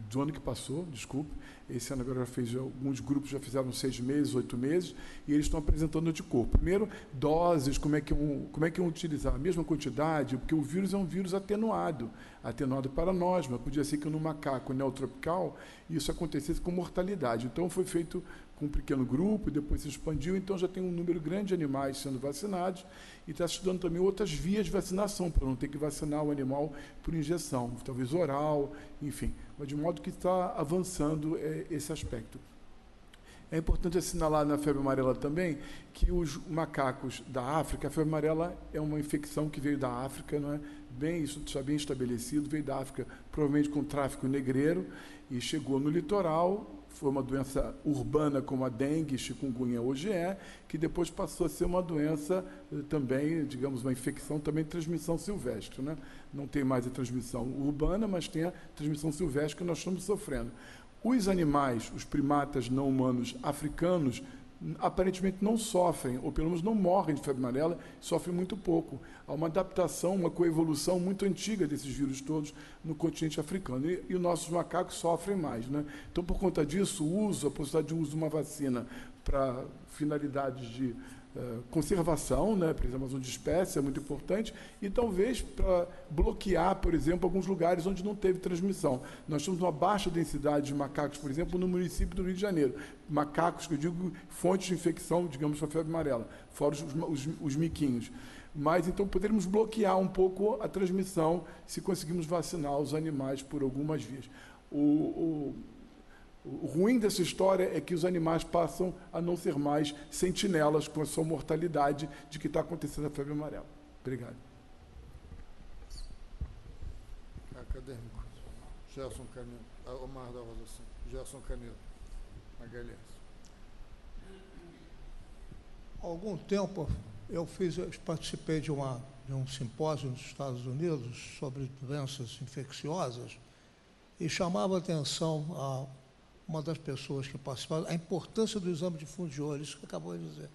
do ano que passou, desculpe. Esse ano agora já fez, alguns grupos já fizeram seis meses, oito meses, e eles estão apresentando anticorpo. Primeiro, doses, como é que um, como é que vão utilizar a mesma quantidade, porque o vírus é um vírus atenuado, atenuado para nós, mas podia ser que no macaco neotropical isso acontecesse com mortalidade. Então foi feito com um pequeno grupo, depois se expandiu, então já tem um número grande de animais sendo vacinados e está estudando também outras vias de vacinação, para não ter que vacinar o animal por injeção, talvez oral, enfim, mas de modo que está avançando é, esse aspecto. É importante assinalar na febre amarela também que os macacos da África, a febre amarela é uma infecção que veio da África, não é? bem, isso está bem estabelecido, veio da África provavelmente com tráfico negreiro e chegou no litoral, foi uma doença urbana como a dengue, chikungunya hoje é, que depois passou a ser uma doença eh, também, digamos, uma infecção também de transmissão silvestre. Né? Não tem mais a transmissão urbana, mas tem a transmissão silvestre que nós estamos sofrendo. Os animais, os primatas não humanos africanos, aparentemente não sofrem, ou pelo menos não morrem de febre amarela, sofrem muito pouco. Há uma adaptação, uma coevolução muito antiga desses vírus todos no continente africano. E, e os nossos macacos sofrem mais. Né? Então, por conta disso, o uso, a possibilidade de uso de uma vacina para finalidades de eh, conservação, né, preservação de espécie é muito importante, e talvez para bloquear, por exemplo, alguns lugares onde não teve transmissão. Nós temos uma baixa densidade de macacos, por exemplo, no município do Rio de Janeiro. Macacos, que eu digo, fontes de infecção, digamos, para febre amarela, fora os, os, os miquinhos. Mas então poderíamos bloquear um pouco a transmissão se conseguirmos vacinar os animais por algumas vias. O, o, o ruim dessa história é que os animais passam a não ser mais sentinelas com a sua mortalidade de que está acontecendo a febre amarela. Obrigado. Acadêmico. Gerson Canedo. Ah, Omar da Rosa Gerson Canedo. Magalhães. Algum tempo eu fiz, eu participei de, uma, de um simpósio nos Estados Unidos sobre doenças infecciosas e chamava atenção a uma das pessoas que participaram, a importância do exame de fundo de olho, isso que acabou de dizer.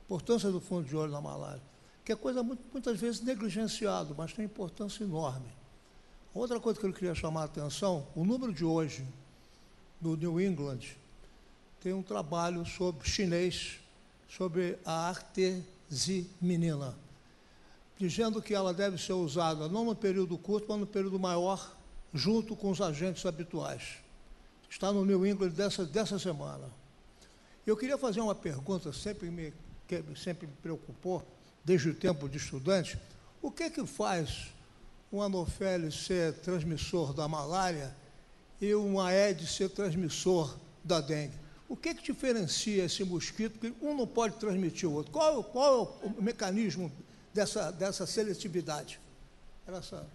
A importância do fundo de olho na malária, que é coisa muito, muitas vezes negligenciada, mas tem importância enorme. Outra coisa que eu queria chamar a atenção, o número de hoje, do New England, tem um trabalho sobre chinês, sobre a artesiminina, dizendo que ela deve ser usada não no período curto, mas no período maior, junto com os agentes habituais. Está no New England dessa, dessa semana. Eu queria fazer uma pergunta, sempre me, que sempre me preocupou, desde o tempo de estudante. O que é que faz um anofélis ser transmissor da malária e um Aedes ser transmissor da dengue? O que, é que diferencia esse mosquito? Porque um não pode transmitir o outro. Qual, qual é o mecanismo dessa, dessa seletividade? Era essa.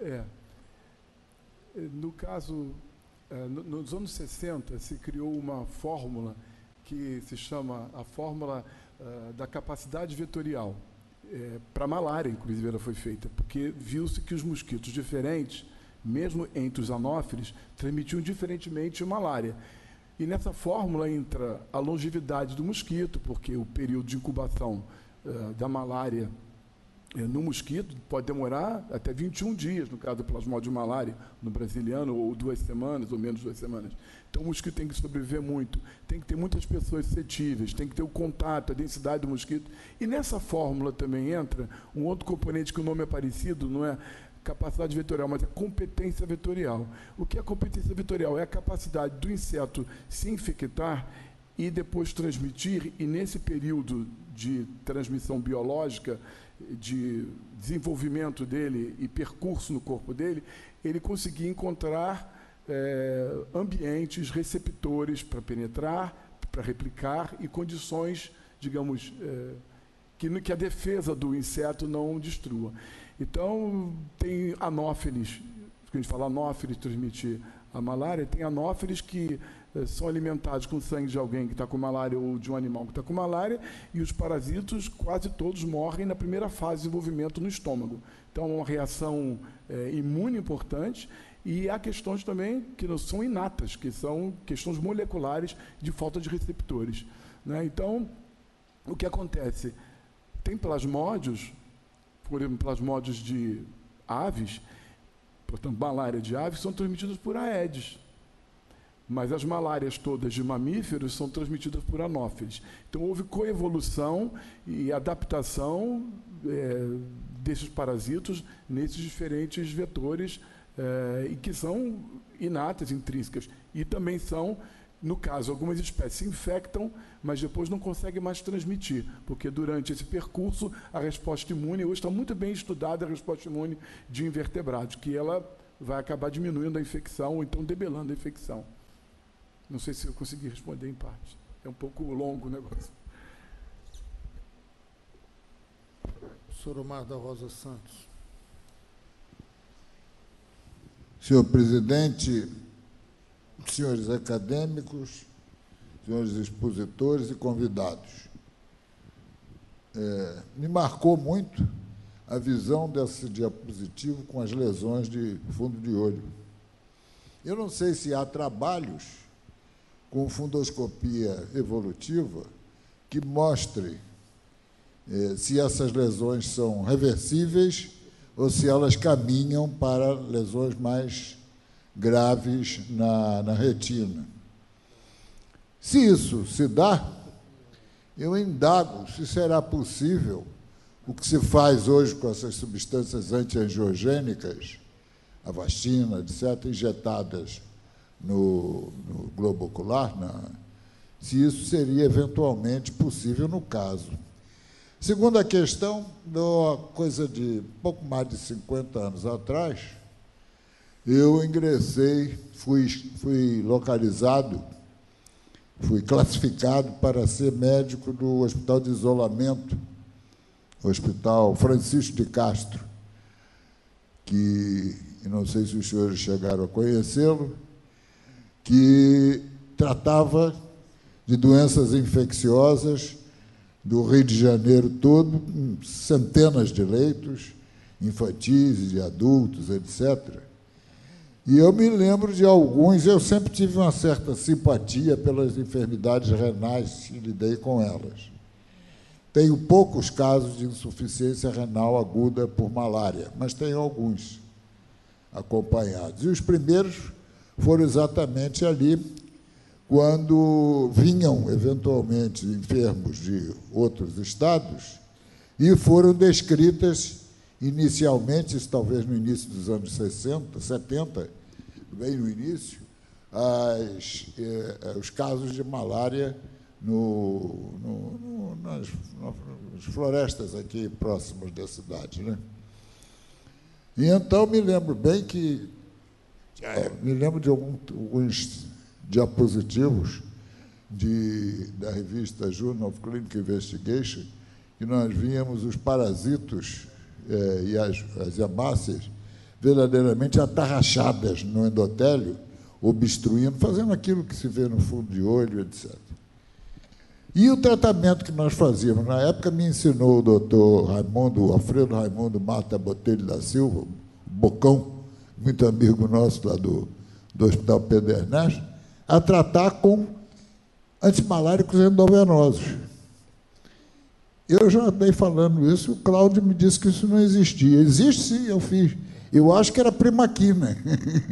É. No caso, é, nos anos 60, se criou uma fórmula que se chama a fórmula uh, da capacidade vetorial. É, Para malária, inclusive, ela foi feita, porque viu-se que os mosquitos diferentes, mesmo entre os anófilis, transmitiam diferentemente malária. E nessa fórmula entra a longevidade do mosquito, porque o período de incubação uh, da malária é, no mosquito pode demorar até 21 dias, no caso do plasmódio malária, no brasiliano, ou duas semanas, ou menos duas semanas. Então, o mosquito tem que sobreviver muito, tem que ter muitas pessoas suscetíveis, tem que ter o contato, a densidade do mosquito. E nessa fórmula também entra um outro componente que o nome é parecido, não é capacidade vetorial, mas é competência vetorial. O que é competência vetorial? É a capacidade do inseto se infectar e depois transmitir, e nesse período de transmissão biológica, de desenvolvimento dele e percurso no corpo dele, ele conseguia encontrar é, ambientes receptores para penetrar, para replicar e condições, digamos, é, que, que a defesa do inseto não destrua. Então, tem anófeles, quando a gente fala anófeles transmitir a malária, tem anófeles que eh, são alimentados com sangue de alguém que está com malária ou de um animal que está com malária, e os parasitos quase todos morrem na primeira fase de desenvolvimento no estômago. Então, é uma reação é, imune importante, e há questões também que não são inatas, que são questões moleculares de falta de receptores. Né? Então, o que acontece? Tem plasmódios, por exemplo, plasmódios de aves, portanto, malária de aves, são transmitidos por Aedes. Mas as malárias todas de mamíferos são transmitidas por anófeles. Então houve coevolução e adaptação é, desses parasitos nesses diferentes vetores é, e que são inatas, intrínsecas. E também são, no caso, algumas espécies se infectam, mas depois não conseguem mais transmitir, porque durante esse percurso a resposta imune, hoje está muito bem estudada a resposta imune de invertebrados, que ela vai acabar diminuindo a infecção ou então debelando a infecção. Não sei se eu consegui responder em parte. É um pouco longo o negócio. Soromar da Rosa Santos. Senhor presidente, senhores acadêmicos, senhores expositores e convidados. É, me marcou muito a visão desse diapositivo com as lesões de fundo de olho Eu não sei se há trabalhos com fundoscopia evolutiva que mostrem eh, se essas lesões são reversíveis ou se elas caminham para lesões mais graves na, na retina. Se isso se dá, eu indago se será possível o que se faz hoje com essas substâncias antiangiogênicas, a vacina, etc., injetadas no, no globo ocular, na, se isso seria eventualmente possível no caso. Segunda questão, uma coisa de pouco mais de 50 anos atrás, eu ingressei, fui, fui localizado, fui classificado para ser médico do Hospital de Isolamento, Hospital Francisco de Castro, que não sei se os senhores chegaram a conhecê-lo, que tratava de doenças infecciosas do Rio de Janeiro todo, centenas de leitos infantis e de adultos, etc. E eu me lembro de alguns, eu sempre tive uma certa simpatia pelas enfermidades renais e lidei com elas. Tenho poucos casos de insuficiência renal aguda por malária, mas tenho alguns acompanhados. E os primeiros foram exatamente ali quando vinham eventualmente enfermos de outros estados e foram descritas inicialmente, isso talvez no início dos anos 60, 70, bem no início, as, eh, os casos de malária no, no, no, nas, nas, florestas aqui próximas da cidade. Né? E então me lembro bem que, é, me lembro de alguns diapositivos de, da revista Journal of Clinical Investigation, que nós víamos os parasitos eh, e as, as hemácias verdadeiramente atarrachadas no endotélio, obstruindo, fazendo aquilo que se vê no fundo de olho, etc. E o tratamento que nós fazíamos, na época me ensinou o doutor Raimundo, Alfredo Raimundo Mata Botelho da Silva, Bocão, muito amigo nosso lá do, do Hospital Pedro Ernesto, a tratar com antimaláricos endovenosos. Eu já andei falando isso, o Cláudio me disse que isso não existia. Existe sim, eu fiz. Eu acho que era primaquina.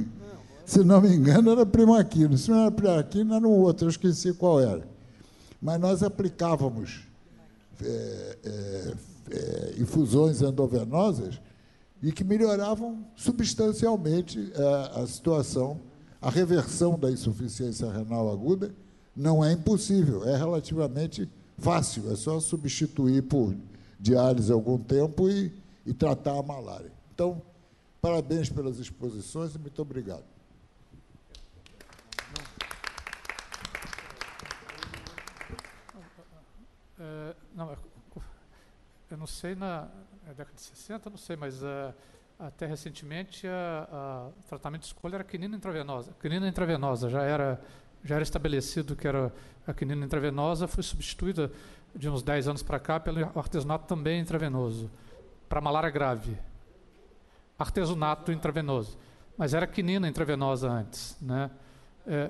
Se não me engano, era primaquina. Se não era primaquina, era um outro, eu esqueci qual era. Mas nós aplicávamos é, é, é, infusões endovenosas e que melhoravam substancialmente é, a situação a reversão da insuficiência renal aguda não é impossível, é relativamente fácil, é só substituir por diálise algum tempo e, e tratar a malária. Então, parabéns pelas exposições e muito obrigado. É, não, eu não sei na, década de 60, não sei, mas uh, até recentemente, o tratamento de escolha era quinina intravenosa. Quinina intravenosa já era, já era estabelecido que era a quinina intravenosa, foi substituída de uns 10 anos para cá pelo artesanato também intravenoso, para malária grave. Artesanato intravenoso. Mas era quinina intravenosa antes. Né? É,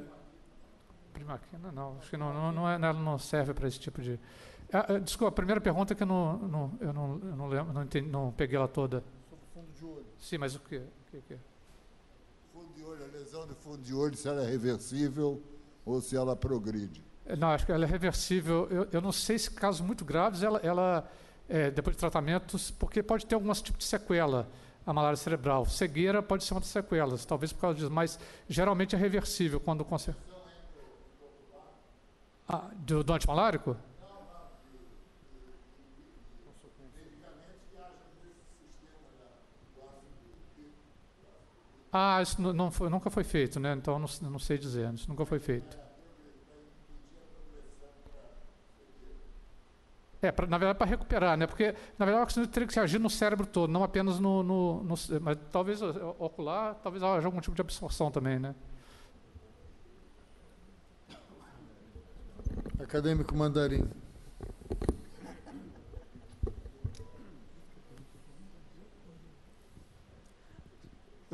primaquina, não, acho que não, não, não, é, não serve para esse tipo de. Ah, ah, desculpa, a primeira pergunta que eu não, não, eu não, eu não, lembro, não, entendi, não peguei ela toda de olho. Sim, mas o? O que, que é? Fundo de olho, a lesão de fundo de olho, se ela é reversível ou se ela progride. É, não, acho que ela é reversível. Eu, eu não sei se casos muito graves, ela, ela é, depois de tratamentos, porque pode ter alguns tipos de sequela a malária cerebral. Cegueira pode ser uma das sequelas, talvez por causa disso, mas geralmente é reversível quando consegue. Ah, do, do antimalárico? Ah, isso não foi, nunca foi feito, né? Então não, não sei dizer, isso nunca foi feito. É, pra, na verdade, para recuperar, né? Porque, na verdade, a oxigênio teria que agir no cérebro todo, não apenas no. no, no mas talvez ocular, talvez haja algum tipo de absorção também, né? Acadêmico Mandarim.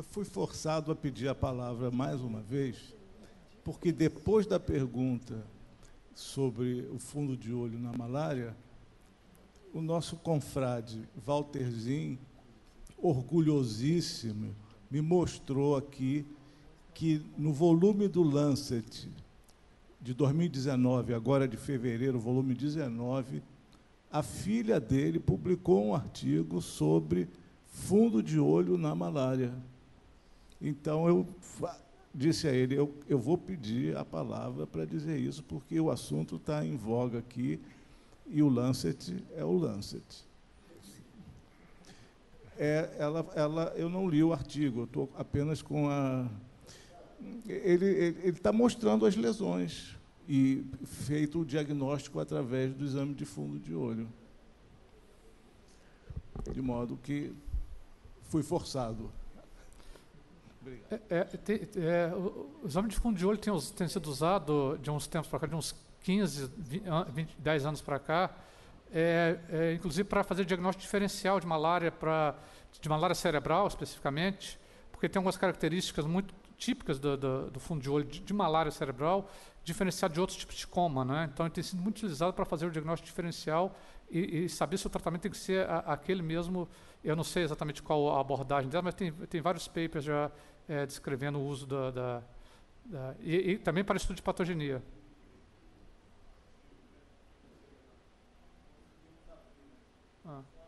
Fui forçado a pedir a palavra mais uma vez, porque depois da pergunta sobre o fundo de olho na malária, o nosso confrade Walterzinho, orgulhosíssimo, me mostrou aqui que no volume do Lancet de 2019, agora de fevereiro, volume 19, a filha dele publicou um artigo sobre fundo de olho na malária. Então eu disse a ele, eu, eu vou pedir a palavra para dizer isso, porque o assunto está em voga aqui e o Lancet é o Lancet. É, ela, ela, eu não li o artigo, estou apenas com a. Ele está mostrando as lesões e feito o diagnóstico através do exame de fundo de olho. De modo que fui forçado. É, é, é, o, o, exame de fundo de olho tem, tem sido usado de uns tempos para cá, de uns 15, 20, 10 anos para cá, é, é, inclusive para fazer diagnóstico diferencial de malária, pra, de malária cerebral especificamente, porque tem algumas características muito típicas do, do, do fundo de olho de, de, malária cerebral, diferenciado de outros tipos de coma. Né? Então, ele tem sido muito utilizado para fazer o diagnóstico diferencial e, e, saber se o tratamento tem que ser a, aquele mesmo. Eu não sei exatamente qual a abordagem dela, mas tem, tem vários papers já é, descrevendo o uso da. da, da e, e também para estudo de patogenia. Ah.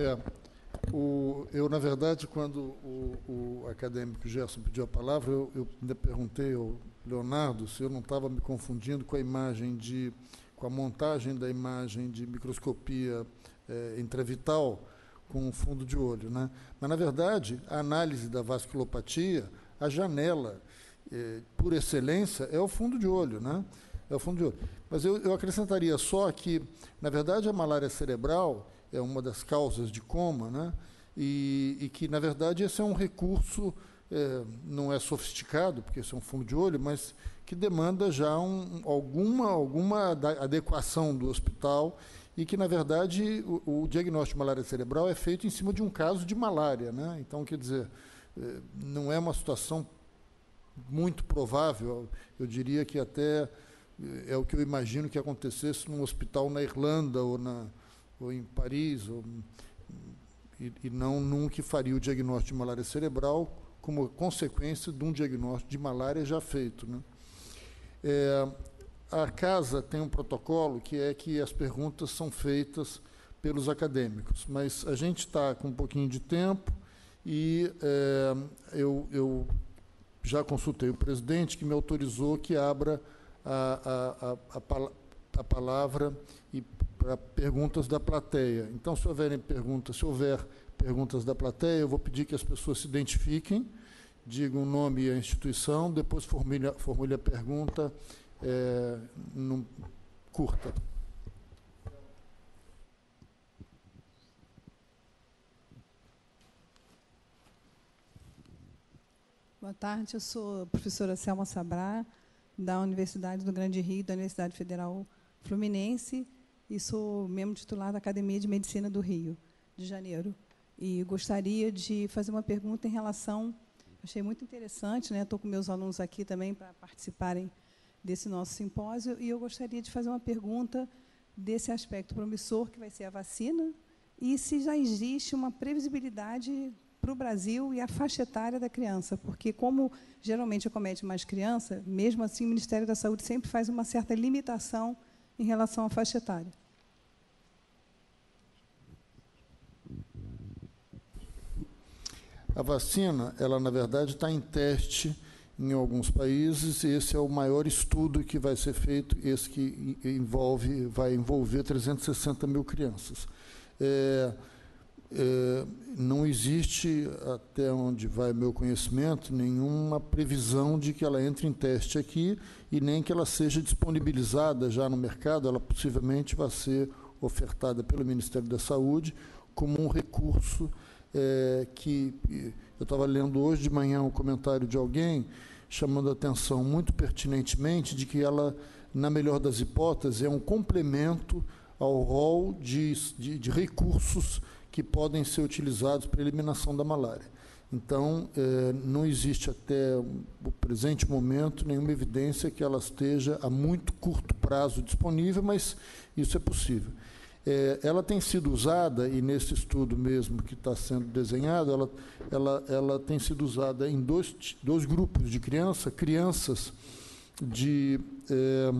É, o, eu, na verdade, quando o, o, acadêmico Gerson pediu a palavra, eu, eu perguntei ao Leonardo se eu não estava me confundindo com a imagem de, com a montagem da imagem de microscopia é, intravital com o fundo de olho. Né? Mas, na verdade, a análise da vasculopatia, a janela, é, por excelência, é o fundo de olho. Né? É o fundo de olho. Mas eu, eu acrescentaria só que, na verdade, a malária cerebral é uma das causas de coma, né? e, e que, na verdade, esse é um recurso, é, não é sofisticado, porque esse é um fundo de olho, mas que demanda já um, alguma, alguma adequação do hospital e que, na verdade, o, o, diagnóstico de malária cerebral é feito em cima de um caso de malária. Né? Então, quer dizer, é, não é uma situação muito provável, eu diria que até é o que eu imagino que acontecesse num hospital na Irlanda ou na, ou em Paris, ou, e, e não que faria o diagnóstico de malária cerebral como consequência de um diagnóstico de malária já feito. Né? É, a casa tem um protocolo que é que as perguntas são feitas pelos acadêmicos, mas a gente está com um pouquinho de tempo e é, eu, eu, já consultei o presidente que me autorizou que abra a, a, a, a palavra e para perguntas da plateia. Então, se houverem perguntas, se houver perguntas da plateia, eu vou pedir que as pessoas se identifiquem, digam o nome e a instituição, depois formule, formule a pergunta é, num, curta. Boa tarde, eu sou a professora Selma Sabrá, da Universidade do Grande Rio, da Universidade Federal Fluminense, e sou membro titular da Academia de Medicina do Rio de Janeiro. E gostaria de fazer uma pergunta em relação, achei muito interessante, né? Estou com meus alunos aqui também para participarem desse nosso simpósio, e eu gostaria de fazer uma pergunta desse aspecto promissor que vai ser a vacina, e se já existe uma previsibilidade para o Brasil e a faixa etária da criança, porque como geralmente acomete mais criança, mesmo assim o Ministério da Saúde sempre faz uma certa limitação em relação à faixa etária. A vacina, ela na verdade está em teste em alguns países. Esse é o maior estudo que vai ser feito, esse que envolve, vai envolver 360 mil crianças. É, é, não existe, até onde vai meu conhecimento, nenhuma previsão de que ela entre em teste aqui e nem que ela seja disponibilizada já no mercado. Ela possivelmente vai ser ofertada pelo Ministério da Saúde como um recurso é, que. Eu estava lendo hoje de manhã um comentário de alguém chamando a atenção muito pertinentemente de que ela, na melhor das hipóteses, é um complemento ao rol de, de, de recursos que podem ser utilizados para eliminação da malária. Então, eh, não existe até o presente momento nenhuma evidência que ela esteja a muito curto prazo disponível, mas isso é possível. Eh, ela tem sido usada, e nesse estudo mesmo que está sendo desenhado, ela, ela, ela tem sido usada em dois, dois grupos de criança, crianças de. Eh,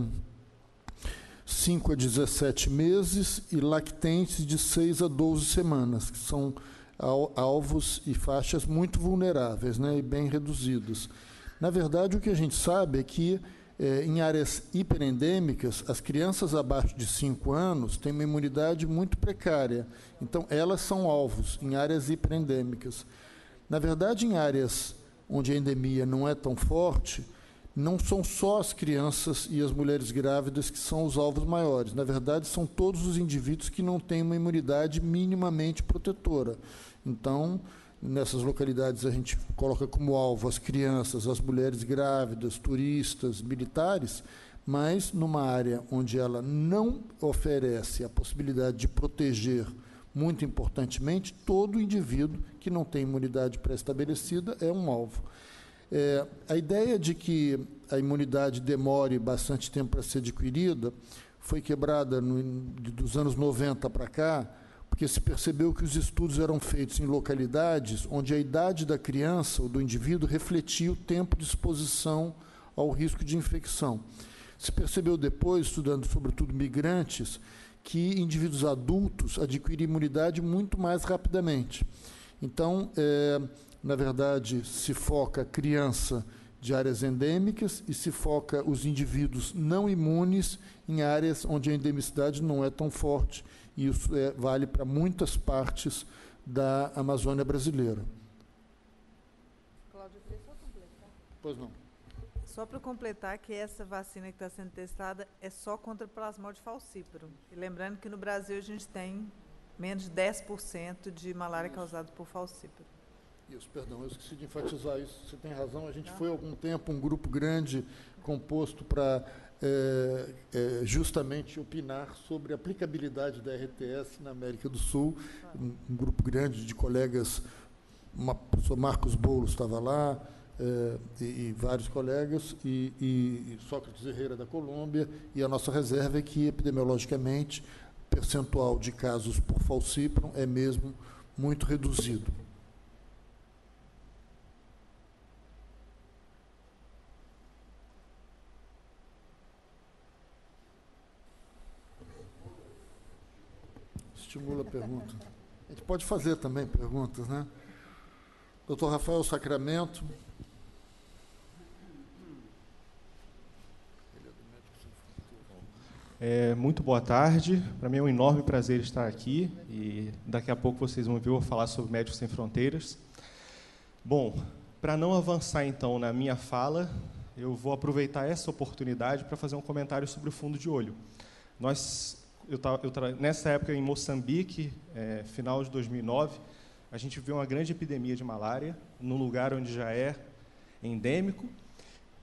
5 a 17 meses e lactentes de 6 a 12 semanas, que são alvos e faixas muito vulneráveis né, e bem reduzidos. Na verdade, o que a gente sabe é que eh, em áreas hiperendêmicas, as crianças abaixo de 5 anos têm uma imunidade muito precária. Então, elas são alvos em áreas hiperendêmicas. Na verdade, em áreas onde a endemia não é tão forte, não são só as crianças e as mulheres grávidas que são os alvos maiores. Na verdade, são todos os indivíduos que não têm uma imunidade minimamente protetora. Então, nessas localidades, a gente coloca como alvo as crianças, as mulheres grávidas, turistas, militares, mas numa área onde ela não oferece a possibilidade de proteger, muito importantemente, todo indivíduo que não tem imunidade pré-estabelecida é um alvo. É, a ideia de que a imunidade demore bastante tempo para ser adquirida foi quebrada no, dos anos 90 para cá, porque se percebeu que os estudos eram feitos em localidades onde a idade da criança ou do indivíduo refletia o tempo de exposição ao risco de infecção. Se percebeu depois, estudando sobretudo migrantes, que indivíduos adultos adquirem imunidade muito mais rapidamente. Então, é, na verdade, se foca criança de áreas endêmicas e se foca os indivíduos não imunes em áreas onde a endemicidade não é tão forte. E isso é, vale para muitas partes da Amazônia brasileira. Cláudia, queria só completar. Pois não. Só para completar que essa vacina que está sendo testada é só contra plasmode falcíparo. E lembrando que no Brasil a gente tem menos de 10% de malária causada por falcíparo. Isso, perdão, eu esqueci de enfatizar isso. Você tem razão. A gente foi há algum tempo um grupo grande composto para é, é, justamente opinar sobre a aplicabilidade da RTS na América do Sul. Um, um grupo grande de colegas, uma, o Marcos Boulos estava lá, é, e, e, vários colegas, e, e, Sócrates Herrera da Colômbia, e a nossa reserva é que, epidemiologicamente, percentual de casos por falcíparo é mesmo muito reduzido. Estimula a pergunta. A gente pode fazer também perguntas, né? Doutor Rafael Sacramento. É, muito boa tarde. Para mim é um enorme prazer estar aqui e daqui a pouco vocês vão ver eu falar sobre Médicos Sem Fronteiras. Bom, para não avançar então na minha fala, eu vou aproveitar essa oportunidade para fazer um comentário sobre o fundo de olho. Nós eu, tava, eu nessa época em Moçambique, é, final de 2009, a gente viu uma grande epidemia de malária num lugar onde já é endêmico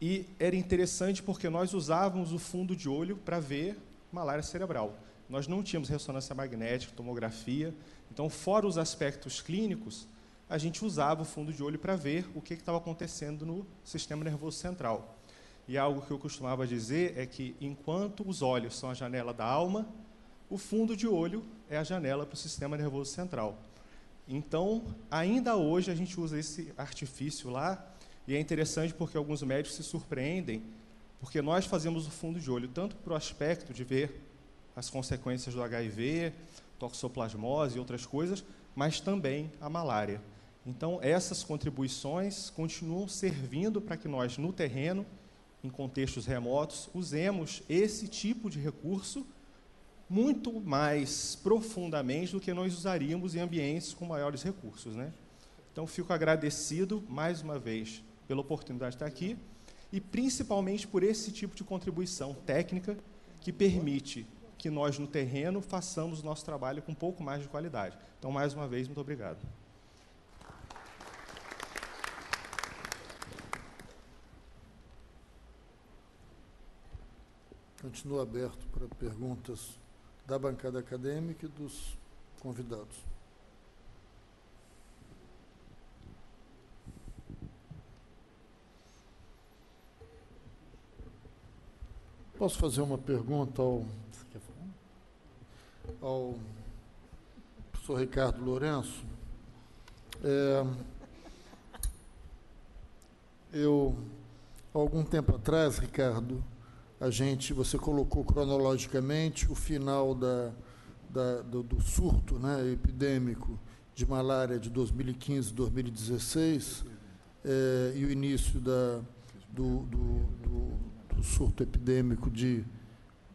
e era interessante porque nós usávamos o fundo de olho para ver malária cerebral. Nós não tínhamos ressonância magnética, tomografia, então fora os aspectos clínicos, a gente usava o fundo de olho para ver o que estava acontecendo no sistema nervoso central. E algo que eu costumava dizer é que enquanto os olhos são a janela da alma, o fundo de olho é a janela para o sistema nervoso central. Então, ainda hoje a gente usa esse artifício lá, e é interessante porque alguns médicos se surpreendem, porque nós fazemos o fundo de olho tanto para o aspecto de ver as consequências do HIV, toxoplasmose e outras coisas, mas também a malária. Então, essas contribuições continuam servindo para que nós, no terreno, em contextos remotos, usemos esse tipo de recurso muito mais profundamente do que nós usaríamos em ambientes com maiores recursos. Né? Então, fico agradecido, mais uma vez, pela oportunidade de estar aqui e principalmente por esse tipo de contribuição técnica que permite que nós, no terreno, façamos o nosso trabalho com um pouco mais de qualidade. Então, mais uma vez, muito obrigado. Continua aberto para perguntas da bancada acadêmica e dos convidados. Posso fazer uma pergunta ao, ao professor Ricardo Lourenço? É, eu, algum tempo atrás, Ricardo, a gente, você colocou cronologicamente o final da, da, do, do, surto né, epidêmico de malária de 2015, 2016 é, e o início da, do, do, do, surto epidêmico de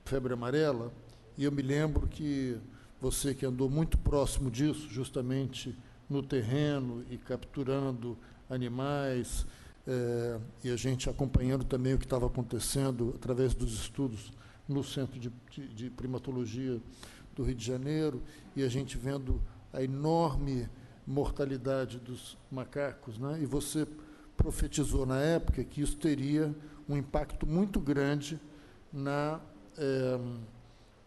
febre amarela. E eu me lembro que você que andou muito próximo disso, justamente no terreno e capturando animais, é, e a gente acompanhando também o que estava acontecendo através dos estudos no Centro de, de, de, Primatologia do Rio de Janeiro, e a gente vendo a enorme mortalidade dos macacos. Né? E você profetizou na época que isso teria um impacto muito grande na é,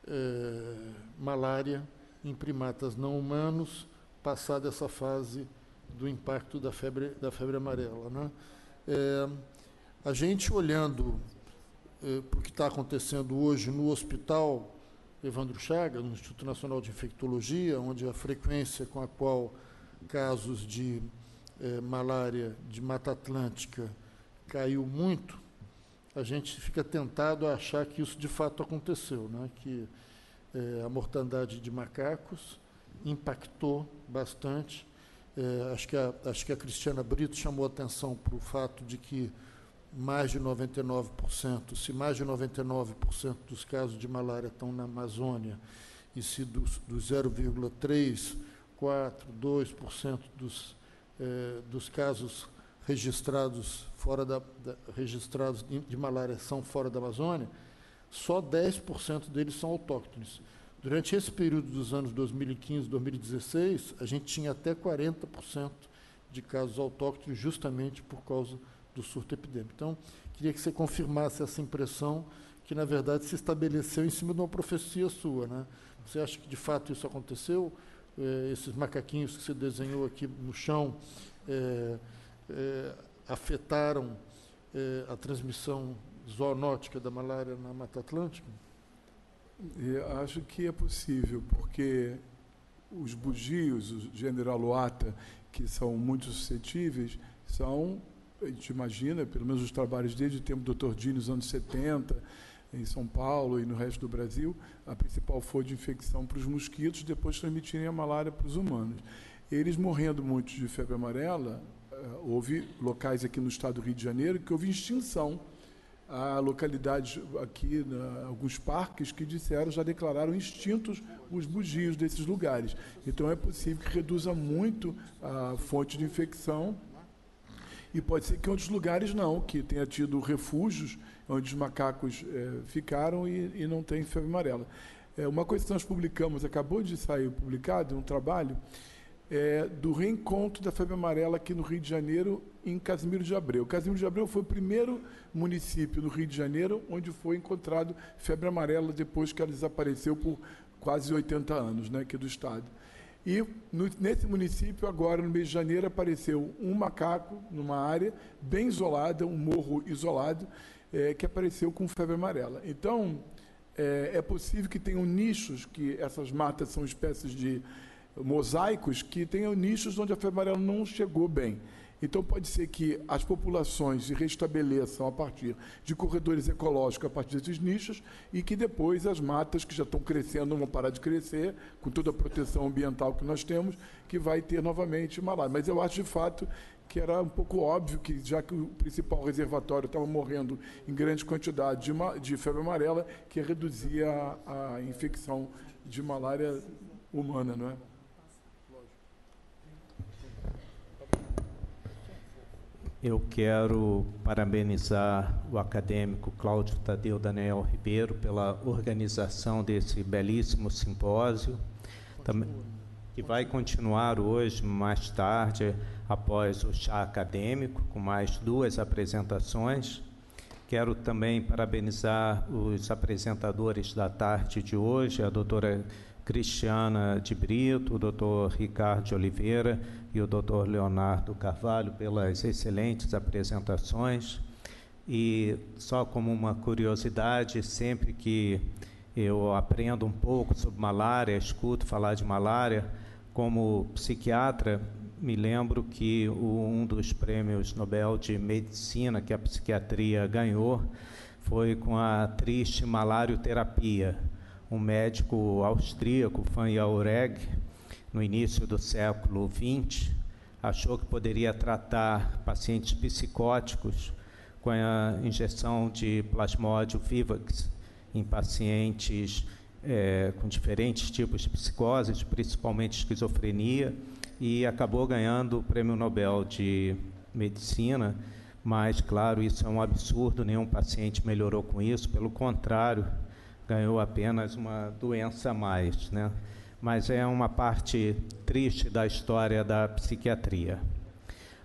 é, malária em primatas não humanos, passada essa fase do impacto da febre, da febre amarela. Né? É, a gente olhando é, para o que está acontecendo hoje no hospital Evandro Chaga, no Instituto Nacional de Infectologia, onde a frequência com a qual casos de é, malária de Mata Atlântica caiu muito, a gente fica tentado a achar que isso de fato aconteceu, né? que é, a mortandade de macacos impactou bastante é, acho, que a, acho que a Cristiana Brito chamou atenção para o fato de que mais de 99%, se mais de 99% dos casos de malária estão na Amazônia, e se dos, dos 0,3, 4, 2% dos, eh, dos casos registrados fora da, da, registrados de malária são fora da Amazônia, só 10% deles são autóctones. Durante esse período dos anos 2015, 2016, a gente tinha até 40% de casos autóctones justamente por causa do surto epidêmico. Então, queria que você confirmasse essa impressão que, na verdade, se estabeleceu em cima de uma profecia sua. Né? Você acha que, de fato, isso aconteceu? É, esses macaquinhos que você desenhou aqui no chão é, é, afetaram a transmissão zoonótica da malária na Mata Atlântica? Eu acho que é possível, porque os bugios, o General Loata, que são muito suscetíveis, são, a gente imagina, pelo menos os trabalhos desde o tempo do Dr. Dini, nos anos 70, em São Paulo e no resto do Brasil, a principal fonte de infecção para os mosquitos, depois transmitirem a malária para os humanos. Eles morrendo muito de febre amarela, eh, houve locais aqui no estado do Rio de Janeiro que houve extinção Há localidades aqui, na, alguns parques, que disseram, já declararam extintos os bugios desses lugares. Então é possível que reduza muito a fonte de infecção. E pode ser que em outros lugares não, que tenha tido refúgios onde os macacos é, ficaram e, e, não tem febre amarela. É, uma coisa que nós publicamos, acabou de sair publicado, um trabalho, é, do reencontro da febre amarela aqui no Rio de Janeiro, em Casimiro de Abreu. Casimiro de Abreu foi o primeiro município no Rio de Janeiro onde foi encontrado febre amarela depois que ela desapareceu por quase 80 anos né, aqui do estado. E no, nesse município, agora no mês de janeiro, apareceu um macaco numa área bem isolada, um morro isolado, é, que apareceu com febre amarela. Então, é, é possível que tenham nichos, que essas matas são espécies de mosaicos que tenham nichos onde a febre amarela não chegou bem. Então, pode ser que as populações se restabeleçam a partir de corredores ecológicos, a partir desses nichos, e que depois as matas que já estão crescendo vão parar de crescer, com toda a proteção ambiental que nós temos, que vai ter novamente malária. Mas eu acho, de fato, que era um pouco óbvio que, já que o principal reservatório estava morrendo em grande quantidade de, de febre amarela, que reduzia a, a infecção de malária humana, não é? Eu quero parabenizar o acadêmico Cláudio Tadeu Daniel Ribeiro pela organização desse belíssimo simpósio, que vai continuar hoje, mais tarde, após o chá acadêmico, com mais duas apresentações. Quero também parabenizar os apresentadores da tarde de hoje, a doutora Cristiana de Brito, o doutor Ricardo de Oliveira e o doutor Leonardo Carvalho pelas excelentes apresentações. E só como uma curiosidade, sempre que eu aprendo um pouco sobre malária, escuto falar de malária, como psiquiatra, me lembro que um dos prêmios Nobel de Medicina que a psiquiatria ganhou foi com a triste malarioterapia um médico austríaco, Van Jaureg, no início do século XX, achou que poderia tratar pacientes psicóticos com a injeção de plasmódio Vivax em pacientes é, com diferentes tipos de psicoses, principalmente esquizofrenia, e acabou ganhando o Prêmio Nobel de Medicina. Mas, claro, isso é um absurdo, nenhum paciente melhorou com isso, pelo contrário, ganhou apenas uma doença a mais, né? Mas é uma parte triste da história da psiquiatria.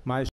Mas